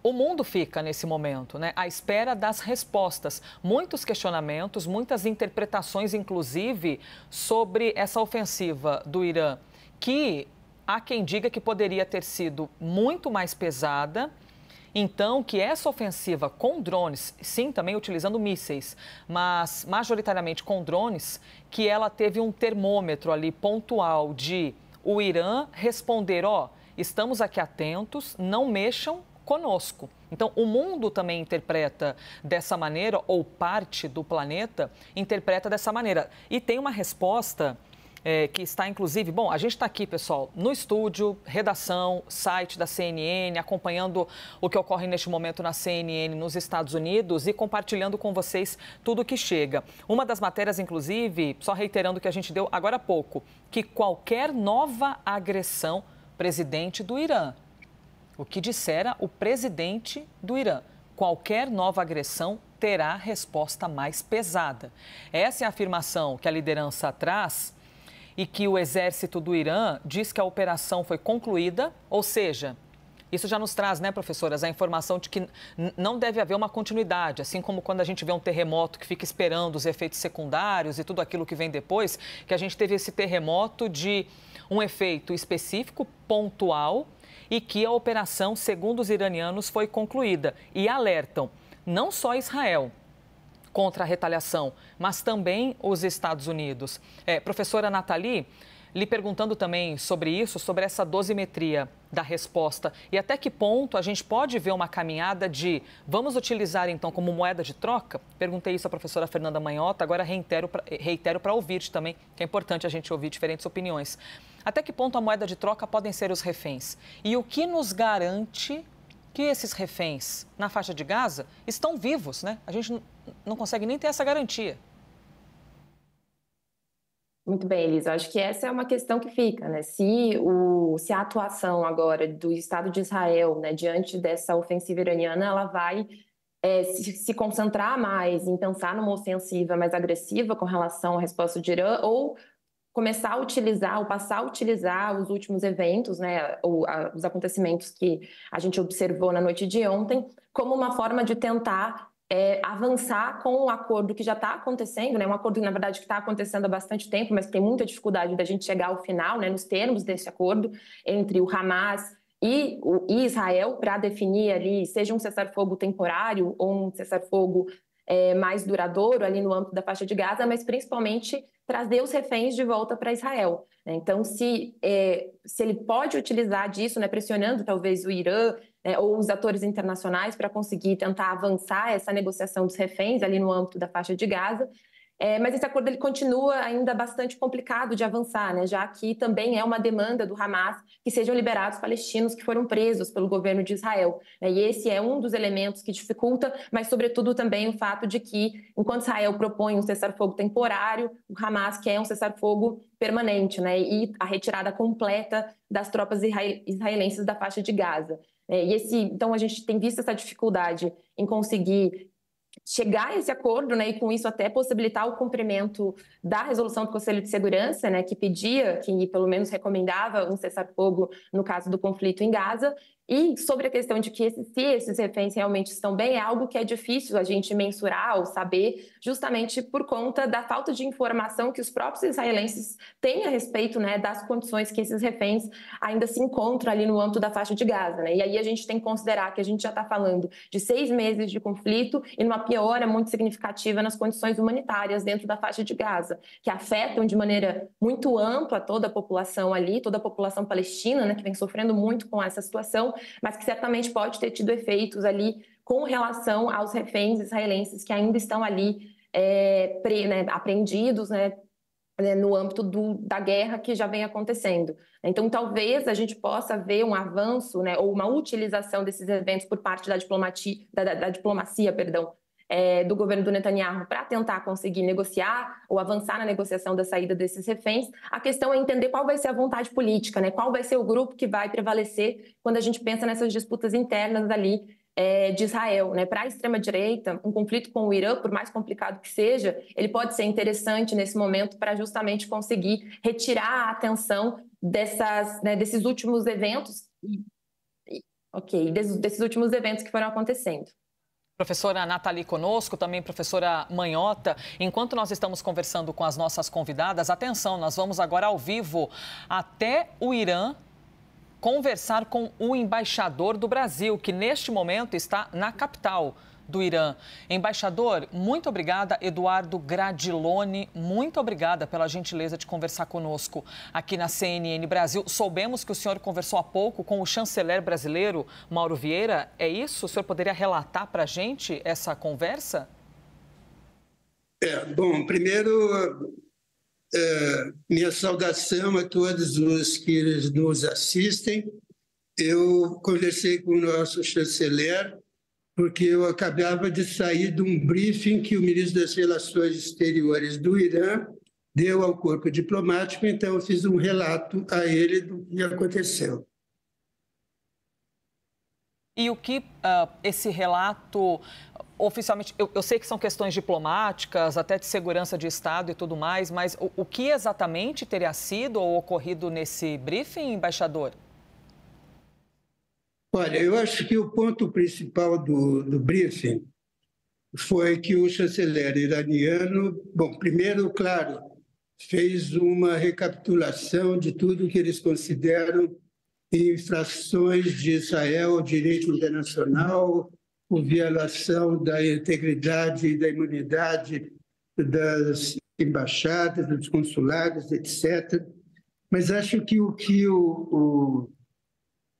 o mundo fica nesse momento, né? À espera das respostas. Muitos questionamentos, muitas interpretações, inclusive, sobre essa ofensiva do Irã, que há quem diga que poderia ter sido muito mais pesada. Então, que essa ofensiva com drones, sim, também utilizando mísseis, mas majoritariamente com drones, que ela teve um termômetro ali pontual de o Irã responder: ó, oh, estamos aqui atentos, não mexam conosco. Então, o mundo também interpreta dessa maneira, ou parte do planeta interpreta dessa maneira. E tem uma resposta é, que está, inclusive, bom, a gente está aqui, pessoal, no estúdio, redação, site da CNN, acompanhando o que ocorre neste momento na CNN nos Estados Unidos e compartilhando com vocês tudo o que chega. Uma das matérias, inclusive, só reiterando que a gente deu agora há pouco, que qualquer nova agressão, presidente do Irã, o que dissera o presidente do Irã. Qualquer nova agressão terá resposta mais pesada. Essa é a afirmação que a liderança traz e que o exército do Irã diz que a operação foi concluída, ou seja, isso já nos traz, né, professoras, a informação de que não deve haver uma continuidade, assim como quando a gente vê um terremoto que fica esperando os efeitos secundários e tudo aquilo que vem depois, que a gente teve esse terremoto de um efeito específico, pontual, e que a operação, segundo os iranianos, foi concluída. E alertam não só Israel contra a retaliação, mas também os Estados Unidos. É, professora Nathalie, lhe perguntando também sobre isso, sobre essa dosimetria da resposta e até que ponto a gente pode ver uma caminhada de vamos utilizar então como moeda de troca? Perguntei isso à professora Fernanda Manhota, agora reitero para ouvir também, que é importante a gente ouvir diferentes opiniões. Até que ponto a moeda de troca podem ser os reféns? E o que nos garante que esses reféns na faixa de Gaza estão vivos, né? A gente não consegue nem ter essa garantia. Muito bem, Elisa. Acho que essa é uma questão que fica, né? Se, o, se a atuação agora do Estado de Israel, né, diante dessa ofensiva iraniana, ela vai é, se, se, concentrar mais em pensar numa ofensiva mais agressiva com relação à resposta de Irã, ou começar a utilizar, ou passar a utilizar os últimos eventos, né, ou, a, os acontecimentos que a gente observou na noite de ontem, como uma forma de tentar é, avançar com o acordo que já está acontecendo, né, um acordo, na verdade, que está acontecendo há bastante tempo, mas tem muita dificuldade da gente chegar ao final, né, nos termos desse acordo entre o Hamas e, o, e Israel, para definir ali, seja um cessar-fogo temporário ou um cessar-fogo é, mais duradouro ali no âmbito da faixa de Gaza, mas principalmente trazer os reféns de volta para Israel. Né? Então, se, é, se ele pode utilizar disso, né, pressionando talvez o Irã né, ou os atores internacionais para conseguir tentar avançar essa negociação dos reféns ali no âmbito da faixa de Gaza, é, mas esse acordo ele continua ainda bastante complicado de avançar, né, já que também é uma demanda do Hamas que sejam liberados palestinos que foram presos pelo governo de Israel. Né, e esse é um dos elementos que dificulta, mas sobretudo também o fato de que, enquanto Israel propõe um cessar-fogo temporário, o Hamas quer um cessar-fogo permanente né, e a retirada completa das tropas israelenses da faixa de Gaza. É, e esse, então a gente tem visto essa dificuldade em conseguir chegar a esse acordo, né, e com isso até possibilitar o cumprimento da resolução do Conselho de Segurança, né, que pedia, que pelo menos recomendava um cessar-fogo no caso do conflito em Gaza, e sobre a questão de que se esses reféns realmente estão bem, é algo que é difícil a gente mensurar ou saber, justamente por conta da falta de informação que os próprios israelenses têm a respeito né, das condições que esses reféns ainda se encontram ali no âmbito da faixa de Gaza. Né? E aí a gente tem que considerar que a gente já está falando de seis meses de conflito e numa piora muito significativa nas condições humanitárias dentro da faixa de Gaza, que afetam de maneira muito ampla toda a população ali, toda a população palestina, né, que vem sofrendo muito com essa situação mas que certamente pode ter tido efeitos ali com relação aos reféns israelenses que ainda estão ali é, pre, né, apreendidos, né, né, no âmbito do, da guerra que já vem acontecendo. Então, talvez a gente possa ver um avanço, né, ou uma utilização desses eventos por parte da diplomacia, da, da, da diplomacia, perdão, é, do governo do Netanyahu para tentar conseguir negociar ou avançar na negociação da saída desses reféns. A questão é entender qual vai ser a vontade política, né? qual vai ser o grupo que vai prevalecer quando a gente pensa nessas disputas internas ali é, de Israel. Né? Para a extrema-direita, um conflito com o Irã, por mais complicado que seja, ele pode ser interessante nesse momento para justamente conseguir retirar a atenção dessas, né, desses últimos eventos ok, desses últimos eventos que foram acontecendo. Professora Nathalie conosco, também professora Manhota. Enquanto nós estamos conversando com as nossas convidadas, atenção, nós vamos agora ao vivo até o Irã conversar com o embaixador do Brasil, que neste momento está na capital do Irã. Embaixador, muito obrigada. Eduardo Gradilone, muito obrigada pela gentileza de conversar conosco aqui na CNN Brasil. Soubemos que o senhor conversou há pouco com o chanceler brasileiro, Mauro Vieira. É isso? O senhor poderia relatar para a gente essa conversa? É, bom, primeiro, é, minha saudação a todos os que nos assistem. Eu conversei com o nosso chanceler porque eu acabava de sair de um briefing que o ministro das Relações Exteriores do Irã deu ao corpo diplomático, então eu fiz um relato a ele do que aconteceu. E o que uh, esse relato oficialmente, eu, eu, sei que são questões diplomáticas, até de segurança de Estado e tudo mais, mas o, o que exatamente teria sido ou ocorrido nesse briefing, embaixador? Olha, eu acho que o ponto principal do, do briefing foi que o chanceler iraniano, bom, primeiro, claro, fez uma recapitulação de tudo que eles consideram infrações de Israel direito internacional, por violação da integridade e da imunidade das embaixadas, dos consulados, etc. Mas acho que o que o,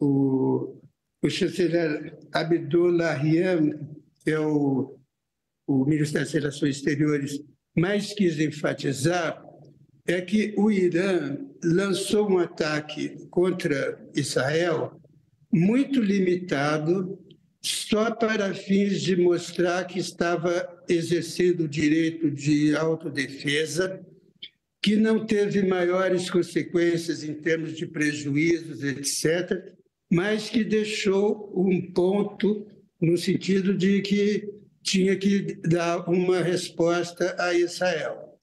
o, o o chanceler Abdullahian, é o, o ministro das Relações Exteriores, mais quis enfatizar é que o Irã lançou um ataque contra Israel muito limitado, só para fins de mostrar que estava exercendo o direito de autodefesa, que não teve maiores consequências em termos de prejuízos, etc mas que deixou um ponto no sentido de que tinha que dar uma resposta a Israel.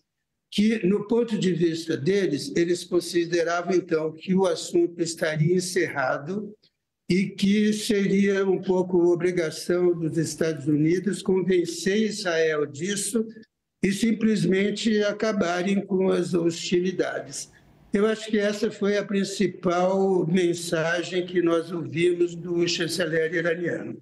Que, no ponto de vista deles, eles consideravam, então, que o assunto estaria encerrado e que seria um pouco obrigação dos Estados Unidos convencer Israel disso e simplesmente acabarem com as hostilidades. Eu acho que essa foi a principal mensagem que nós ouvimos do chanceler iraniano.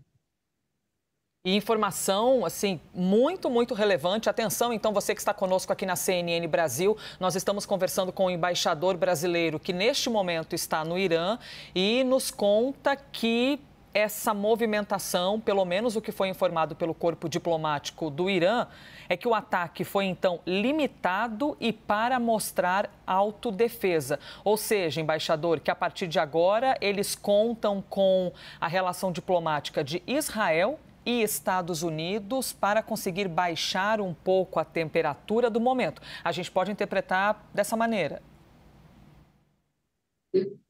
E informação, assim, muito, muito relevante. Atenção, então, você que está conosco aqui na CNN Brasil, nós estamos conversando com o embaixador brasileiro que neste momento está no Irã e nos conta que essa movimentação, pelo menos o que foi informado pelo corpo diplomático do Irã, é que o ataque foi então limitado e para mostrar autodefesa. Ou seja, embaixador, que a partir de agora eles contam com a relação diplomática de Israel e Estados Unidos para conseguir baixar um pouco a temperatura do momento. A gente pode interpretar dessa maneira.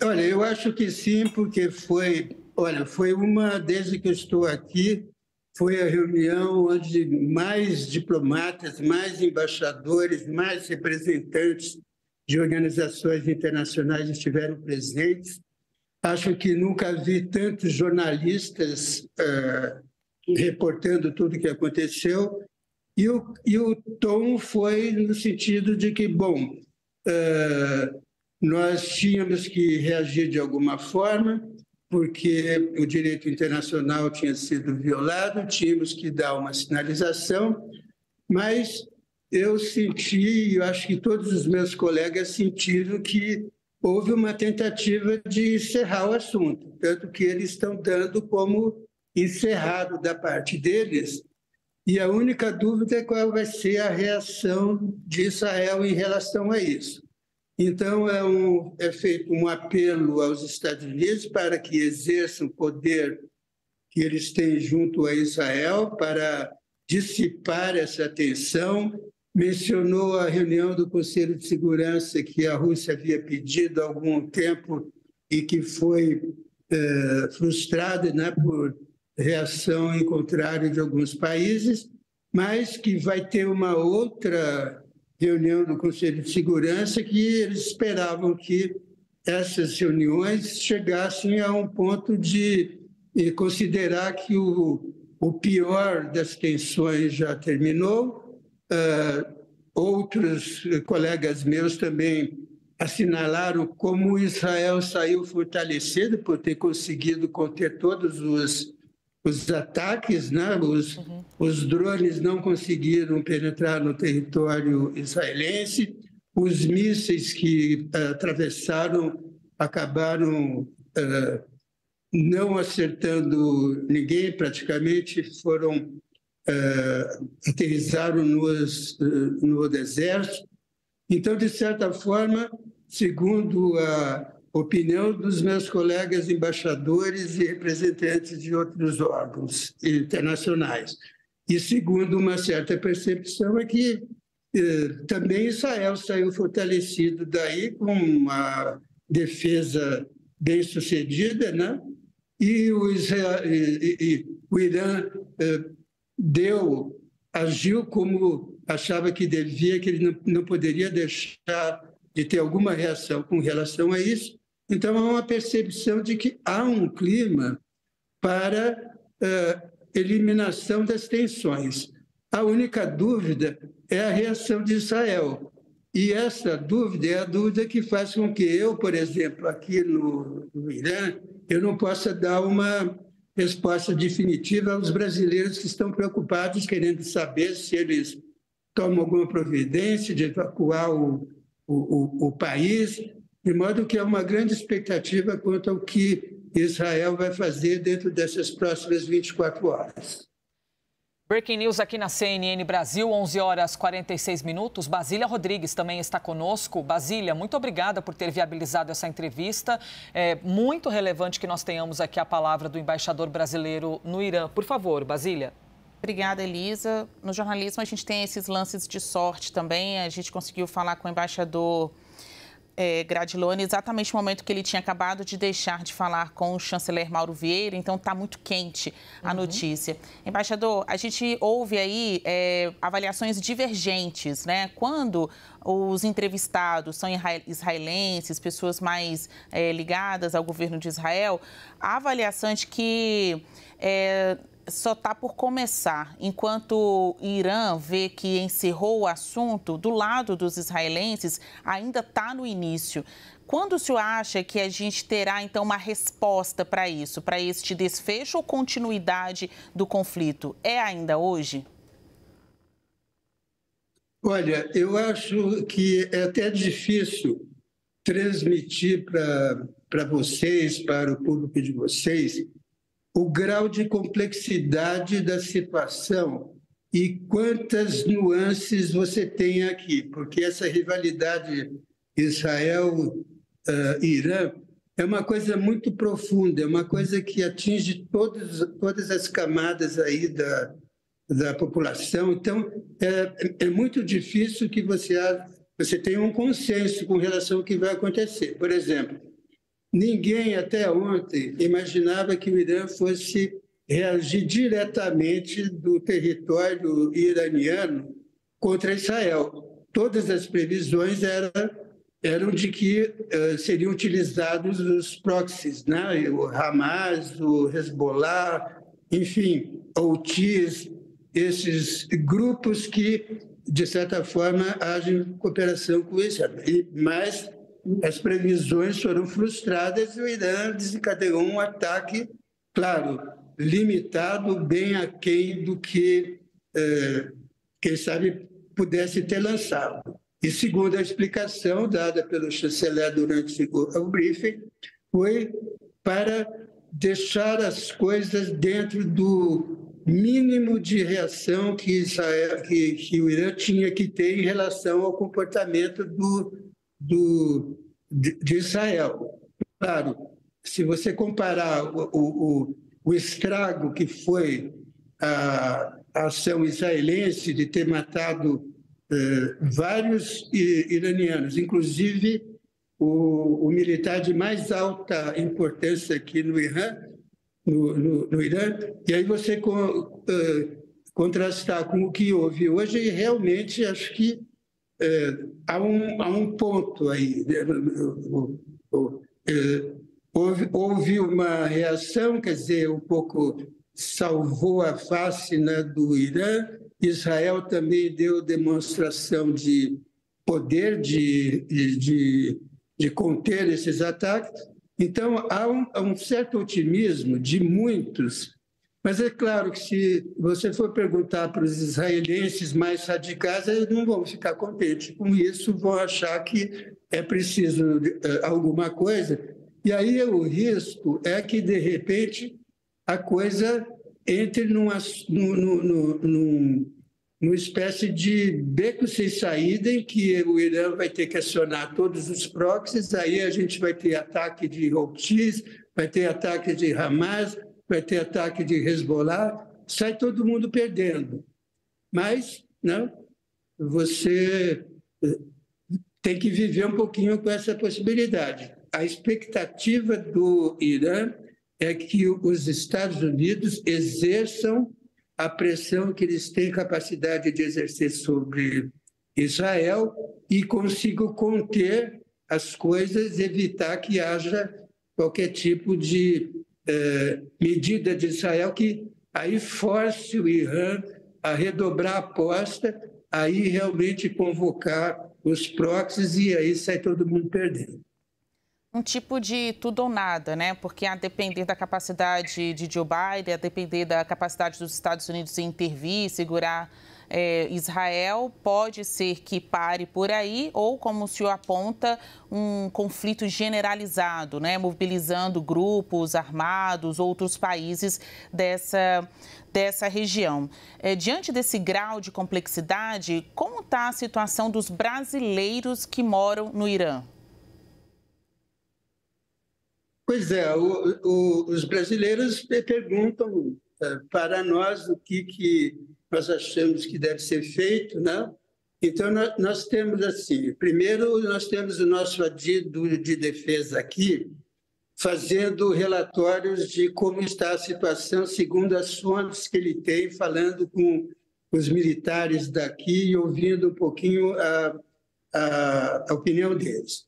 Olha, eu acho que sim, porque foi Olha, foi uma, desde que eu estou aqui, foi a reunião onde mais diplomatas, mais embaixadores, mais representantes de organizações internacionais estiveram presentes. Acho que nunca vi tantos jornalistas uh, reportando tudo o que aconteceu. E o, e o tom foi no sentido de que, bom, uh, nós tínhamos que reagir de alguma forma, porque o direito internacional tinha sido violado, tínhamos que dar uma sinalização, mas eu senti, e eu acho que todos os meus colegas sentiram que houve uma tentativa de encerrar o assunto, tanto que eles estão dando como encerrado da parte deles, e a única dúvida é qual vai ser a reação de Israel em relação a isso. Então, é, um, é feito um apelo aos Estados Unidos para que exerçam o poder que eles têm junto a Israel para dissipar essa tensão. Mencionou a reunião do Conselho de Segurança que a Rússia havia pedido há algum tempo e que foi é, frustrada né, por reação em contrário de alguns países, mas que vai ter uma outra reunião do Conselho de Segurança que eles esperavam que essas reuniões chegassem a um ponto de e considerar que o, o pior das tensões já terminou. Uh, outros colegas meus também assinalaram como Israel saiu fortalecido por ter conseguido conter todos os, os ataques, né? os, uhum. os drones não conseguiram penetrar no território israelense, os mísseis que uh, atravessaram acabaram uh, não acertando ninguém, praticamente foram uh, aterrissaram nos, no deserto. Então, de certa forma, segundo a opinião dos meus colegas embaixadores e representantes de outros órgãos internacionais, e segundo uma certa percepção, é que eh, também Israel saiu fortalecido daí com uma defesa bem sucedida, né? E o, Israel, e, e, o Irã eh, deu, agiu como achava que devia, que ele não, não poderia deixar de ter alguma reação com relação a isso. Então, há uma percepção de que há um clima para uh, eliminação das tensões. A única dúvida é a reação de Israel. E essa dúvida é a dúvida que faz com que eu, por exemplo, aqui no, no Irã, eu não possa dar uma resposta definitiva aos brasileiros que estão preocupados, querendo saber se eles tomam alguma providência de evacuar o, o, o, o país, de modo que há uma grande expectativa quanto ao que Israel vai fazer dentro dessas próximas 24 horas. Breaking news aqui na CNN Brasil, 11 horas 46 minutos. Basília Rodrigues também está conosco. Basília, muito obrigada por ter viabilizado essa entrevista. É muito relevante que nós tenhamos aqui a palavra do embaixador brasileiro no Irã. Por favor, Basília. Obrigada, Elisa. No jornalismo, a gente tem esses lances de sorte também. A gente conseguiu falar com o embaixador é, Gradilone exatamente no momento que ele tinha acabado de deixar de falar com o chanceler Mauro Vieira, então está muito quente a uhum. notícia. Embaixador, a gente ouve aí é, avaliações divergentes, né? Quando os entrevistados são israelenses, pessoas mais é, ligadas ao governo de Israel, a avaliação é de que é, só está por começar. Enquanto Irã vê que encerrou o assunto, do lado dos israelenses, ainda está no início. Quando o senhor acha que a gente terá, então, uma resposta para isso, para este desfecho ou continuidade do conflito? É ainda hoje? Olha, eu acho que é até difícil transmitir para vocês, para o público de vocês, o grau de complexidade da situação e quantas nuances você tem aqui, porque essa rivalidade Israel-Irã uh, é uma coisa muito profunda, é uma coisa que atinge todos, todas as camadas aí da, da população. Então, é, é muito difícil que você, você tenha um consenso com relação ao que vai acontecer. Por exemplo, Ninguém até ontem imaginava que o Irã fosse reagir diretamente do território iraniano contra Israel. Todas as previsões eram, eram de que uh, seriam utilizados os proxies, né? o Hamas, o Hezbollah, enfim, Houthis, esses grupos que, de certa forma, agem em cooperação com Israel. Mas as previsões foram frustradas e o Irã desencadeou um ataque, claro, limitado, bem aquém do que, é, quem sabe, pudesse ter lançado. E segundo a explicação dada pelo chanceler durante o briefing, foi para deixar as coisas dentro do mínimo de reação que, Israel, que, que o Irã tinha que ter em relação ao comportamento do do, de, de Israel. Claro, se você comparar o, o, o estrago que foi a, a, ação israelense de ter matado eh, vários iranianos, inclusive o, o, militar de mais alta importância aqui no Irã, no, no, no Irã, e aí você com, eh, contrastar com o que houve hoje, e realmente acho que é, há, um, há um ponto aí. O, é, houve, houve uma reação, quer dizer, um pouco salvou a face né, do Irã. Israel também deu demonstração de poder de, de, de conter esses ataques. Então, há um, há um certo otimismo de muitos mas é claro que se você for perguntar para os israelenses mais radicais, eles não vão ficar contentes com isso, vão achar que é preciso eh, alguma coisa. E aí o risco é que, de repente, a coisa entre numa, num, num, numa espécie de beco sem saída, em que o Irã vai ter que acionar todos os proxies, aí a gente vai ter ataque de Houthis, vai ter ataque de Hamas, vai ter ataque de Hezbollah, sai todo mundo perdendo. Mas não, você eh, tem que viver um pouquinho com essa possibilidade. A expectativa do Irã é que os Estados Unidos exerçam a pressão que eles têm capacidade de exercer sobre Israel e consigam conter as coisas, evitar que haja qualquer tipo de é, medida de Israel que aí force o Irã a redobrar a aposta, aí realmente convocar os proxies e aí sai todo mundo perdendo. Um tipo de tudo ou nada, né? Porque a depender da capacidade de Joe Biden, a depender da capacidade dos Estados Unidos em intervir, segurar é, Israel, pode ser que pare por aí, ou, como o senhor aponta, um conflito generalizado, né, mobilizando grupos armados, outros países dessa, dessa região. É, diante desse grau de complexidade, como está a situação dos brasileiros que moram no Irã? Pois é, o, o, os brasileiros perguntam é, para nós o que, que nós achamos que deve ser feito, né? Então, nós, temos assim, primeiro nós temos o nosso adido de defesa aqui, fazendo relatórios de como está a situação segundo as fontes que ele tem, falando com os militares daqui e ouvindo um pouquinho a, a, a opinião deles.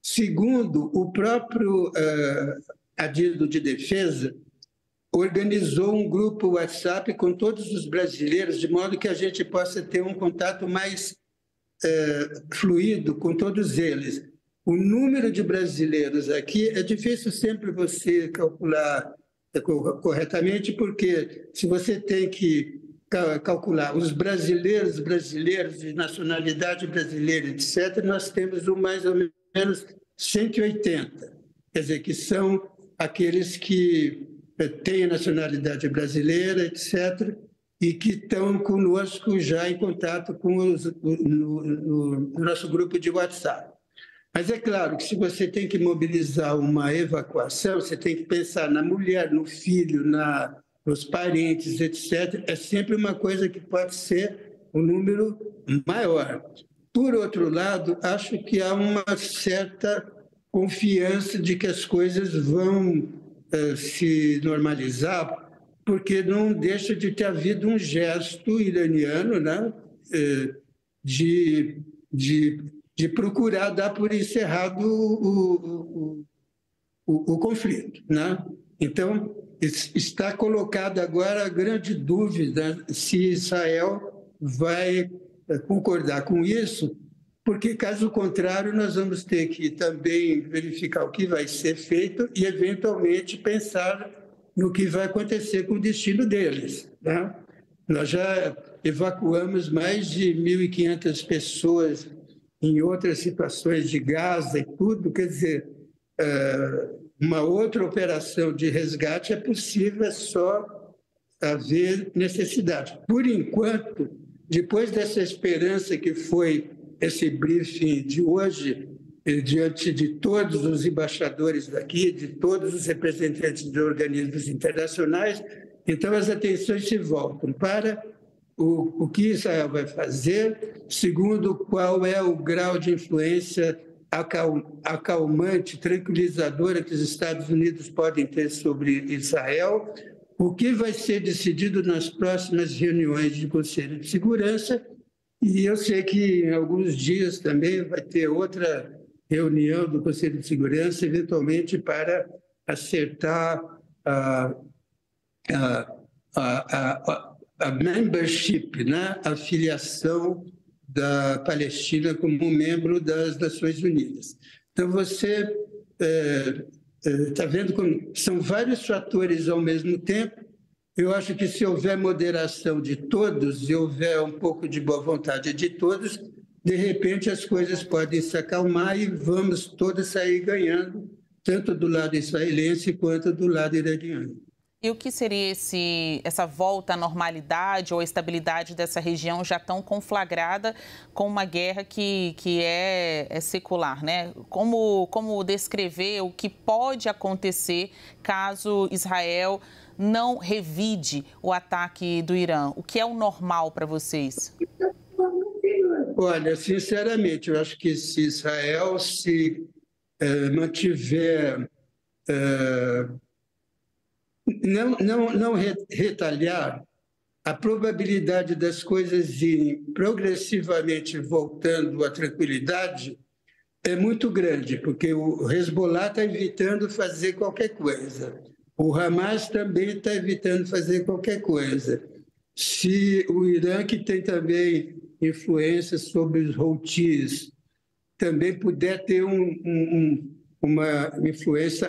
Segundo, o próprio uh, adido de defesa organizou um grupo WhatsApp com todos os brasileiros, de modo que a gente possa ter um contato mais é, fluido com todos eles. O número de brasileiros aqui é difícil sempre você calcular é, corretamente, porque se você tem que calcular os brasileiros, brasileiros de nacionalidade brasileira, etc., nós temos um mais ou menos 180, quer dizer, que são aqueles que têm nacionalidade brasileira, etc., e que estão conosco já em contato com os, no, no, no nosso grupo de WhatsApp. Mas é claro que se você tem que mobilizar uma evacuação, você tem que pensar na mulher, no filho, na, nos parentes, etc. É sempre uma coisa que pode ser um número maior. Por outro lado, acho que há uma certa confiança de que as coisas vão se normalizar, porque não deixa de ter havido um gesto iraniano né, uh, de, de, de procurar dar por encerrado o, o, o, o conflito. Né? Então, está colocada agora a grande dúvida se Israel vai eh, concordar com isso, porque, caso contrário, nós vamos ter que também verificar o que vai ser feito e, eventualmente, pensar no que vai acontecer com o destino deles. Né? Nós já evacuamos mais de 1.500 pessoas em outras situações de Gaza e tudo, quer dizer, eh, uma outra operação de resgate é possível é só haver necessidade. Por enquanto, depois dessa esperança que foi esse briefing de hoje, eh, diante de todos os embaixadores daqui, de todos os representantes de organismos internacionais, então as atenções se voltam para o, o que Israel vai fazer, segundo qual é o grau de influência acalmante, tranquilizadora que os Estados Unidos podem ter sobre Israel, o que vai ser decidido nas próximas reuniões de Conselho de Segurança. E eu sei que em alguns dias também vai ter outra reunião do Conselho de Segurança, eventualmente para acertar a, a, a, a, membership, né? a filiação da Palestina como membro das Nações Unidas. Então, você está é, é, tá vendo como são vários fatores ao mesmo tempo. Eu acho que se houver moderação de todos e houver um pouco de boa vontade de todos, de repente as coisas podem se acalmar e vamos todos sair ganhando, tanto do lado israelense quanto do lado iraniano. E o que seria esse, essa volta à normalidade ou à estabilidade dessa região já tão conflagrada com uma guerra que, que é, é secular, né? Como, como descrever o que pode acontecer caso Israel não revide o ataque do Irã? O que é o normal para vocês? Olha, sinceramente, eu acho que se Israel se eh, mantiver eh, não, não, não retalhar, a probabilidade das coisas irem progressivamente voltando à tranquilidade é muito grande, porque o Hezbollah está evitando fazer qualquer coisa. O Hamas também está evitando fazer qualquer coisa. Se o Irã, que tem também influência sobre os Houthis, também puder ter um, um, uma influência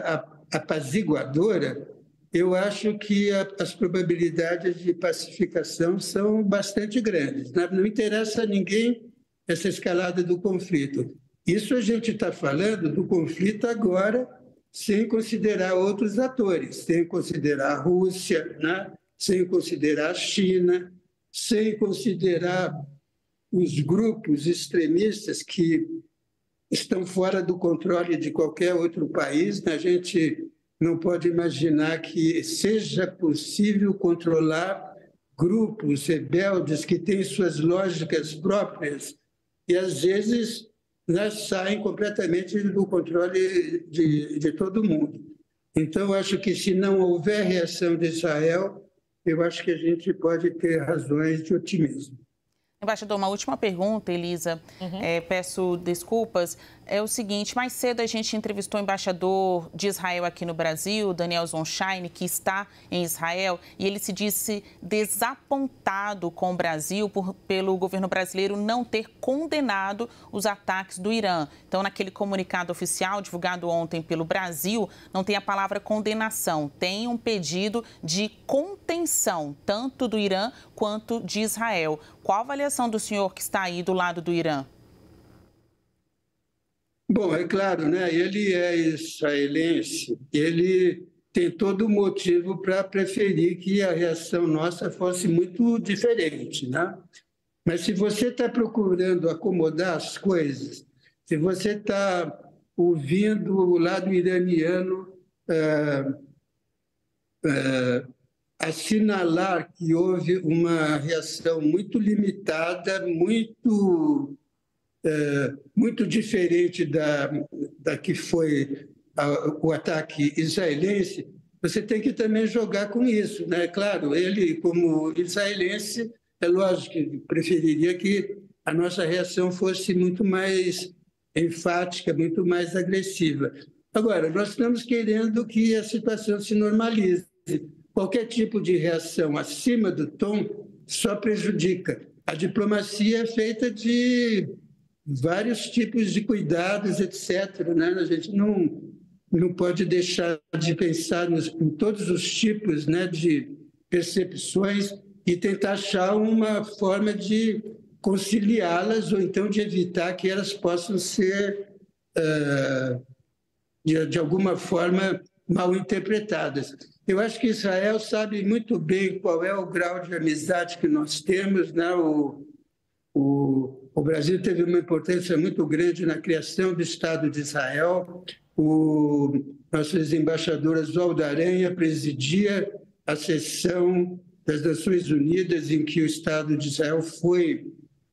apaziguadora, eu acho que a, as probabilidades de pacificação são bastante grandes. Né? Não interessa a ninguém essa escalada do conflito. Isso a gente está falando do conflito agora, sem considerar outros atores, sem considerar a Rússia, né? sem considerar a China, sem considerar os grupos extremistas que estão fora do controle de qualquer outro país. Né? A gente não pode imaginar que seja possível controlar grupos rebeldes que têm suas lógicas próprias e, às vezes, né, saem completamente do controle de, de todo mundo. Então, acho que se não houver reação de Israel, eu acho que a gente pode ter razões de otimismo. Embaixador, uma última pergunta, Elisa. Uhum. É, peço desculpas é o seguinte: mais cedo a gente entrevistou o embaixador de Israel aqui no Brasil, Daniel Zonshine, que está em Israel, e ele se disse desapontado com o Brasil por, pelo governo brasileiro não ter condenado os ataques do Irã. Então, naquele comunicado oficial divulgado ontem pelo Brasil, não tem a palavra condenação, tem um pedido de contenção, tanto do Irã quanto de Israel. Qual a avaliação do senhor que está aí do lado do Irã? Bom, é claro, né? ele é israelense, ele tem todo motivo para preferir que a reação nossa fosse muito diferente. Né? Mas se você está procurando acomodar as coisas, se você está ouvindo o lado iraniano é, é, assinalar que houve uma reação muito limitada, muito é, muito diferente da, da que foi a, o ataque israelense, você tem que também jogar com isso. Né? Claro, ele, como israelense, é lógico que preferiria que a nossa reação fosse muito mais enfática, muito mais agressiva. Agora, nós estamos querendo que a situação se normalize. Qualquer tipo de reação acima do tom só prejudica. A diplomacia é feita de vários tipos de cuidados, etc. Né? A gente não, não pode deixar de pensar nos, em todos os tipos né, de percepções e tentar achar uma forma de conciliá-las ou então de evitar que elas possam ser, uh, de, de alguma forma, mal interpretadas. Eu acho que Israel sabe muito bem qual é o grau de amizade que nós temos, né? o, o o Brasil teve uma importância muito grande na criação do Estado de Israel. O nosso ex-embaixador Oswaldo Aranha presidia a sessão das Nações Unidas em que o Estado de Israel foi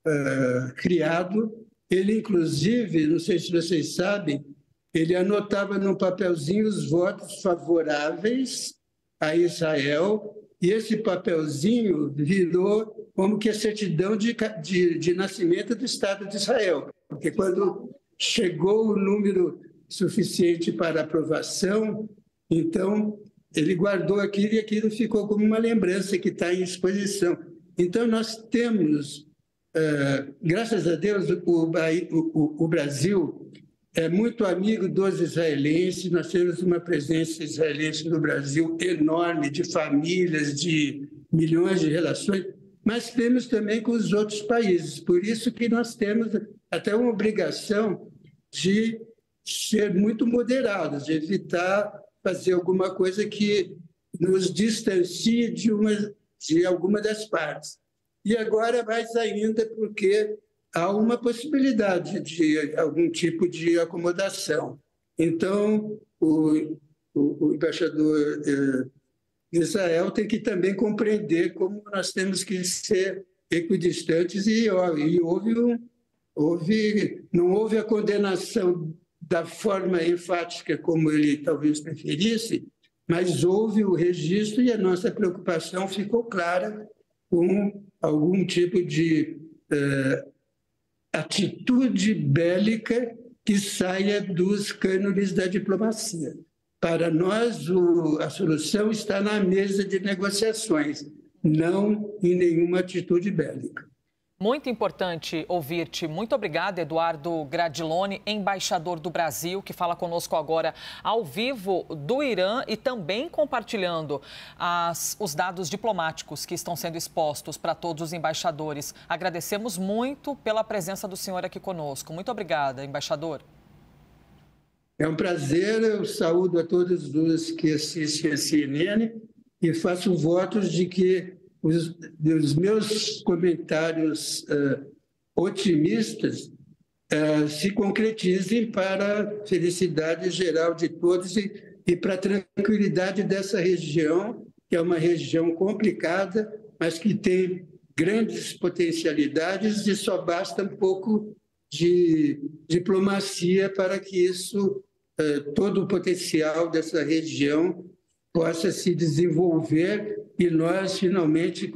uh, criado. Ele, inclusive, não sei se vocês sabem, ele anotava no papelzinho os votos favoráveis a Israel e esse papelzinho virou como que a certidão de, de, de nascimento do Estado de Israel. Porque quando chegou o número suficiente para aprovação, Então, ele guardou aquilo e aquilo ficou como uma lembrança que está em exposição. Então, nós temos, uh, graças a Deus, o, o, o, Brasil é muito amigo dos israelenses, nós temos uma presença israelense no Brasil enorme, de famílias, de milhões de relações, mas temos também com os outros países. Por isso que nós temos até uma obrigação de ser muito moderados, de evitar fazer alguma coisa que nos distancie de, uma, de alguma das partes. E agora mais ainda porque há uma possibilidade de algum tipo de acomodação. Então, o, o, o embaixador eh, Israel tem que também compreender como nós temos que ser equidistantes e, e houve, um, houve não houve a condenação da forma enfática como ele talvez preferisse, mas houve o registro e a nossa preocupação ficou clara com algum tipo de uh, atitude bélica que saia dos cânones da diplomacia. Para nós, o, a solução está na mesa de negociações, não em nenhuma atitude bélica. Muito importante ouvir-te. Muito obrigada, Eduardo Gradilone, embaixador do Brasil, que fala conosco agora ao vivo do Irã e também compartilhando as, os dados diplomáticos que estão sendo expostos para todos os embaixadores. Agradecemos muito pela presença do senhor aqui conosco. Muito obrigada, embaixador. É um prazer. Eu saúdo a todos os que assistem a CNN e faço votos de que os, os meus comentários uh, otimistas uh, se concretizem para a felicidade geral de todos e, e para a tranquilidade dessa região, que é uma região complicada, mas que tem grandes potencialidades e só basta um pouco de diplomacia para que isso, todo o potencial dessa região possa se desenvolver e nós finalmente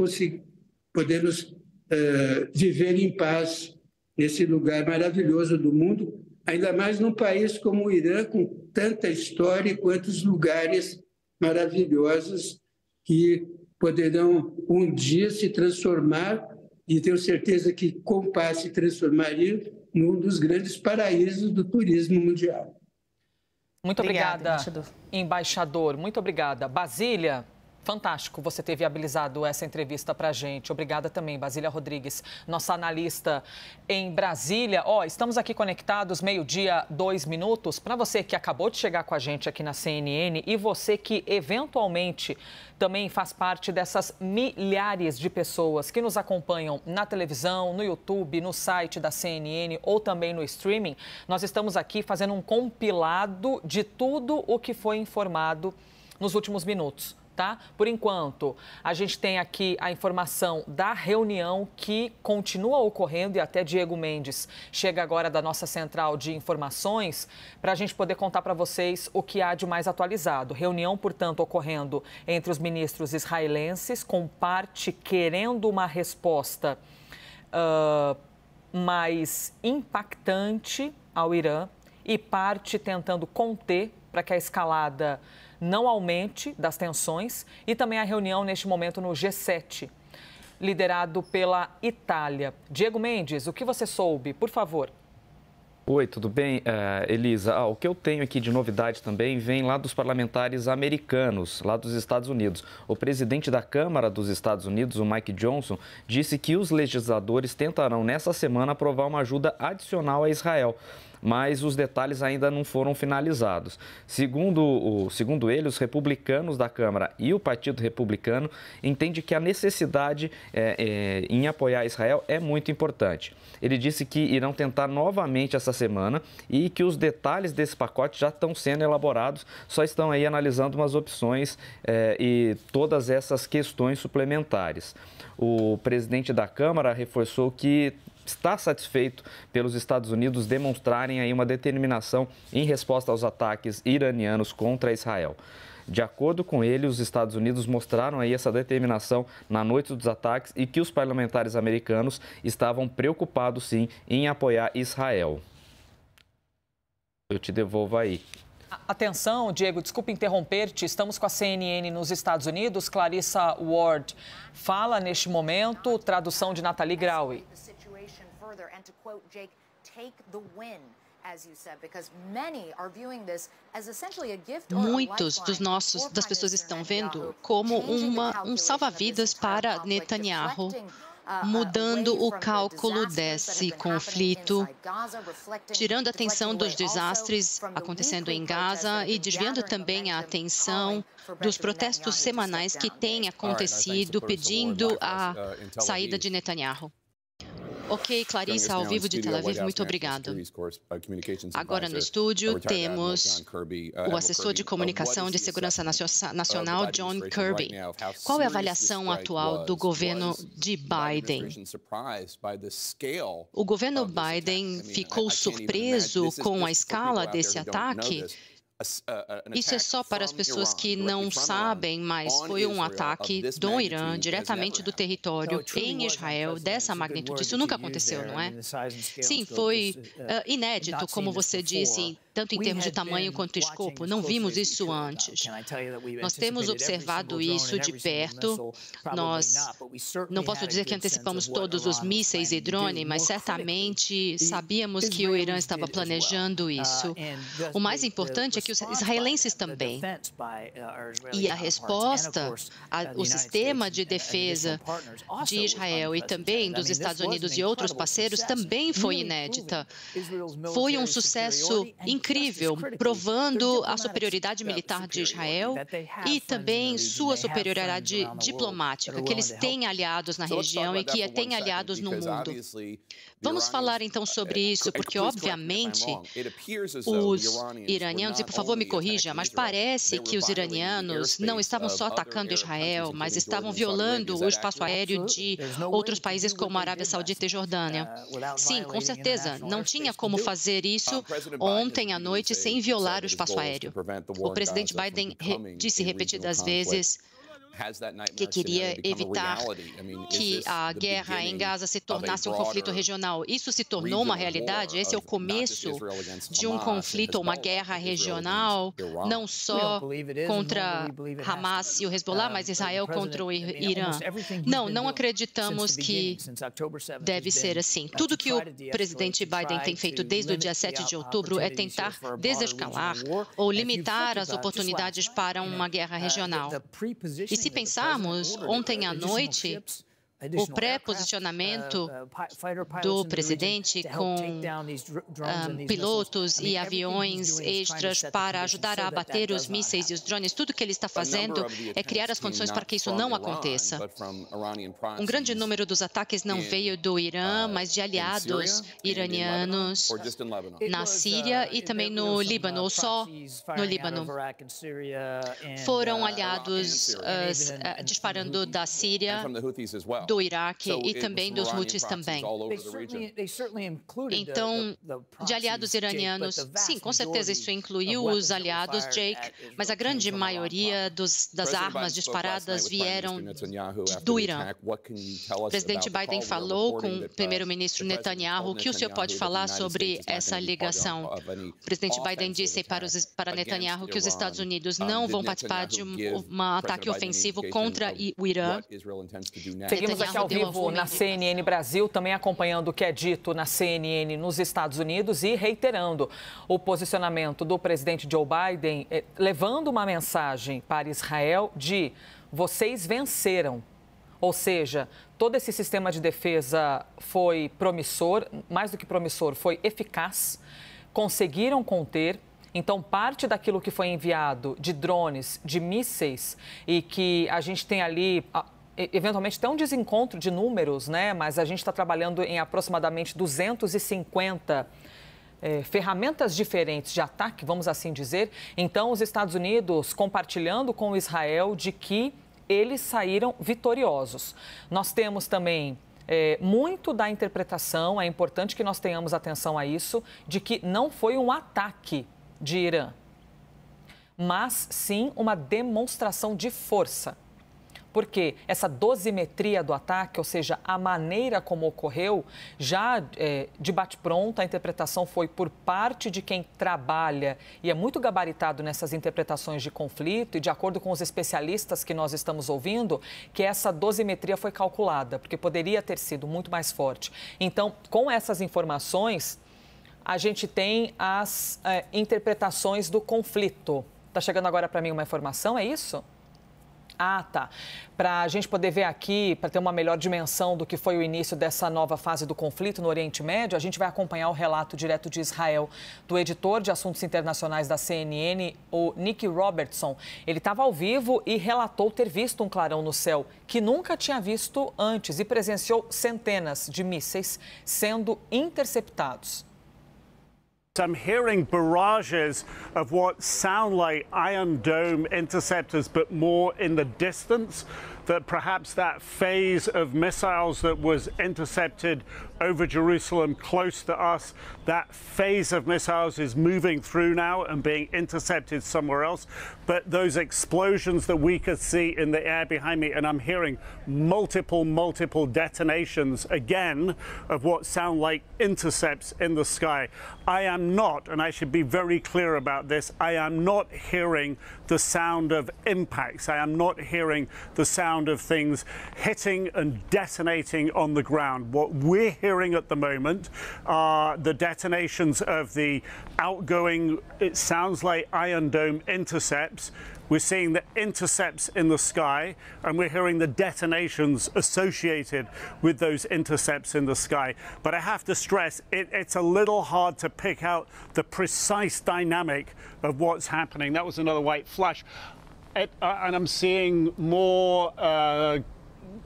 podemos uh, viver em paz nesse lugar maravilhoso do mundo, ainda mais num país como o Irã, com tanta história e quantos lugares maravilhosos que poderão um dia se transformar, e tenho certeza que com paz se transformariam num dos grandes paraísos do turismo mundial. Muito obrigada, obrigada embaixador. embaixador. Muito obrigada. Basília, Fantástico você ter viabilizado essa entrevista para a gente. Obrigada também, Basília Rodrigues, nossa analista em Brasília. Ó, oh, estamos aqui conectados, meio-dia, dois minutos. Para você que acabou de chegar com a gente aqui na CNN e você que eventualmente também faz parte dessas milhares de pessoas que nos acompanham na televisão, no YouTube, no site da CNN ou também no streaming, nós estamos aqui fazendo um compilado de tudo o que foi informado nos últimos minutos tá? Por enquanto, a gente tem aqui a informação da reunião que continua ocorrendo e até Diego Mendes chega agora da nossa central de informações para a gente poder contar para vocês o que há de mais atualizado. Reunião, portanto, ocorrendo entre os ministros israelenses, com parte querendo uma resposta uh, mais impactante ao Irã e parte tentando conter para que a escalada não aumente das tensões e também a reunião neste momento no G7, liderado pela Itália. Diego Mendes, o que você soube, por favor? Oi, tudo bem, uh, Elisa? Ah, o que eu tenho aqui de novidade também vem lá dos parlamentares americanos, lá dos Estados Unidos. O presidente da Câmara dos Estados Unidos, o Mike Johnson, disse que os legisladores tentarão nessa semana aprovar uma ajuda adicional a Israel mas os detalhes ainda não foram finalizados. Segundo, o, segundo ele, os republicanos da Câmara e o Partido Republicano entendem que a necessidade é, é, em apoiar Israel é muito importante. Ele disse que irão tentar novamente essa semana e que os detalhes desse pacote já estão sendo elaborados, só estão aí analisando umas opções é, e todas essas questões suplementares. O presidente da Câmara reforçou que está satisfeito pelos Estados Unidos demonstrarem aí uma determinação em resposta aos ataques iranianos contra Israel. De acordo com ele, os Estados Unidos mostraram aí essa determinação na noite dos ataques e que os parlamentares americanos estavam preocupados sim em apoiar Israel. Eu te devolvo aí. Atenção, Diego, desculpa interromper-te. Estamos com a CNN nos Estados Unidos. Clarissa Ward fala neste momento, tradução de Nathalie Graue. Muitos dos nossos das pessoas estão vendo como uma, um salva-vidas para Netanyahu mudando o cálculo desse conflito, tirando a atenção dos desastres acontecendo em Gaza e desviando também a atenção dos protestos semanais que têm acontecido pedindo a saída de Netanyahu. Ok, Clarissa, ao vivo de Tel Aviv, muito obrigado. Agora no estúdio temos o assessor de comunicação de segurança nacional, John Kirby. Qual é a avaliação atual do governo de Biden? O governo Biden ficou surpreso com a escala desse ataque? Isso é só para as pessoas que não sabem, mas foi um ataque do Irã diretamente do território em Israel dessa magnitude. Isso nunca aconteceu, não é? Sim, foi uh, inédito, como você disse, tanto em termos de tamanho quanto escopo. Não vimos isso antes. Nós temos observado isso de perto. Nós não posso dizer que antecipamos todos os mísseis e drones, mas certamente sabíamos que o Irã estava planejando isso. O mais importante é que os israelenses também. E a resposta, o sistema de defesa de Israel e também dos Estados Unidos e outros parceiros também foi inédita. Foi um sucesso incrível incrível, provando a superioridade militar de Israel e também sua superioridade diplomática, que eles têm aliados na região e que têm aliados no mundo. Vamos falar então sobre isso, porque obviamente os iranianos, e por favor me corrija, mas parece que os iranianos não estavam só atacando Israel, mas estavam violando o espaço aéreo de outros países como a Arábia Saudita e Jordânia. Sim, com certeza, não tinha como fazer isso ontem à noite sem violar o espaço aéreo. O presidente Biden disse repetidas vezes que queria evitar que a guerra em Gaza se tornasse um conflito regional. Isso se tornou uma realidade. Esse é o começo de um conflito, uma guerra regional, não só contra Hamas e o Hezbollah, mas Israel contra o Irã. Não, não acreditamos que deve ser assim. Tudo que o presidente Biden tem feito desde o dia 7 de outubro é tentar desescalar ou limitar as oportunidades para uma guerra regional. E se pensarmos, ontem à noite, o pré-posicionamento do presidente com um, pilotos e aviões extras para ajudar a abater os mísseis e os drones, tudo que ele está fazendo é criar as condições para que isso não aconteça. Um grande número dos ataques não veio do Irã, mas de aliados iranianos na Síria e também no Líbano, ou só no Líbano. Foram aliados uh, disparando da Síria, do Iraque e também dos Houthis também. Então, de aliados iranianos, sim, com certeza isso incluiu os aliados, Jake, mas a grande maioria dos, das armas disparadas vieram do Irã. O presidente Biden falou com o primeiro-ministro Netanyahu. O que o senhor pode falar sobre essa ligação? O presidente Biden disse para, os, para Netanyahu que os Estados Unidos não vão participar de um, um ataque ofensivo contra o Irã. Seguimos aqui ao vivo na CNN Brasil, também acompanhando o que é dito na CNN nos Estados Unidos e reiterando o posicionamento do presidente Joe Biden, eh, levando uma mensagem para Israel de vocês venceram. Ou seja, todo esse sistema de defesa foi promissor, mais do que promissor, foi eficaz, conseguiram conter. Então, parte daquilo que foi enviado de drones, de mísseis, e que a gente tem ali eventualmente tem um desencontro de números, né? Mas a gente está trabalhando em aproximadamente 250 é, ferramentas diferentes de ataque, vamos assim dizer. Então, os Estados Unidos compartilhando com Israel de que eles saíram vitoriosos. Nós temos também é, muito da interpretação, é importante que nós tenhamos atenção a isso, de que não foi um ataque de Irã, mas sim uma demonstração de força porque essa dosimetria do ataque, ou seja, a maneira como ocorreu, já é, de bate-pronto, a interpretação foi por parte de quem trabalha e é muito gabaritado nessas interpretações de conflito, e de acordo com os especialistas que nós estamos ouvindo, que essa dosimetria foi calculada, porque poderia ter sido muito mais forte. Então, com essas informações, a gente tem as é, interpretações do conflito. Está chegando agora para mim uma informação, é isso? Ah, tá. Para a gente poder ver aqui, para ter uma melhor dimensão do que foi o início dessa nova fase do conflito no Oriente Médio, a gente vai acompanhar o relato direto de Israel do editor de assuntos internacionais da CNN, o Nick Robertson. Ele estava ao vivo e relatou ter visto um clarão no céu que nunca tinha visto antes e presenciou centenas de mísseis sendo interceptados. I'm hearing barrages of what sound like Iron Dome interceptors, but more in the distance. That perhaps that phase of missiles that was intercepted over Jerusalem close to us, that phase of missiles is moving through now and being intercepted somewhere else. But those explosions that we could see in the air behind me, and I'm hearing multiple, multiple detonations again of what sound like intercepts in the sky. I am not, and I should be very clear about this, I am not hearing the sound of impacts. I am not hearing the sound of things hitting and detonating on the ground. What we're hearing at the moment are the detonations of the outgoing, it sounds like Iron Dome intercepts. We're seeing the intercepts in the sky, and we're hearing the detonations associated with those intercepts in the sky. But I have to stress, it, it's a little hard to pick out the precise dynamic of what's happening. That was another white flash. It, uh, and I'm seeing more. Uh,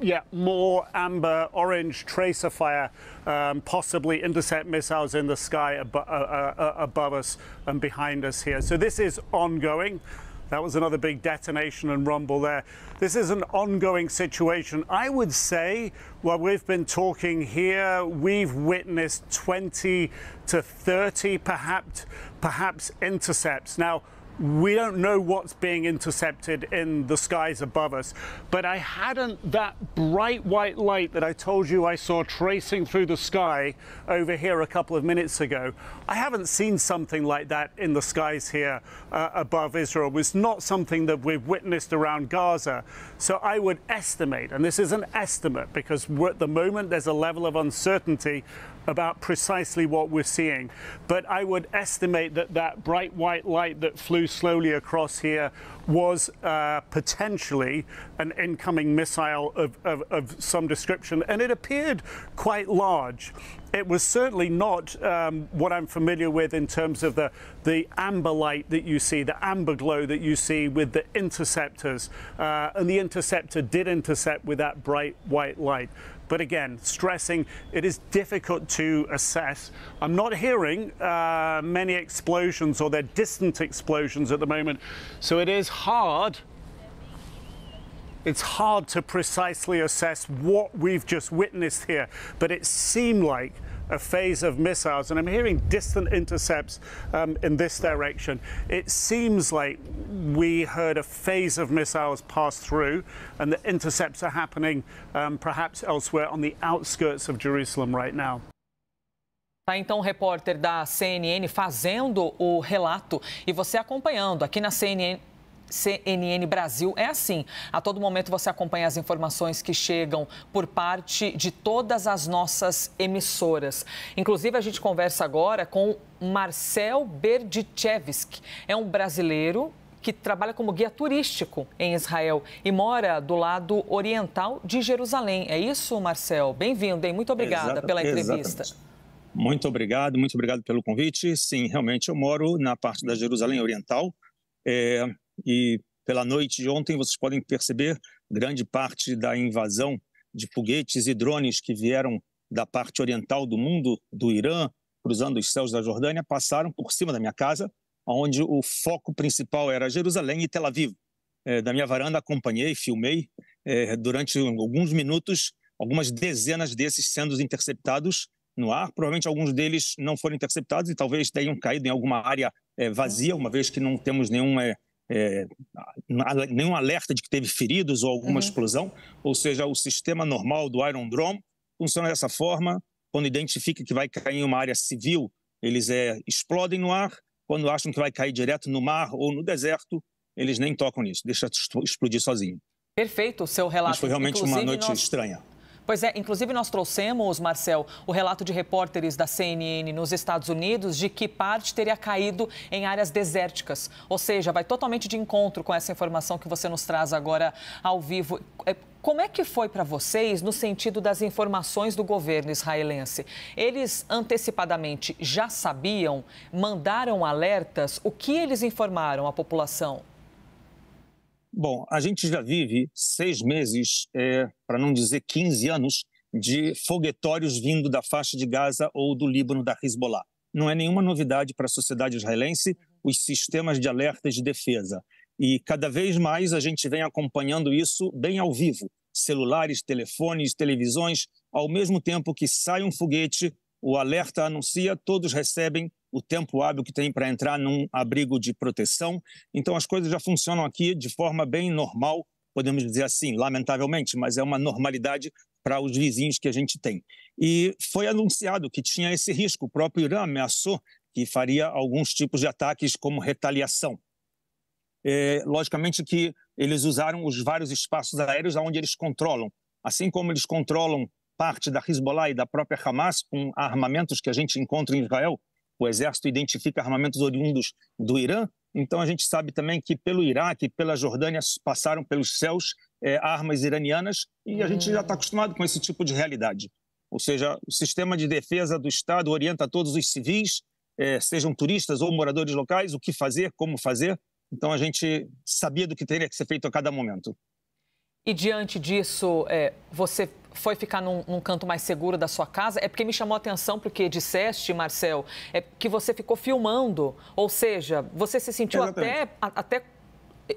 yeah, more amber orange tracer fire, um, possibly intercept missiles in the sky ab uh, uh, above us and behind us here. So this is ongoing. That was another big detonation and rumble there. This is an ongoing situation. I would say, while we've been talking here, we've witnessed 20 to 30 perhaps, perhaps intercepts. Now, we don't know what's being intercepted in the skies above us. But I hadn't that bright white light that I told you I saw tracing through the sky over here a couple of minutes ago. I haven't seen something like that in the skies here uh, above Israel. It was not something that we've witnessed around Gaza. So I would estimate, and this is an estimate because at the moment there's a level of uncertainty about precisely what we're seeing. But I would estimate that that bright white light that flew slowly across here was uh, potentially an incoming missile of, of, of, some description, and it appeared quite large. It was certainly not um, what I'm familiar with in terms of the, the amber light that you see, the amber glow that you see with the interceptors. Uh, and the interceptor did intercept with that bright white light. But again, stressing it is difficult to assess. I'm not hearing uh, many explosions or they're distant explosions at the moment. So it is hard. It's hard to precisely assess what we've just witnessed here, but it seemed like a phase of missiles, and I'm hearing distant intercepts um, in this direction. It seems like we heard a phase of missiles pass through, and the intercepts are happening um, perhaps elsewhere on the outskirts of Jerusalem right now. Tá então o repórter da CNN fazendo o relato e você acompanhando aqui na CNN CNN Brasil é assim. A todo momento você acompanha as informações que chegam por parte de todas as nossas emissoras. Inclusive, a gente conversa agora com Marcel Berdichevski. É um brasileiro que trabalha como guia turístico em Israel e mora do lado oriental de Jerusalém. É isso, Marcel? Bem-vindo e muito obrigada Exata, pela entrevista. Exatamente. Muito obrigado, muito obrigado pelo convite. Sim, realmente eu moro na parte da Jerusalém Oriental. É, e pela noite de ontem vocês podem perceber grande parte da invasão de foguetes e drones que vieram da parte oriental do mundo, do Irã, cruzando os céus da Jordânia, passaram por cima da minha casa, onde o foco principal era Jerusalém e Tel Aviv. É, da minha varanda acompanhei, filmei é, durante alguns minutos algumas dezenas desses sendo interceptados no ar. Provavelmente alguns deles não foram interceptados e talvez tenham caído em alguma área é, vazia, uma vez que não temos nenhum é, nenhum alerta de que teve feridos ou alguma uhum. explosão, ou seja, o sistema normal do Iron Dome funciona dessa forma. Quando identifica que vai cair em uma área civil, eles é, explodem no ar. Quando acham que vai cair direto no mar ou no deserto, eles nem tocam nisso, deixa explodir sozinho. Perfeito o seu relato. Mas foi realmente Inclusive, uma noite nós... estranha. Pois é, inclusive nós trouxemos, Marcel, o relato de repórteres da CNN nos Estados Unidos de que parte teria caído em áreas desérticas. Ou seja, vai totalmente de encontro com essa informação que você nos traz agora ao vivo. É, como é que foi para vocês no sentido das informações do governo israelense? Eles antecipadamente já sabiam, mandaram alertas? O que eles informaram à população? Bom, a gente já vive seis meses, é, para não dizer 15 anos, de foguetórios vindo da faixa de Gaza ou do Líbano da Hezbollah. Não é nenhuma novidade para a sociedade israelense os sistemas de alertas de defesa. E cada vez mais a gente vem acompanhando isso bem ao vivo. Celulares, telefones, televisões, ao mesmo tempo que sai um foguete, o alerta anuncia, todos recebem o tempo hábil que tem para entrar num abrigo de proteção. Então, as coisas já funcionam aqui de forma bem normal, podemos dizer assim, lamentavelmente, mas é uma normalidade para os vizinhos que a gente tem. E foi anunciado que tinha esse risco. O próprio Irã ameaçou que faria alguns tipos de ataques como retaliação. É, logicamente que eles usaram os vários espaços aéreos onde eles controlam. Assim como eles controlam parte da Hezbollah e da própria Hamas com armamentos que a gente encontra em Israel, o exército identifica armamentos oriundos do Irã, então a gente sabe também que pelo Iraque, pela Jordânia passaram pelos céus é, armas iranianas e a gente já está acostumado com esse tipo de realidade. Ou seja, o sistema de defesa do Estado orienta todos os civis, é, sejam turistas ou moradores locais, o que fazer, como fazer. Então a gente sabia do que teria que ser feito a cada momento. E diante disso, é, você foi ficar num, num, canto mais seguro da sua casa? É porque me chamou a atenção, porque disseste, Marcel, é que você ficou filmando. Ou seja, você se sentiu até, até.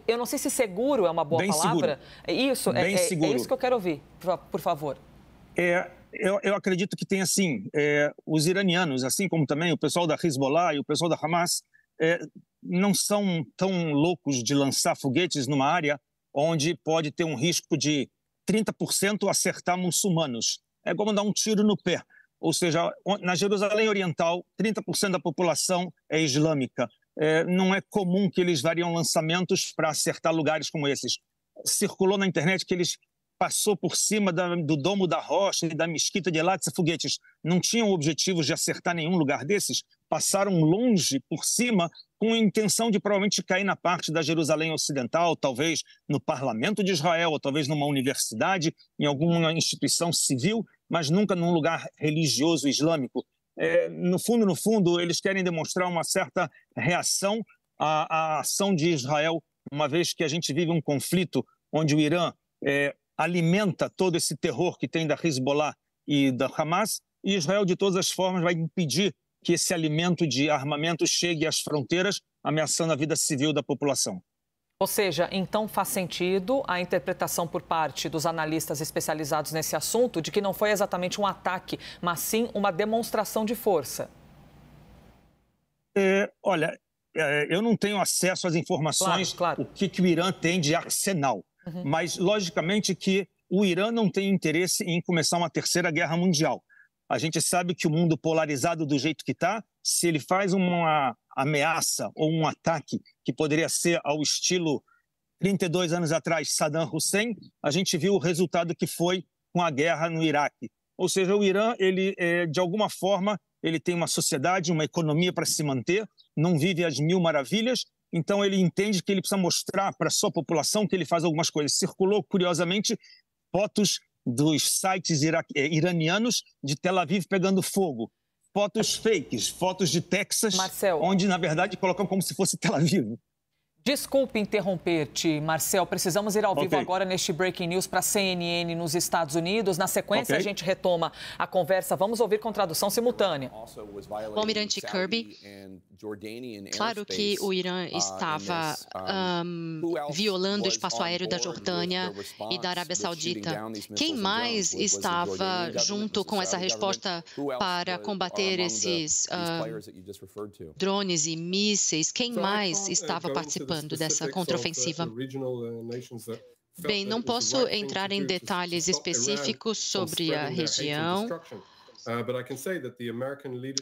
Eu não sei se seguro é uma boa Bem palavra. Seguro. Isso, é, é, é, isso que eu quero ouvir, por favor. É, eu, eu, acredito que tem assim, é, os iranianos, assim como também o pessoal da Hezbollah e o pessoal da Hamas, é, não são tão loucos de lançar foguetes numa área onde pode ter um risco de 30% acertar muçulmanos. É como dar um tiro no pé. Ou seja, na Jerusalém Oriental, 30% da população é islâmica. É, não é comum que eles variam lançamentos para acertar lugares como esses. Circulou na internet que eles passou por cima da, do domo da rocha e da mesquita de Elatza foguetes. Não tinham objetivos de acertar nenhum lugar desses. Passaram longe por cima com intenção de provavelmente cair na parte da Jerusalém Ocidental, talvez no parlamento de Israel, ou talvez numa universidade, em alguma instituição civil, mas nunca num lugar religioso islâmico. É, no fundo, no fundo, eles querem demonstrar uma certa reação à, à, ação de Israel, uma vez que a gente vive um conflito onde o Irã é, alimenta todo esse terror que tem da Hezbollah e da Hamas, e Israel, de todas as formas, vai impedir que esse alimento de armamento chegue às fronteiras, ameaçando a vida civil da população. Ou seja, então faz sentido a interpretação por parte dos analistas especializados nesse assunto de que não foi exatamente um ataque, mas sim uma demonstração de força. É, olha, é, eu não tenho acesso às informações claro, claro. o que, que o Irã tem de arsenal, uhum. mas logicamente que o Irã não tem interesse em começar uma terceira guerra mundial. A gente sabe que o mundo polarizado do jeito que está, se ele faz uma ameaça ou um ataque que poderia ser ao estilo 32 anos atrás Saddam Hussein, a gente viu o resultado que foi com a guerra no Iraque. Ou seja, o Irã, ele é, de alguma forma, ele tem uma sociedade, uma economia para se manter, não vive as mil maravilhas, então ele entende que ele precisa mostrar para a sua população que ele faz algumas coisas. Circulou, curiosamente, fotos dos sites eh, iranianos de Tel Aviv pegando fogo. Fotos fakes, fotos de Texas, Marcel. onde, na verdade, colocam como se fosse Tel Aviv. Desculpe interromper-te, Marcel. Precisamos ir ao vivo okay. agora neste Breaking News para a CNN nos Estados Unidos. Na sequência, okay. a gente retoma a conversa. Vamos ouvir com tradução simultânea. O almirante Kirby Claro que o Irã uh, estava um, violando o espaço aéreo da Jordânia e da Arábia Saudita. Quem mais estava junto com essa resposta para combater esses uh, drones e mísseis? Quem mais estava participando? Participando dessa contraofensiva. Bem, não posso entrar em detalhes específicos sobre a região,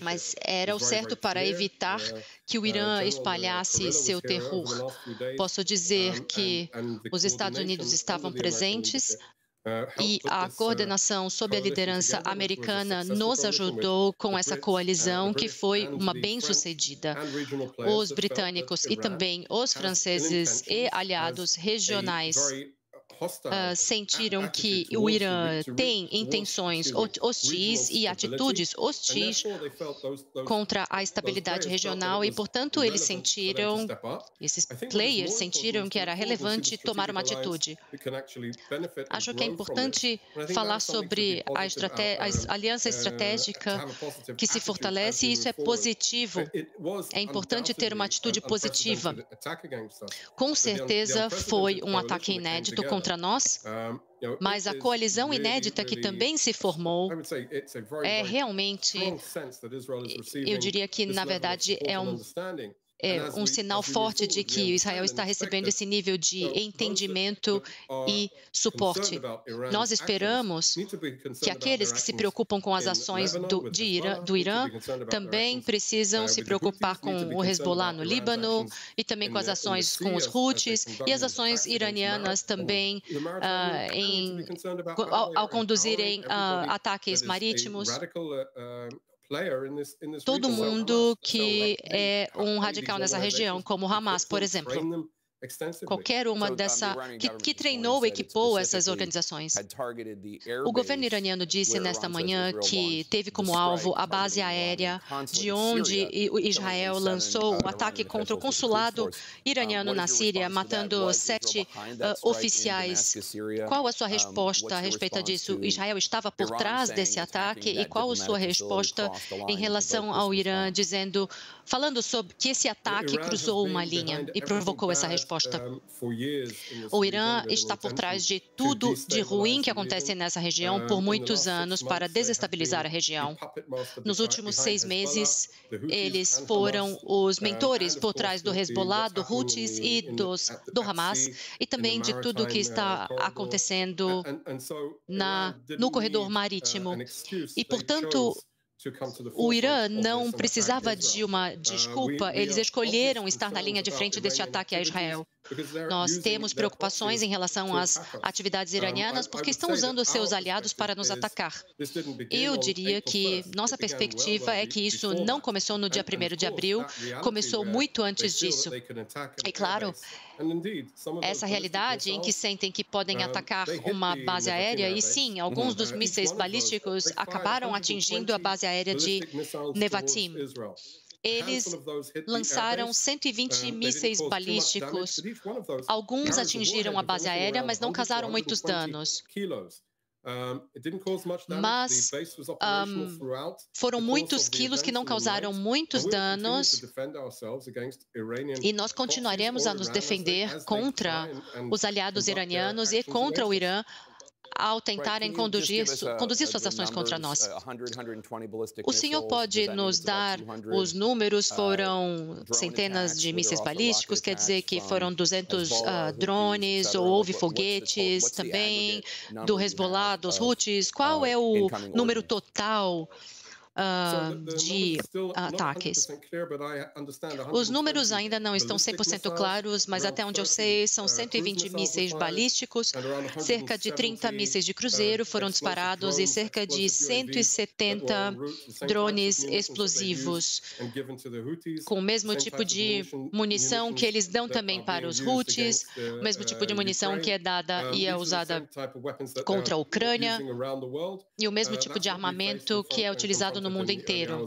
mas era o certo para evitar que o Irã espalhasse seu terror. Posso dizer que os Estados Unidos estavam presentes, e a coordenação sob a liderança americana nos ajudou com essa coalizão que foi uma bem-sucedida. Os britânicos e também os franceses e aliados regionais uh, sentiram que o Irã tem intenções hostis e atitudes hostis contra a estabilidade regional e, portanto, eles sentiram, esses players sentiram que era relevante tomar uma atitude. Acho que é importante falar sobre a, a aliança estratégica que se fortalece e isso é positivo. É importante ter uma atitude positiva. Com certeza foi um ataque inédito contra nós, mas a coalizão inédita que também se formou é realmente, eu diria que, na verdade, é um é um sinal forte de que Israel está recebendo esse nível de entendimento e suporte. Nós esperamos que aqueles que se preocupam com as ações do, Irã, do Irã também precisam se preocupar com o Hezbollah no Líbano e também com as ações com os Houthis e as ações iranianas também uh, em, ao, ao conduzirem uh, ataques marítimos todo mundo que é um radical nessa região, como Hamas, por exemplo qualquer uma dessa que, que treinou, equipou essas organizações. O governo iraniano disse nesta manhã que teve como alvo a base aérea de onde Israel lançou um ataque contra o consulado iraniano na Síria, matando sete uh, oficiais. Qual a sua resposta a respeito disso? Israel estava por trás desse ataque? E qual a sua resposta em relação ao Irã, dizendo, falando sobre que esse ataque cruzou uma linha e provocou essa resposta? O Irã está por trás de tudo de ruim que acontece nessa região por muitos anos para desestabilizar a região. Nos últimos seis meses, eles foram os mentores por trás do Hezbollah, do Houthis e dos, do Hamas, e também de tudo o que está acontecendo na, no corredor marítimo. E, portanto, o Irã não precisava de uma desculpa, eles escolheram estar na linha de frente deste ataque a Israel. Nós temos preocupações em relação às atividades iranianas porque estão usando seus aliados para nos atacar. Eu diria que nossa perspectiva é que isso não começou no dia 1 de abril, começou muito antes disso. E claro, essa realidade em que sentem que podem atacar uma base aérea, e sim, alguns dos mísseis balísticos acabaram atingindo a base aérea de Nevatim eles lançaram 120 mísseis balísticos. Alguns atingiram a base aérea, mas não causaram muitos danos. Mas um, foram muitos quilos que não causaram muitos danos. e nós continuaremos a nos defender contra os aliados iranianos e contra o Irã ao tentarem conduzir, conduzir suas ações contra nós. O senhor pode nos dar os números? Foram centenas de mísseis balísticos, quer dizer que foram 200 uh, ah, drones, ou houve foguetes também, do Hezbollah, dos Houthis. Qual é o número total uh, de ataques. Os números ainda não estão 100% claros, mas até onde eu sei, são 120 mísseis balísticos, cerca de 30 mísseis de cruzeiro foram disparados e cerca de 170 drones explosivos, com o mesmo tipo de munição que eles dão também para os Houthis, o mesmo tipo de munição que é dada e é usada contra a Ucrânia, e o mesmo tipo de armamento que é utilizado no no mundo inteiro.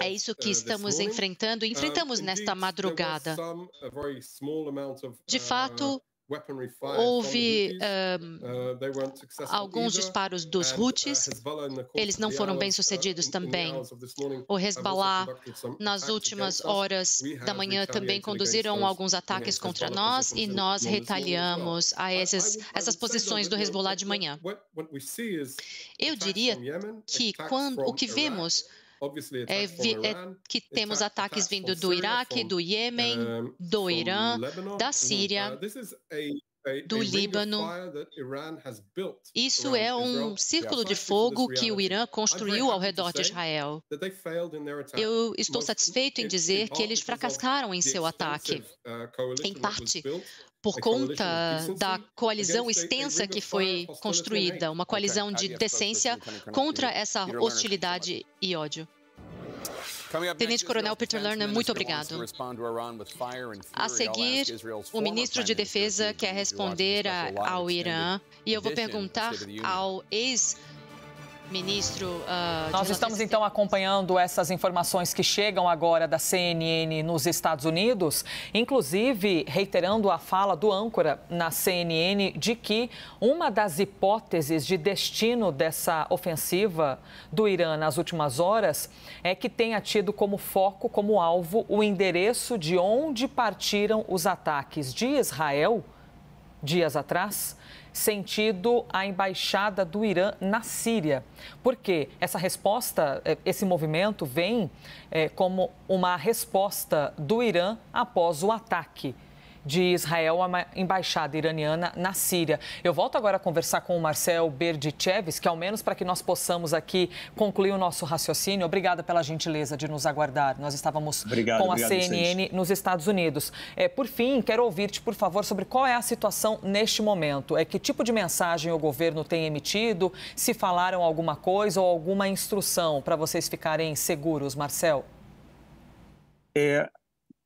É isso que estamos enfrentando e enfrentamos nesta madrugada. De fato, Houve uh, alguns disparos dos Houthis, eles não foram bem sucedidos também. O Hezbollah, nas últimas horas da manhã, também conduziram alguns ataques contra nós e nós retaliamos a essas, essas posições do Hezbollah de manhã. Eu diria que quando, o que vemos é, vi, é, que temos ataques vindo do Iraque, do Iêmen, do Irã, da Síria, do Líbano. Isso é um círculo de fogo que o Irã construiu ao redor de Israel. Eu estou satisfeito em dizer que eles fracassaram em seu ataque, em parte por conta da coalizão extensa que foi construída, uma coalizão de decência contra essa hostilidade e ódio. Tenente Coronel Peter Lerner, muito obrigado. A seguir, o ministro de Defesa quer responder ao Irã e eu vou perguntar ao ex Ministro. Uh, Nós estamos então acompanhando essas informações que chegam agora da CNN nos Estados Unidos, inclusive reiterando a fala do âncora na CNN de que uma das hipóteses de destino dessa ofensiva do Irã nas últimas horas é que tenha tido como foco, como alvo, o endereço de onde partiram os ataques de Israel dias atrás sentido a embaixada do Irã na Síria. Porque essa resposta, eh, esse movimento vem é, como uma resposta do Irã após o ataque de Israel à embaixada iraniana na Síria. Eu volto agora a conversar com o Marcel Berdicheves, que ao menos para que nós possamos aqui concluir o nosso raciocínio. Obrigada pela gentileza de nos aguardar. Nós estávamos obrigado, com a CNN vocês. nos Estados Unidos. É, por fim, quero ouvir-te, por favor, sobre qual é a situação neste momento. É que tipo de mensagem o governo tem emitido? Se falaram alguma coisa ou alguma instrução para vocês ficarem seguros, Marcel? É,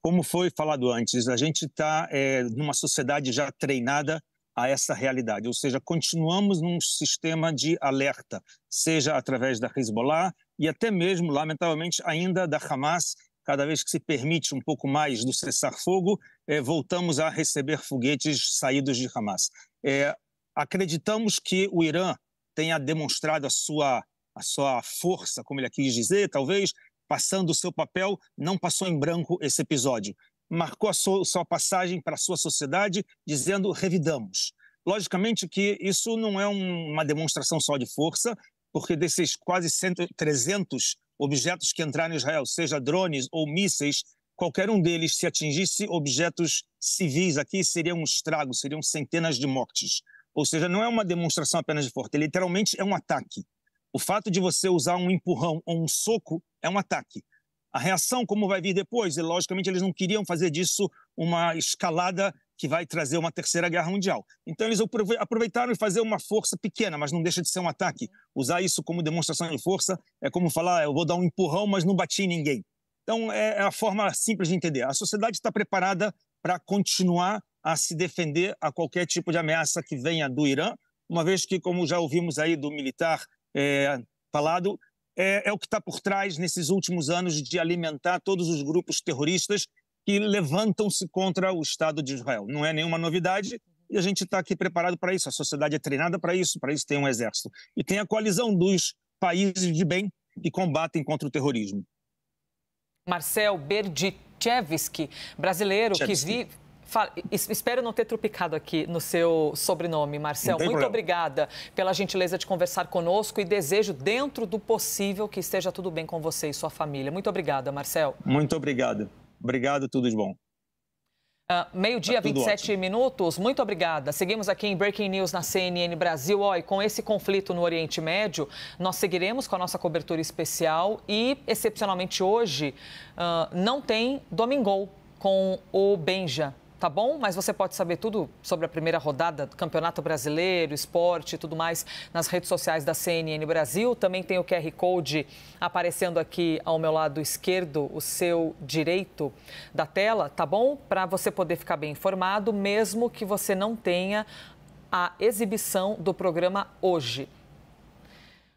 como foi falado antes, a gente está é, numa sociedade já treinada a essa realidade, ou seja, continuamos num sistema de alerta, seja através da Hezbollah e até mesmo, lamentavelmente, ainda da Hamas. Cada vez que se permite um pouco mais do cessar-fogo, é, voltamos a receber foguetes saídos de Hamas. É, acreditamos que o Irã tenha demonstrado a sua, a sua força, como ele quis dizer, talvez, passando o seu papel, não passou em branco esse episódio. Marcou a sua, sua passagem para a sua sociedade, dizendo revidamos. Logicamente que isso não é um, uma demonstração só de força, porque desses quase 100, 300 objetos que entraram em Israel, seja drones ou mísseis, qualquer um deles, se atingisse objetos civis aqui, seria um estrago, seriam centenas de mortes. Ou seja, não é uma demonstração apenas de força, literalmente é um ataque. O fato de você usar um empurrão ou um soco é um ataque. A reação, como vai vir depois, e logicamente eles não queriam fazer disso uma escalada que vai trazer uma terceira guerra mundial. Então eles aproveitaram e fazer uma força pequena, mas não deixa de ser um ataque. Usar isso como demonstração de força é como falar, eu vou dar um empurrão, mas não bati em ninguém. Então é, é a forma simples de entender. A sociedade está preparada para continuar a se defender a qualquer tipo de ameaça que venha do Irã, uma vez que, como já ouvimos aí do militar é, falado, é, é o que está por trás nesses últimos anos de alimentar todos os grupos terroristas que levantam-se contra o Estado de Israel. Não é nenhuma novidade e a gente está aqui preparado para isso. A sociedade é treinada para isso, para isso tem um exército. E tem a coalizão dos países de bem que combatem contra o terrorismo. Marcel Berdichevski, brasileiro que vive Fala, espero não ter tropicado aqui no seu sobrenome, Marcel. Muito problema. obrigada pela gentileza de conversar conosco e desejo, dentro do possível, que esteja tudo bem com você e sua família. Muito obrigada, Marcel. Muito obrigado. Obrigado, tudo de bom. Uh, Meio-dia, tá 27 ótimo. minutos. Muito obrigada. Seguimos aqui em Breaking News na CNN Brasil. Oi, com esse conflito no Oriente Médio, nós seguiremos com a nossa cobertura especial e, excepcionalmente hoje, uh, não tem Domingol com o Benja tá bom? Mas você pode saber tudo sobre a primeira rodada do Campeonato Brasileiro, esporte e tudo mais nas redes sociais da CNN Brasil. Também tem o QR Code aparecendo aqui ao meu lado esquerdo, o seu direito da tela, tá bom? Para você poder ficar bem informado, mesmo que você não tenha a exibição do programa hoje.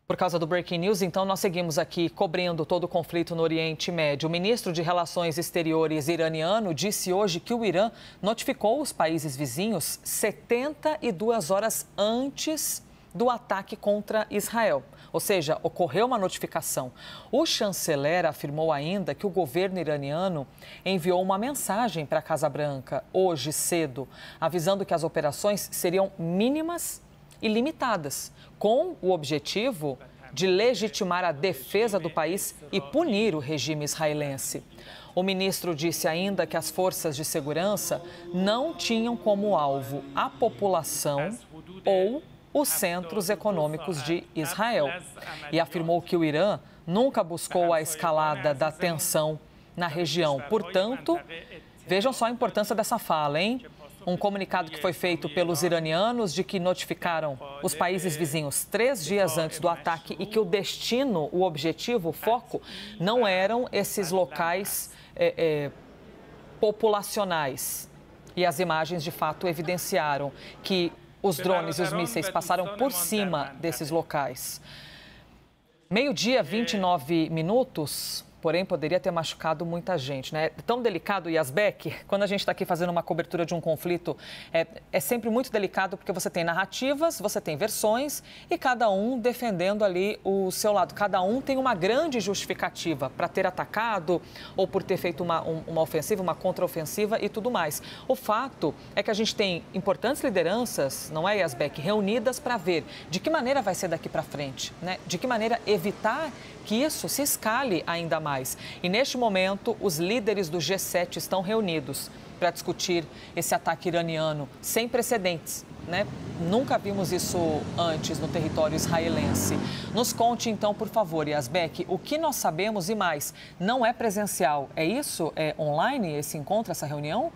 Por causa do Breaking News, então, nós seguimos aqui cobrindo todo o conflito no Oriente Médio. O ministro de Relações Exteriores iraniano disse hoje que o Irã notificou os países vizinhos 72 horas antes do ataque contra Israel. Ou seja, ocorreu uma notificação. O chanceler afirmou ainda que o governo iraniano enviou uma mensagem para a Casa Branca hoje cedo, avisando que as operações seriam mínimas e limitadas, com o objetivo de legitimar a defesa do país e punir o regime israelense. O ministro disse ainda que as forças de segurança não tinham como alvo a população ou os centros econômicos de Israel e afirmou que o Irã nunca buscou a escalada da tensão na região. Portanto, vejam só a importância dessa fala, hein? Um comunicado que foi feito pelos iranianos de que notificaram os países vizinhos três dias antes do ataque e que o destino, o objetivo, o foco, não eram esses locais é, é, populacionais. E as imagens de fato evidenciaram que os drones e os mísseis passaram por cima desses locais. Meio-dia, 29 minutos porém poderia ter machucado muita gente. Né? É tão delicado, Yasbeck, (laughs) quando a gente está aqui fazendo uma cobertura de um conflito, é, é sempre muito delicado porque você tem narrativas, você tem versões e cada um defendendo ali o seu lado. Cada um tem uma grande justificativa para ter atacado ou por ter feito uma, um, uma ofensiva, uma contraofensiva e tudo mais. O fato é que a gente tem importantes lideranças, não é, Yasbeck, reunidas para ver de que maneira vai ser daqui para frente, né? de que maneira evitar que isso se escale ainda mais. E neste momento, os líderes do G7 estão reunidos para discutir esse ataque iraniano sem precedentes. Né? Nunca vimos isso antes no território israelense. Nos conte então, por favor, Yasbeck, o que nós sabemos e mais. Não é presencial, é isso? É online esse encontro, essa reunião?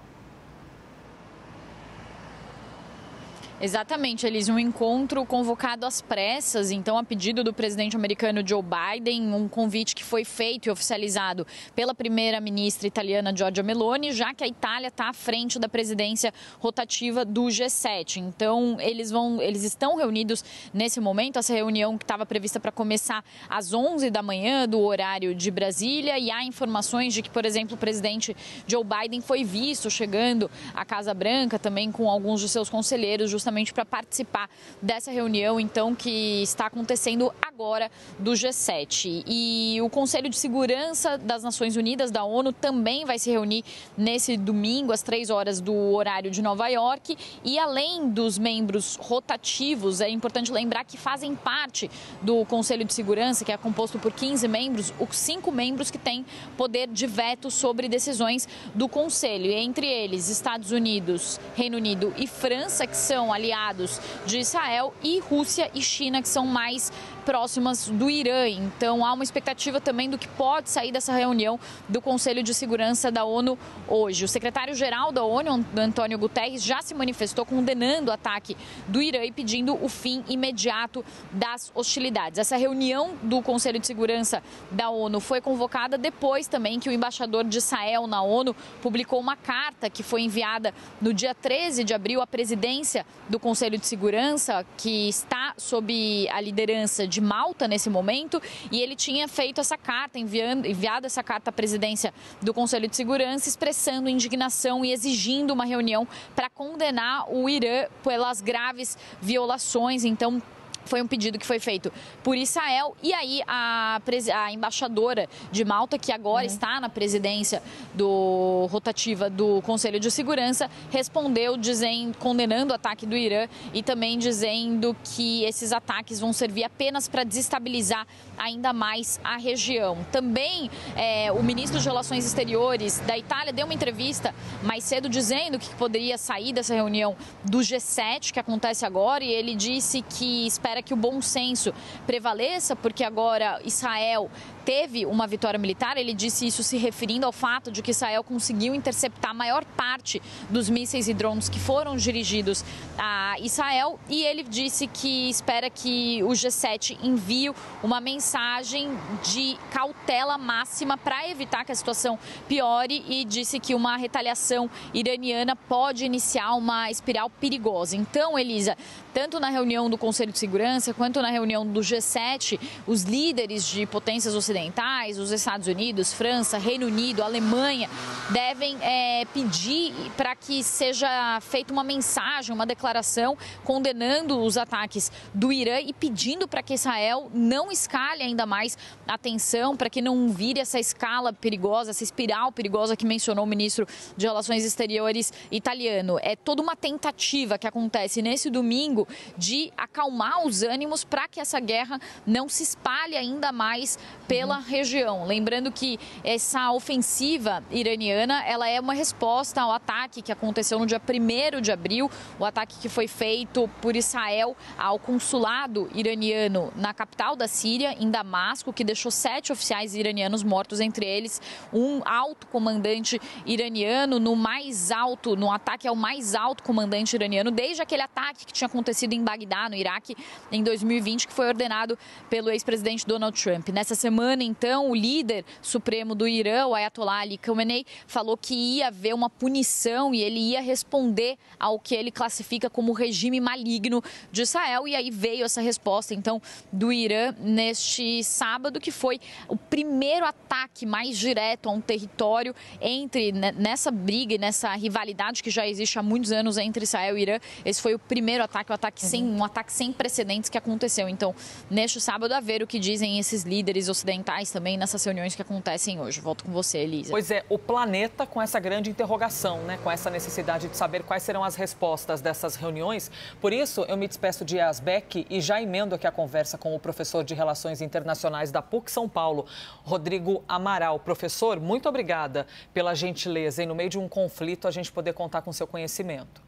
Exatamente, Elise, um encontro convocado às pressas, então a pedido do presidente americano Joe Biden, um convite que foi feito e oficializado pela primeira-ministra italiana Giorgia Meloni, já que a Itália está à frente da presidência rotativa do G7. Então, eles vão, eles estão reunidos nesse momento, essa reunião que estava prevista para começar às 11 da manhã do horário de Brasília, e há informações de que, por exemplo, o presidente Joe Biden foi visto chegando à Casa Branca também com alguns de seus conselheiros, justamente justamente para participar dessa reunião, então, que está acontecendo agora do G7. E o Conselho de Segurança das Nações Unidas, da ONU, também vai se reunir nesse domingo, às três horas do horário de Nova York. E além dos membros rotativos, é importante lembrar que fazem parte do Conselho de Segurança, que é composto por 15 membros, os cinco membros que têm poder de veto sobre decisões do Conselho. E entre eles, Estados Unidos, Reino Unido e França, que são aliados de Israel, e Rússia e China, que são mais próximas do Irã. Então há uma expectativa também do que pode sair dessa reunião do Conselho de Segurança da ONU hoje. O secretário-geral da ONU, Antônio Guterres, já se manifestou condenando o ataque do Irã e pedindo o fim imediato das hostilidades. Essa reunião do Conselho de Segurança da ONU foi convocada depois também que o embaixador de Israel na ONU publicou uma carta que foi enviada no dia 13 de abril à presidência do Conselho de Segurança, que está sob a liderança de de Malta nesse momento e ele tinha feito essa carta, enviando, enviado essa carta à presidência do Conselho de Segurança, expressando indignação e exigindo uma reunião para condenar o Irã pelas graves violações. Então, foi um pedido que foi feito por Israel. E aí a, a embaixadora de Malta, que agora uhum. está na presidência do rotativa do Conselho de Segurança, respondeu dizendo, condenando o ataque do Irã e também dizendo que esses ataques vão servir apenas para desestabilizar ainda mais a região. Também é, o ministro de Relações Exteriores da Itália deu uma entrevista mais cedo dizendo que poderia sair dessa reunião do G7 que acontece agora e ele disse que espera espera que o bom senso prevaleça, porque agora Israel teve uma vitória militar. Ele disse isso se referindo ao fato de que Israel conseguiu interceptar a maior parte dos mísseis e drones que foram dirigidos a Israel. E ele disse que espera que o G7 envie uma mensagem de cautela máxima para evitar que a situação piore e disse que uma retaliação iraniana pode iniciar uma espiral perigosa. Então, Elisa, tanto na reunião do Conselho de Segurança quanto na reunião do G7, os líderes de potências ocidentais ocidentais, os Estados Unidos, França, Reino Unido, Alemanha, devem é, pedir para que seja feita uma mensagem, uma declaração condenando os ataques do Irã e pedindo para que Israel não escale ainda mais a tensão, para que não vire essa escala perigosa, essa espiral perigosa que mencionou o ministro de Relações Exteriores italiano. É toda uma tentativa que acontece nesse domingo de acalmar os ânimos para que essa guerra não se espalhe ainda mais pela uhum. região. Lembrando que essa ofensiva iraniana ela é uma resposta ao ataque que aconteceu no dia 1 de abril, o ataque que foi feito por Israel ao consulado iraniano na capital da Síria, em Damasco, que deixou sete oficiais iranianos mortos, entre eles um alto comandante iraniano, no mais alto, no ataque ao mais alto comandante iraniano, desde aquele ataque que tinha acontecido em Bagdá, no Iraque, em 2020, que foi ordenado pelo ex-presidente Donald Trump. Nessa semana, então, o líder supremo do Irã, o Ayatollah Ali Khamenei, falou que ia haver uma punição e ele ia responder ao que ele classifica como regime maligno de Israel. E aí veio essa resposta, então, do Irã neste sábado, que foi o primeiro ataque mais direto a um território entre né, nessa briga e nessa rivalidade que já existe há muitos anos entre Israel e Irã. Esse foi o primeiro ataque, um ataque sem, um ataque sem precedentes que aconteceu. Então, neste sábado, a ver o que dizem esses líderes ocidentais também nessas reuniões que acontecem hoje. Volto com você, Elisa. Pois é, o planeta com essa grande interrogação, né? com essa necessidade de saber quais serão as respostas dessas reuniões. Por isso, eu me despeço de Asbeck e já emendo aqui a conversa com o professor de Relações Internacionais da PUC São Paulo, Rodrigo Amaral. Professor, muito obrigada pela gentileza em, no meio de um conflito, a gente poder contar com seu conhecimento.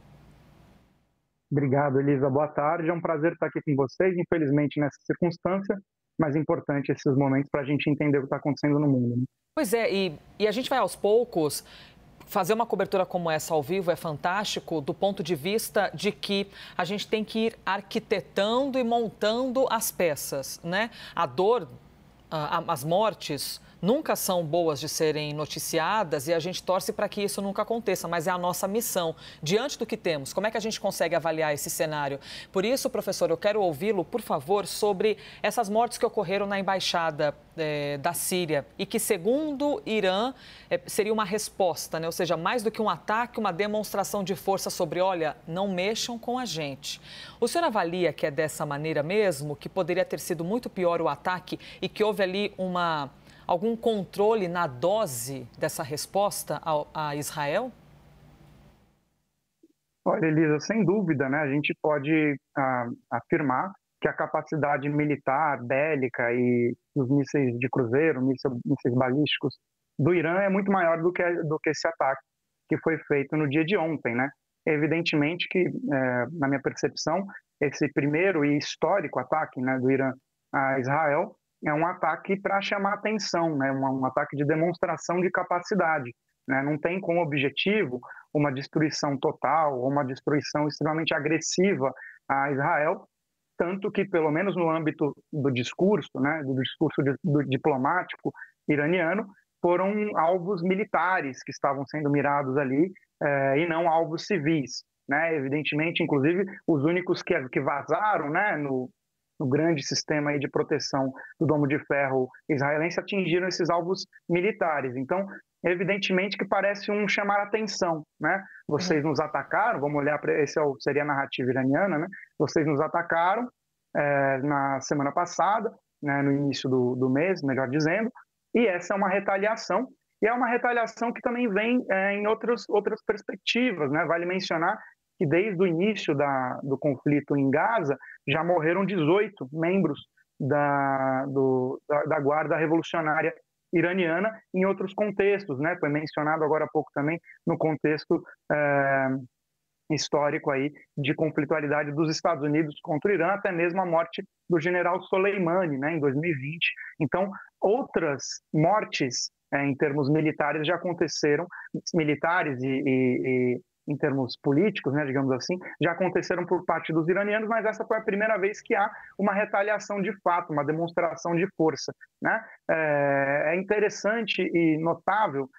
Obrigado, Elisa. Boa tarde. É um prazer estar aqui com vocês. Infelizmente, nessa circunstância, mas é importante esses momentos para a gente entender o que está acontecendo no mundo. Né? Pois é, e, e a gente vai aos poucos fazer uma cobertura como essa ao vivo é fantástico do ponto de vista de que a gente tem que ir arquitetando e montando as peças, né? A dor, as mortes, nunca são boas de serem noticiadas e a gente torce para que isso nunca aconteça, mas é a nossa missão. Diante do que temos, como é que a gente consegue avaliar esse cenário? Por isso, professor, eu quero ouvi-lo, por favor, sobre essas mortes que ocorreram na embaixada é, da Síria e que, segundo Irã, é, seria uma resposta, né? ou seja, mais do que um ataque, uma demonstração de força sobre, olha, não mexam com a gente. O senhor avalia que é dessa maneira mesmo, que poderia ter sido muito pior o ataque e que houve ali uma algum controle na dose dessa resposta a, a Israel? Olha, Elisa, sem dúvida, né, a gente pode ah, afirmar que a capacidade militar, bélica e os mísseis de cruzeiro, mísseis, mísseis balísticos do Irã é muito maior do que, do que esse ataque que foi feito no dia de ontem, né? Evidentemente que, é, na minha percepção, esse primeiro e histórico ataque né, do Irã a Israel é um ataque para chamar atenção, né? Um, um, ataque de demonstração de capacidade. Né? Não tem como objetivo uma destruição total ou uma destruição extremamente agressiva a Israel, tanto que, pelo menos no âmbito do discurso, né, do discurso de, do diplomático iraniano, foram alvos militares que estavam sendo mirados ali eh, e não alvos civis. Né? Evidentemente, inclusive, os únicos que, que vazaram né, no, no grande sistema de proteção do domo de ferro israelense atingiram esses alvos militares. Então, evidentemente que parece um chamar atenção, né? Vocês nos atacaram, vamos olhar para esse é seria a narrativa iraniana, né? Vocês nos atacaram é, na semana passada, né, no início do, do mês, melhor dizendo, e essa é uma retaliação e é uma retaliação que também vem é, em outros, outras perspectivas. Né? Vale mencionar que desde o início da, do conflito em Gaza já morreram 18 membros da, do, da, da, Guarda Revolucionária Iraniana em outros contextos, né? Foi mencionado agora há pouco também no contexto é, histórico aí de conflitualidade dos Estados Unidos contra o Irã, até mesmo a morte do general Soleimani, né, em 2020. Então, outras mortes é, em termos militares já aconteceram, militares e, e, e em termos políticos, né, digamos assim, já aconteceram por parte dos iranianos, mas essa foi a primeira vez que há uma retaliação de fato, uma demonstração de força. Né? É, é interessante e notável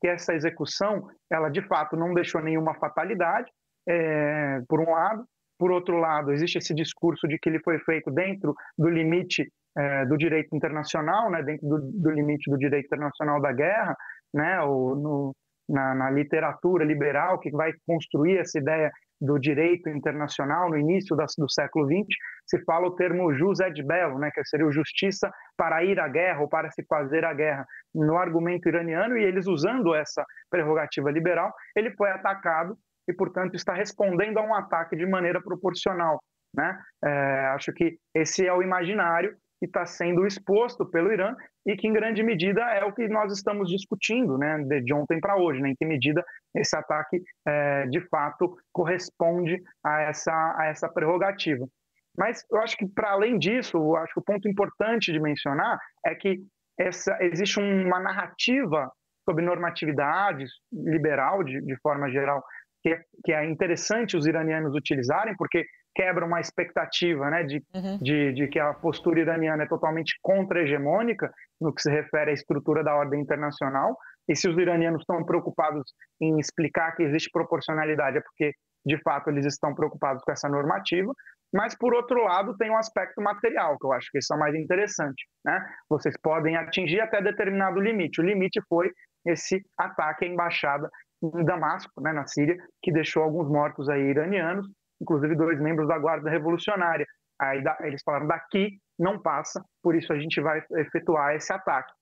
que, essa execução, ela de fato não deixou nenhuma fatalidade, é, por um lado, por outro lado, existe esse discurso de que ele foi feito dentro do limite é, do direito internacional, né, dentro do, do, limite do direito internacional da guerra, né, ou no, na, na, literatura liberal que vai construir essa ideia do direito internacional no início das, do século XX, se fala o termo jus et bello, né, que seria justiça para ir à guerra ou para se fazer a guerra. No argumento iraniano, e eles usando essa prerrogativa liberal, ele foi atacado e, portanto, está respondendo a um ataque de maneira proporcional. Né? É, acho que esse é o imaginário que está sendo exposto pelo Irã e que, em grande medida, é o que nós estamos discutindo né, de ontem para hoje, né, em que medida esse ataque, é, de fato, corresponde a essa, a essa prerrogativa. Mas eu acho que, para além disso, eu acho que o ponto importante de mencionar é que essa, existe uma narrativa sobre normatividade liberal, de, de forma geral, que é, que é interessante os iranianos utilizarem, porque quebra uma expectativa né, de, uhum. de, de, que a postura iraniana é totalmente contra-hegemônica no que se refere à estrutura da ordem internacional. E se os iranianos estão preocupados em explicar que existe proporcionalidade, é porque, de fato, eles estão preocupados com essa normativa. Mas, por outro lado, tem um aspecto material, que eu acho que isso é mais interessante. Né? Vocês podem atingir até determinado limite. O limite foi esse ataque à embaixada em Damasco, né, na Síria, que deixou alguns mortos aí iranianos, inclusive dois membros da Guarda Revolucionária. Aí eles falaram: daqui não passa, por isso a gente vai efetuar esse ataque.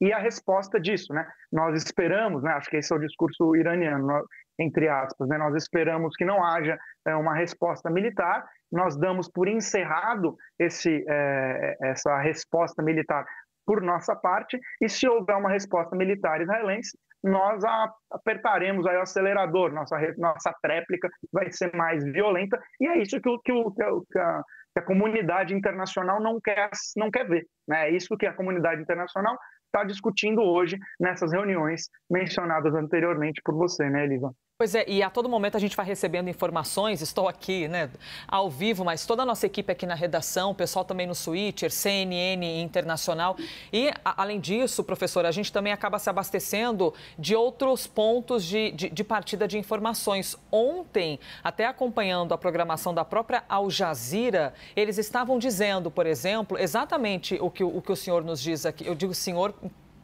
E a resposta disso, né? Nós esperamos, né? Acho que esse é o discurso iraniano, entre aspas, né? Nós esperamos que não haja é, uma resposta militar. Nós damos por encerrado esse, é, essa resposta militar por nossa parte. E se houver uma resposta militar israelense, nós apertaremos aí o acelerador, nossa, nossa tréplica vai ser mais violenta, e é isso que, o, que, o, que, a, que a comunidade internacional não quer, não quer ver. Né? É isso que a comunidade internacional está discutindo hoje nessas reuniões mencionadas anteriormente por você, né, Elisa? Pois é, e a todo momento a gente vai recebendo informações, estou aqui, né, ao vivo, mas toda a nossa equipe aqui na redação, o pessoal também no Switcher, CNN Internacional. E, a, além disso, professor, a gente também acaba se abastecendo de outros pontos de, de, de, partida de informações. Ontem, até acompanhando a programação da própria Al Jazeera, eles estavam dizendo, por exemplo, exatamente o que o, o que o senhor nos diz aqui. Eu digo senhor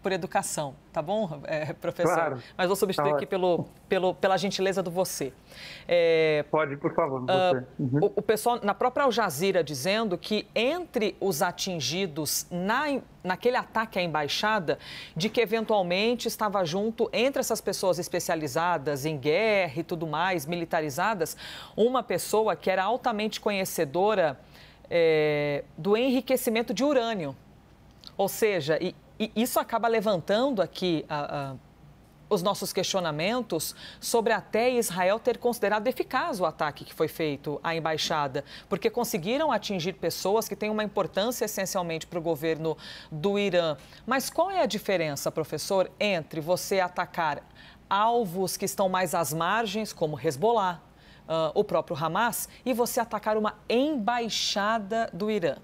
por educação, tá bom, é, (laughs) professor? Claro. Mas vou substituir tá aqui pelo, pelo, pela gentileza do você. É, Pode, por favor. Uh, uhum. o, o, pessoal, na própria Al Jazeera, dizendo que entre os atingidos na, naquele ataque à embaixada, de que eventualmente estava junto, entre essas pessoas especializadas em guerra e tudo mais, militarizadas, uma pessoa que era altamente conhecedora é, do enriquecimento de urânio. Ou seja, e, e isso acaba levantando aqui a, a, os nossos questionamentos sobre até Israel ter considerado eficaz o ataque que foi feito à embaixada, porque conseguiram atingir pessoas que têm uma importância essencialmente para o governo do Irã. Mas qual é a diferença, professor, entre você atacar alvos que estão mais às margens, como Hezbollah, uh, o próprio Hamas, e você atacar uma embaixada do Irã?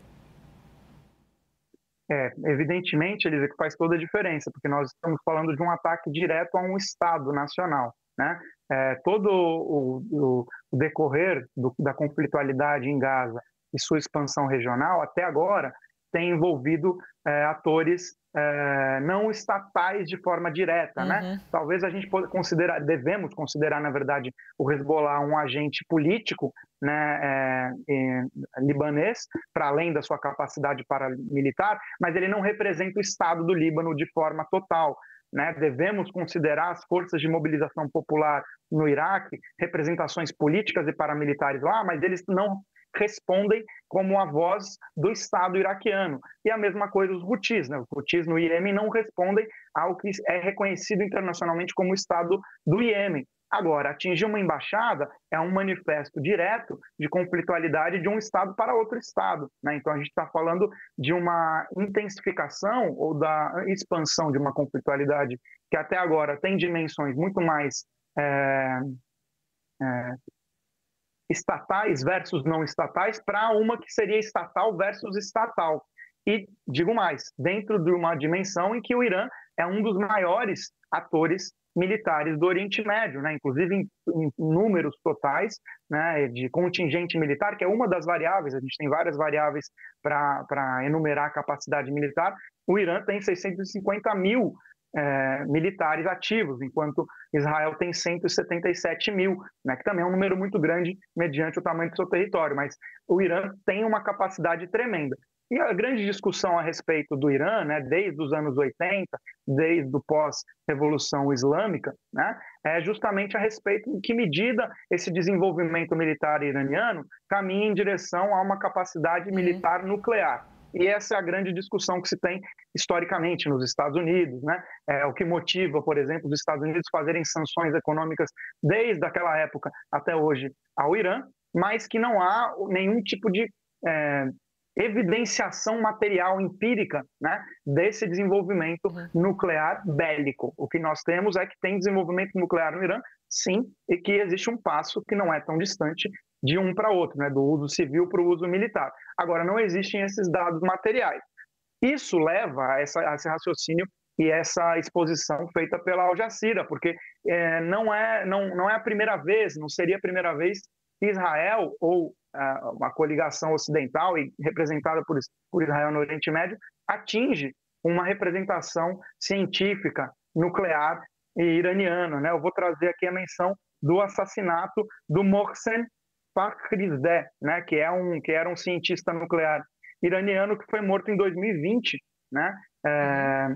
É, evidentemente, que faz toda a diferença, porque nós estamos falando de um ataque direto a um Estado nacional. Né? É, todo o, o decorrer do, da conflitualidade em Gaza e sua expansão regional, até agora, tem envolvido é, atores é, não estatais de forma direta, né? uhum. né? Talvez a gente considerar, devemos considerar, na verdade, o Hezbollah um agente político, né, é, libanês, para além da sua capacidade paramilitar, mas ele não representa o Estado do Líbano de forma total. Né? Devemos considerar as forças de mobilização popular no Iraque representações políticas e paramilitares lá, mas eles não respondem como a voz do Estado iraquiano. E a mesma coisa os Houthis, né? Os Houthis no Iêmen não respondem ao que é reconhecido internacionalmente como o Estado do Iêmen. Agora, atingir uma embaixada é um manifesto direto de conflitualidade de um Estado para outro Estado. Né? Então, a gente está falando de uma intensificação ou da expansão de uma conflitualidade que até agora tem dimensões muito mais é, é, estatais versus não estatais para uma que seria estatal versus estatal. E digo mais, dentro de uma dimensão em que o Irã é um dos maiores atores militares do Oriente Médio, né? inclusive em, em, números totais né, de contingente militar, que é uma das variáveis, a gente tem várias variáveis para enumerar a capacidade militar. O Irã tem 650 mil é, militares ativos, enquanto Israel tem 177 mil, né, que também é um número muito grande mediante o tamanho do seu território, mas o Irã tem uma capacidade tremenda. E a grande discussão a respeito do Irã, né, desde os anos 80, desde o pós-revolução islâmica, né, é justamente a respeito de que medida esse desenvolvimento militar iraniano caminha em direção a uma capacidade uhum. militar nuclear. E essa é a grande discussão que se tem historicamente nos Estados Unidos, né? É o que motiva, por exemplo, os Estados Unidos fazerem sanções econômicas desde aquela época até hoje ao Irã, mas que não há nenhum tipo de é, evidenciação material empírica né, desse desenvolvimento uhum. nuclear bélico. O que nós temos é que tem desenvolvimento nuclear no Irã, sim, e que existe um passo que não é tão distante de um para outro, né, do uso civil para o uso militar. Agora, não existem esses dados materiais. Isso leva a, essa, a esse raciocínio e essa exposição feita pela Al Jazeera, porque é, não, é, não, não é a primeira vez, não seria a primeira vez que Israel ou uma coligação ocidental e representada por, por Israel no Oriente Médio, atinge uma representação científica nuclear e iraniana. Né? Eu vou trazer aqui a menção do assassinato do Mohsen Fakhrizadeh, né? que, é um, que era um cientista nuclear iraniano que foi morto em 2020, né? É,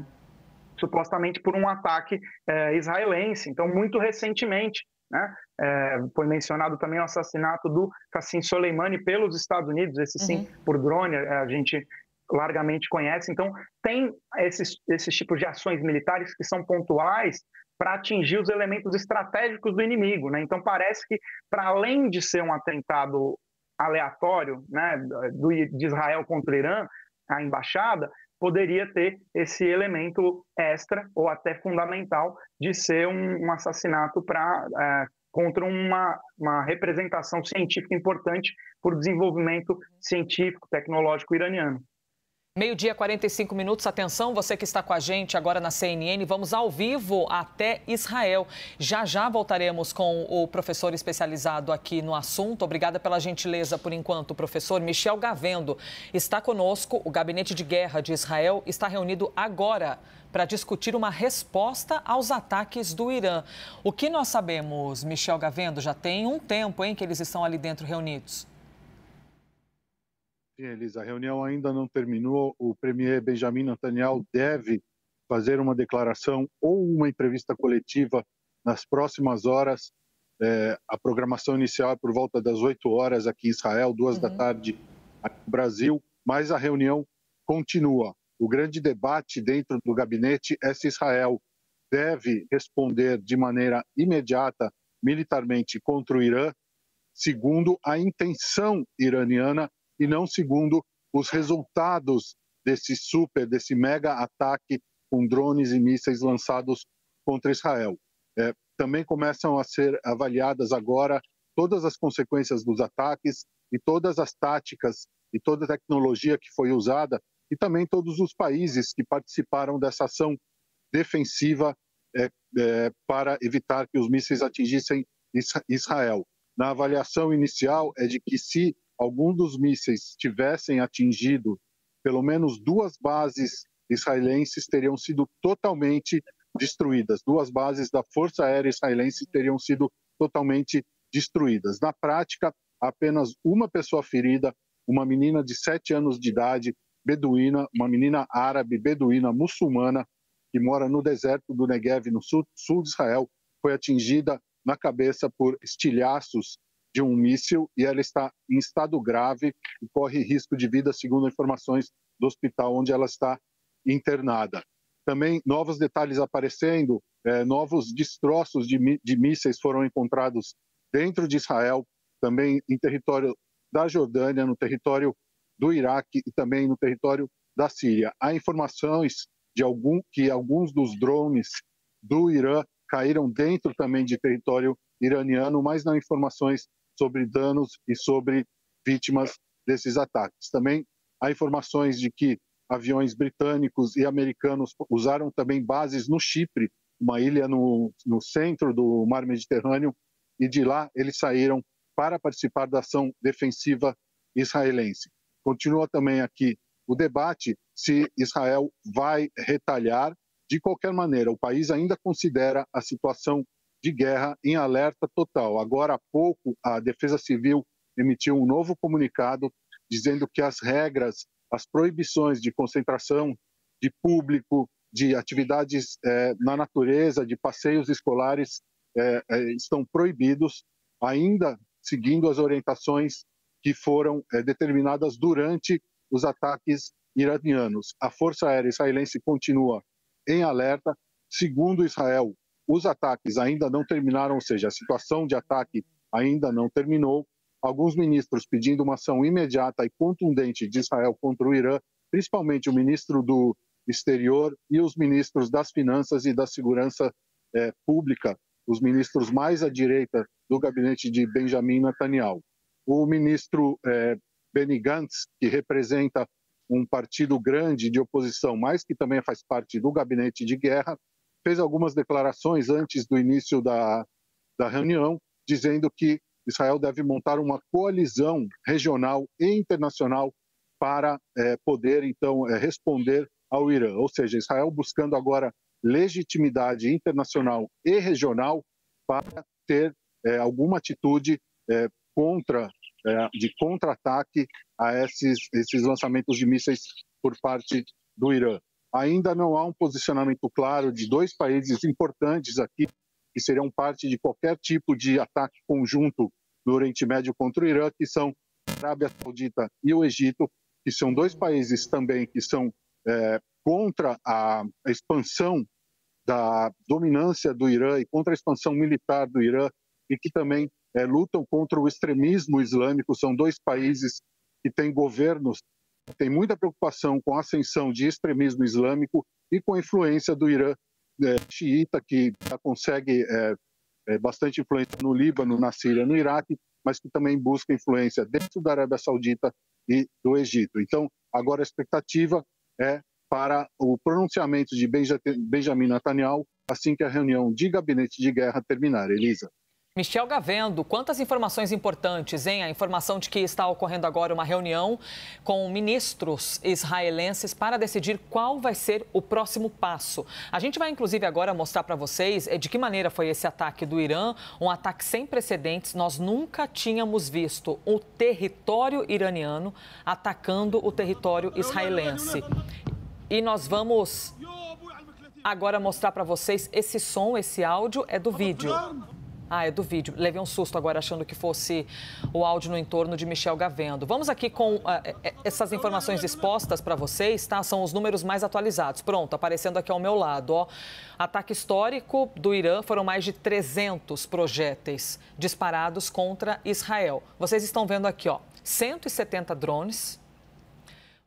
supostamente por um ataque é, israelense. Então, muito recentemente, né? É, foi mencionado também o assassinato do Qassim Soleimani pelos Estados Unidos, esse sim, uhum. por drone, é, a gente largamente conhece. Então, tem esses, esses tipos de ações militares que são pontuais para atingir os elementos estratégicos do inimigo. Né? Então, parece que, para além de ser um atentado aleatório né, do, de Israel contra o Irã, a embaixada, poderia ter esse elemento extra ou até fundamental de ser um, um assassinato para é, contra uma, uma representação científica importante para o desenvolvimento científico, tecnológico iraniano. Meio-dia, 45 minutos. Atenção, você que está com a gente agora na CNN. Vamos ao vivo até Israel. Já já voltaremos com o professor especializado aqui no assunto. Obrigada pela gentileza por enquanto, professor. Michel Gavendo está conosco. O Gabinete de Guerra de Israel está reunido agora para discutir uma resposta aos ataques do Irã. O que nós sabemos, Michel Gavendo? Já tem um tempo em que eles estão ali dentro reunidos. Sim, Elisa, a reunião ainda não terminou. O premier Benjamin Netanyahu deve fazer uma declaração ou uma entrevista coletiva nas próximas horas. É, a programação inicial é por volta das 8 horas aqui em Israel, duas uhum. da tarde aqui no Brasil, mas a reunião continua. O grande debate dentro do gabinete é se Israel deve responder de maneira imediata militarmente contra o Irã, segundo a intenção iraniana e não segundo os resultados desse super, desse mega ataque com drones e mísseis lançados contra Israel. É, também começam a ser avaliadas agora todas as consequências dos ataques e todas as táticas e toda a tecnologia que foi usada e também todos os países que participaram dessa ação defensiva é, é, para evitar que os mísseis atingissem Israel. Na avaliação inicial é de que se algum dos mísseis tivessem atingido pelo menos duas bases israelenses, teriam sido totalmente destruídas. Duas bases da Força Aérea Israelense teriam sido totalmente destruídas. Na prática, apenas uma pessoa ferida, uma menina de sete anos de idade, beduína, uma menina árabe, beduína, muçulmana, que mora no deserto do Negev, no sul, sul de Israel, foi atingida na cabeça por estilhaços de um míssil e ela está em estado grave e corre risco de vida, segundo informações do hospital onde ela está internada. Também novos detalhes aparecendo, é, novos destroços de, de mísseis foram encontrados dentro de Israel, também em território da Jordânia, no território do Iraque e também no território da Síria. Há informações de algum que alguns dos drones do Irã caíram dentro também de território iraniano, mas não informações sobre danos e sobre vítimas desses ataques. Também há informações de que aviões britânicos e americanos usaram também bases no Chipre uma ilha no, no centro do Mar Mediterrâneo, e de lá eles saíram para participar da ação defensiva israelense. Continua também aqui o debate se Israel vai retalhar. De qualquer maneira, o país ainda considera a situação de guerra em alerta total. Agora há pouco, a Defesa Civil emitiu um novo comunicado dizendo que as regras, as proibições de concentração de público, de atividades é, na natureza, de passeios escolares é, é, estão proibidos, ainda seguindo as orientações que foram determinadas durante os ataques iranianos. A Força Aérea Israelense continua em alerta. Segundo Israel, os ataques ainda não terminaram, ou seja, a situação de ataque ainda não terminou. Alguns ministros pedindo uma ação imediata e contundente de Israel contra o Irã, principalmente o ministro do Exterior e os ministros das Finanças e da Segurança é, Pública, os ministros mais à direita do gabinete de Benjamin Netanyahu. O ministro é, Benny Gantz, que representa um partido grande de oposição, mas que também faz parte do gabinete de guerra, fez algumas declarações antes do início da, da reunião, dizendo que Israel deve montar uma coalizão regional e internacional para é, poder, então, é, responder ao Irã. Ou seja, Israel buscando agora legitimidade internacional e regional para ter é, alguma atitude contra, de contra-ataque a esses, esses lançamentos de mísseis por parte do Irã. Ainda não há um posicionamento claro de dois países importantes aqui que seriam parte de qualquer tipo de ataque conjunto no Oriente Médio contra o Irã, que são a Arábia Saudita e o Egito, que são dois países também que são é, contra a, expansão da dominância do Irã e contra a expansão militar do Irã e que também é, lutam contra o extremismo islâmico. São dois países que têm governos têm muita preocupação com a ascensão de extremismo islâmico e com a influência do Irã é, xiita, que já consegue é, é, bastante influência no Líbano, na Síria, no Iraque, mas que também busca influência dentro da Arábia Saudita e do Egito. Então, agora a expectativa é para o pronunciamento de Benjamin Netanyahu assim que a reunião de gabinete de guerra terminar. Elisa. Michel Gavendo, quantas informações importantes, hein? A informação de que está ocorrendo agora uma reunião com ministros israelenses para decidir qual vai ser o próximo passo. A gente vai, inclusive, agora mostrar para vocês eh, de que maneira foi esse ataque do Irã, um ataque sem precedentes. Nós nunca tínhamos visto o território iraniano atacando o território israelense. E nós vamos agora mostrar para vocês esse som, esse áudio é do vídeo. Ah, é do vídeo. Levei um susto agora achando que fosse o áudio no entorno de Michel Gavendo. Vamos aqui com uh, essas informações expostas para vocês, tá? São os números mais atualizados. Pronto, aparecendo aqui ao meu lado, ó. Ataque histórico do Irã foram mais de 300 projéteis disparados contra Israel. Vocês estão vendo aqui, ó, 170 drones,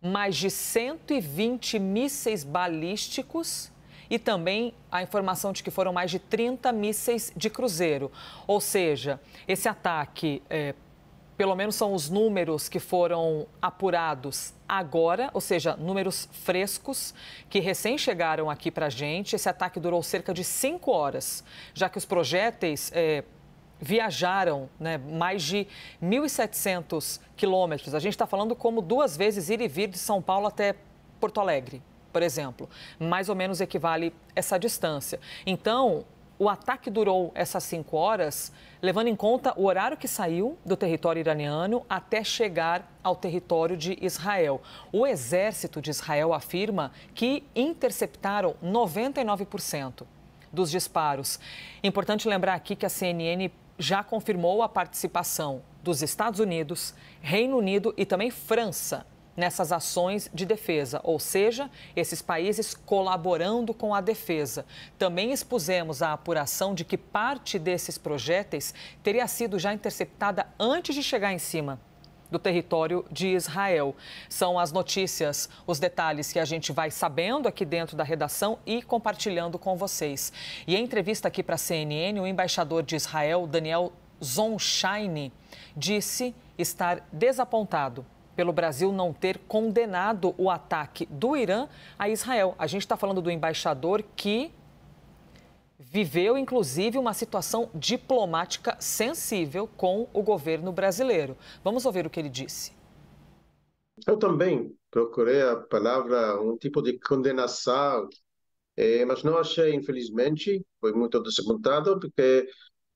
mais de 120 mísseis balísticos e também a informação de que foram mais de 30 mísseis de cruzeiro. Ou seja, esse ataque, é, pelo menos são os números que foram apurados agora, ou seja, números frescos que recém chegaram aqui para a gente. Esse ataque durou cerca de cinco horas, já que os projéteis. É, viajaram né, mais de 1.700 quilômetros. A gente está falando como duas vezes ir e vir de São Paulo até Porto Alegre, por exemplo. Mais ou menos equivale essa distância. Então, o ataque durou essas cinco horas, levando em conta o horário que saiu do território iraniano até chegar ao território de Israel. O exército de Israel afirma que interceptaram 99% dos disparos. Importante lembrar aqui que a CNN já confirmou a participação dos Estados Unidos, Reino Unido e também França nessas ações de defesa, ou seja, esses países colaborando com a defesa. Também expusemos a apuração de que parte desses projéteis teria sido já interceptada antes de chegar em cima do território de Israel. São as notícias, os detalhes que a gente vai sabendo aqui dentro da redação e compartilhando com vocês. E em entrevista aqui para a CNN, o embaixador de Israel, Daniel Zonshine, disse estar desapontado pelo Brasil não ter condenado o ataque do Irã a Israel. A gente está falando do embaixador que viveu inclusive uma situação diplomática sensível com o governo brasileiro. Vamos ouvir o que ele disse. Eu também procurei a palavra, um tipo de condenação, eh, mas não achei, infelizmente, foi muito desapontado, porque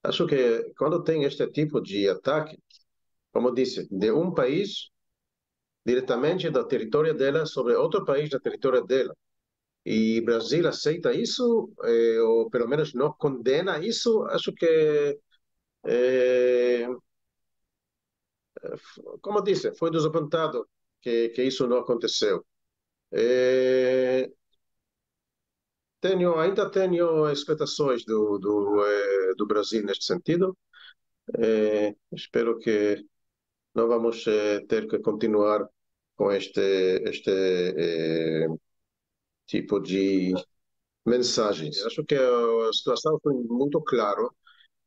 acho que quando tem este tipo de ataque, como disse, de um país diretamente do território dela sobre outro país do território dela, e Brasil aceita isso, eh, ou pelo menos não condena isso, acho que, eh, como disse, foi desapontado que, que isso não aconteceu. Eh, tenho, ainda tenho expectações do, do, do Brasil neste sentido. Espero que não vamos eh, ter que continuar com este, este tipo de mensagens. Acho que a situação foi muito clara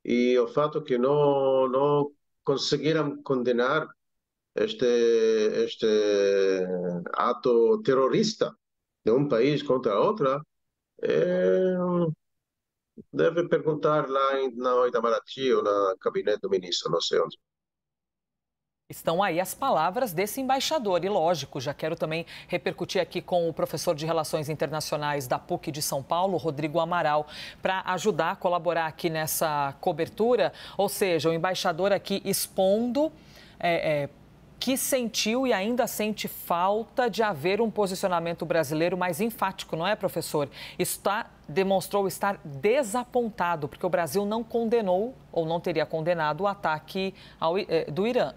e o fato que não, não conseguiram condenar este, este ato terrorista de um país contra outro, é, deve perguntar lá em, na Itamaraty ou no gabinete do ministro, não sei onde. Estão aí as palavras desse embaixador. E lógico, já quero também repercutir aqui com o professor de Relações Internacionais da PUC de São Paulo, Rodrigo Amaral, para ajudar a colaborar aqui nessa cobertura. Ou seja, o embaixador aqui expondo. É, é, que sentiu e ainda sente falta de haver um posicionamento brasileiro mais enfático, não é, professor? Está demonstrou estar desapontado porque o Brasil não condenou ou não teria condenado o ataque ao, eh, do Irã.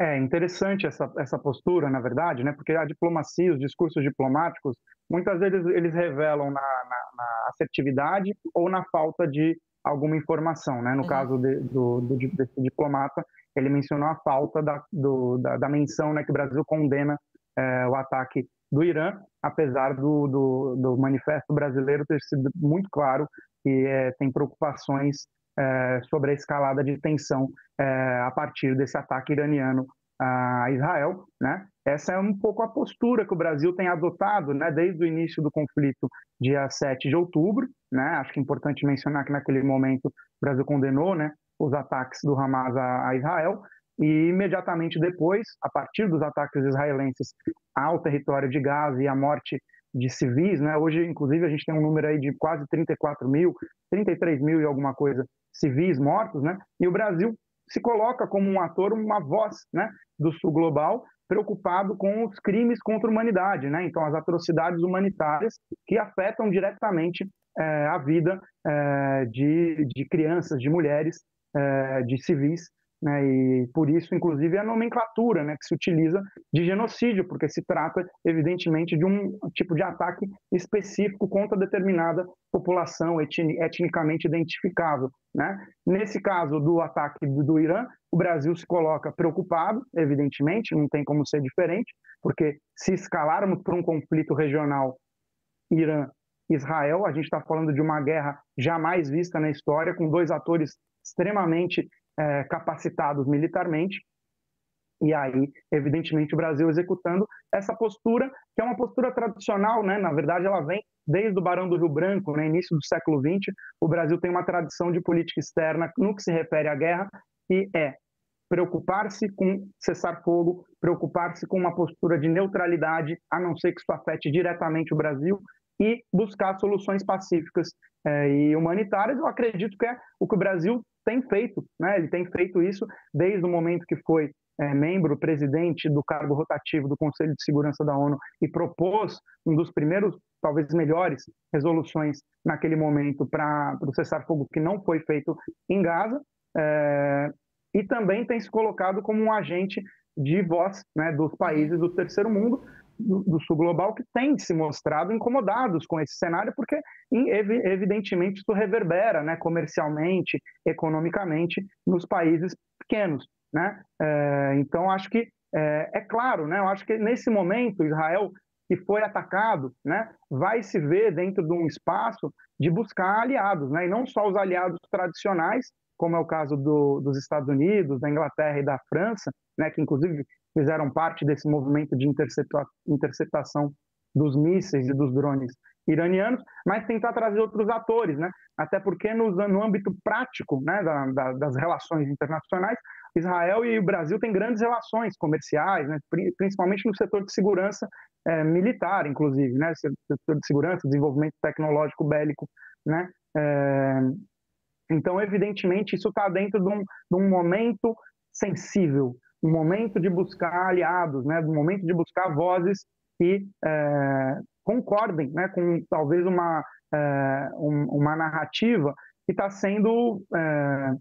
É interessante essa, essa postura, na verdade, né? porque a diplomacia, os discursos diplomáticos, muitas vezes eles revelam na, na, na assertividade ou na falta de alguma informação. Né? No uhum. caso de, do, do, desse diplomata, ele mencionou a falta da, do, da, da, menção né, que o Brasil condena é, o ataque do Irã, apesar do, do, do, manifesto brasileiro ter sido muito claro que é, tem preocupações é, sobre a escalada de tensão é, a partir desse ataque iraniano a Israel, né? Essa é um pouco a postura que o Brasil tem adotado, né, desde o início do conflito, dia 7 de outubro, né? Acho que é importante mencionar que naquele momento o Brasil condenou, né, os ataques do Hamas a, Israel e imediatamente depois, a partir dos ataques israelenses ao território de Gaza e a morte de civis, né? Hoje, inclusive, a gente tem um número aí de quase 34 mil, 33 mil e alguma coisa civis mortos, né? E o Brasil se coloca como um ator, uma voz né, do Sul Global, preocupado com os crimes contra a humanidade, né? então as atrocidades humanitárias que afetam diretamente é, a vida é, de, de crianças, de mulheres, é, de civis né, e por isso, inclusive, a nomenclatura né, que se utiliza de genocídio, porque se trata, evidentemente, de um tipo de ataque específico contra determinada população etnicamente identificável. Né? Nesse caso do ataque do, do Irã, o Brasil se coloca preocupado, evidentemente, não tem como ser diferente, porque se escalarmos para um conflito regional Irã-Israel, a gente está falando de uma guerra jamais vista na história, com dois atores extremamente é, capacitados militarmente. E aí, evidentemente, o Brasil executando essa postura, que é uma postura tradicional, né? na verdade, ela vem desde o Barão do Rio Branco, né? início do século XX. O Brasil tem uma tradição de política externa no que se refere à guerra, que é preocupar-se com cessar fogo, preocupar-se com uma postura de neutralidade, a não ser que isso afete diretamente o Brasil, e buscar soluções pacíficas é, e humanitárias. Eu acredito que é o que o Brasil tem feito, né? Ele tem feito isso desde o momento que foi é, membro, presidente do cargo rotativo do Conselho de Segurança da ONU e propôs um dos primeiros, talvez melhores, resoluções naquele momento para o cessar-fogo que não foi feito em Gaza. É, e também tem se colocado como um agente de voz né, dos países do terceiro mundo, do, sul global que têm se mostrado incomodados com esse cenário, porque evidentemente isso reverbera né, comercialmente, economicamente, nos países pequenos. Né? É, então, acho que é, é, claro, né, eu acho que nesse momento Israel que foi atacado, né, vai se ver dentro de um espaço de buscar aliados, né, e não só os aliados tradicionais, como é o caso do, dos Estados Unidos, da Inglaterra e da França, né, que inclusive fizeram parte desse movimento de interceptação dos mísseis e dos drones iranianos, mas tentar trazer outros atores, né? Até porque no, no âmbito prático né, da, da, das relações internacionais, Israel e o Brasil têm grandes relações comerciais, né, principalmente no setor de segurança é, militar, inclusive, né, setor de segurança, desenvolvimento tecnológico bélico, né. É, então, evidentemente, isso está dentro de um, de um, momento sensível, um momento de buscar aliados, né, um momento de buscar vozes que é, concordem, né, com talvez uma é, um, uma narrativa que está sendo é,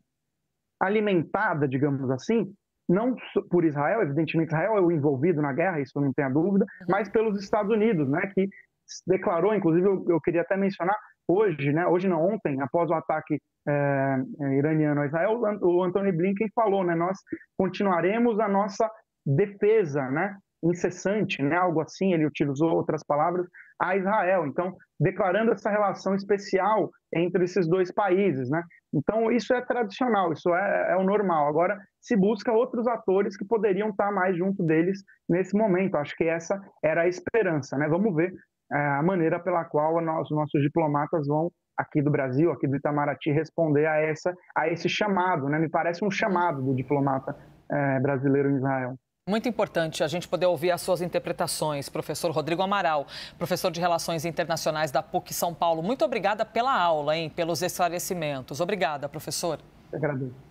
alimentada, digamos assim, não por Israel, evidentemente Israel é o envolvido na guerra, isso não tem a dúvida, uhum. mas pelos Estados Unidos, né, que declarou, inclusive eu, eu queria até mencionar, hoje, né, hoje não, ontem, após o ataque é, iraniano a Israel, o Antony Blinken falou, né, nós continuaremos a nossa defesa, né, incessante, né, algo assim, ele utilizou outras palavras, a Israel. Então, declarando essa relação especial entre esses dois países, né? Então, isso é tradicional, isso é, é, o normal. Agora, se busca outros atores que poderiam estar mais junto deles nesse momento. Acho que essa era a esperança, né? Vamos ver a maneira pela qual os nossos diplomatas vão aqui do Brasil, aqui do Itamaraty, responder a essa a esse chamado, né? Me parece um chamado do diplomata é, brasileiro em Israel. Muito importante a gente poder ouvir as suas interpretações. Professor Rodrigo Amaral, professor de Relações Internacionais da PUC São Paulo. Muito obrigada pela aula, hein, pelos esclarecimentos. Obrigada, professor. Eu agradeço.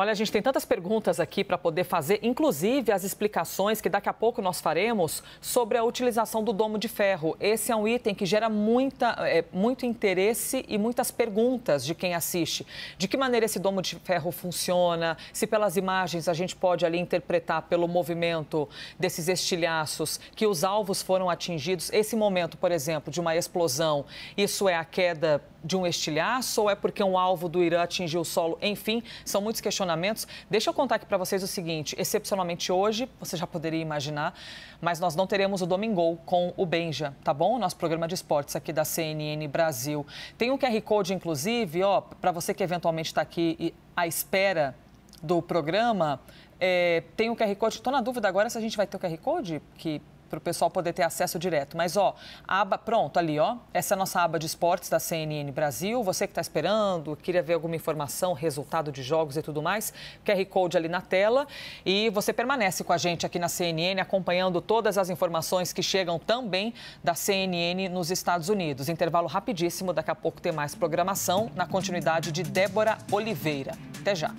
Olha, a gente tem tantas perguntas aqui para poder fazer, inclusive as explicações que daqui a pouco nós faremos sobre a utilização do domo de ferro. Esse é um item que gera muita, é, muito interesse e muitas perguntas de quem assiste. De que maneira esse domo de ferro funciona? Se pelas imagens a gente pode ali interpretar pelo movimento desses estilhaços que os alvos foram atingidos. Esse momento, por exemplo, de uma explosão, isso é a queda de um estilhaço ou é porque um alvo do Irã atingiu o solo? Enfim, são muitos questionamentos. Deixa eu contar aqui para vocês o seguinte: excepcionalmente hoje, você já poderia imaginar, mas nós não teremos o Domingol com o Benja, tá bom? Nosso programa de esportes aqui da CNN Brasil. Tem um QR Code, inclusive, ó, para você que eventualmente está aqui à espera do programa. É, tem um QR Code. Estou na dúvida agora se a gente vai ter o QR Code que para o pessoal poder ter acesso direto. Mas, ó, aba, pronto, ali, ó. Essa é a nossa aba de esportes da CNN Brasil. Você que está esperando, queria ver alguma informação, resultado de jogos e tudo mais, QR Code ali na tela. E você permanece com a gente aqui na CNN, acompanhando todas as informações que chegam também da CNN nos Estados Unidos. Intervalo rapidíssimo, daqui a pouco tem mais programação na continuidade de Débora Oliveira. Até já.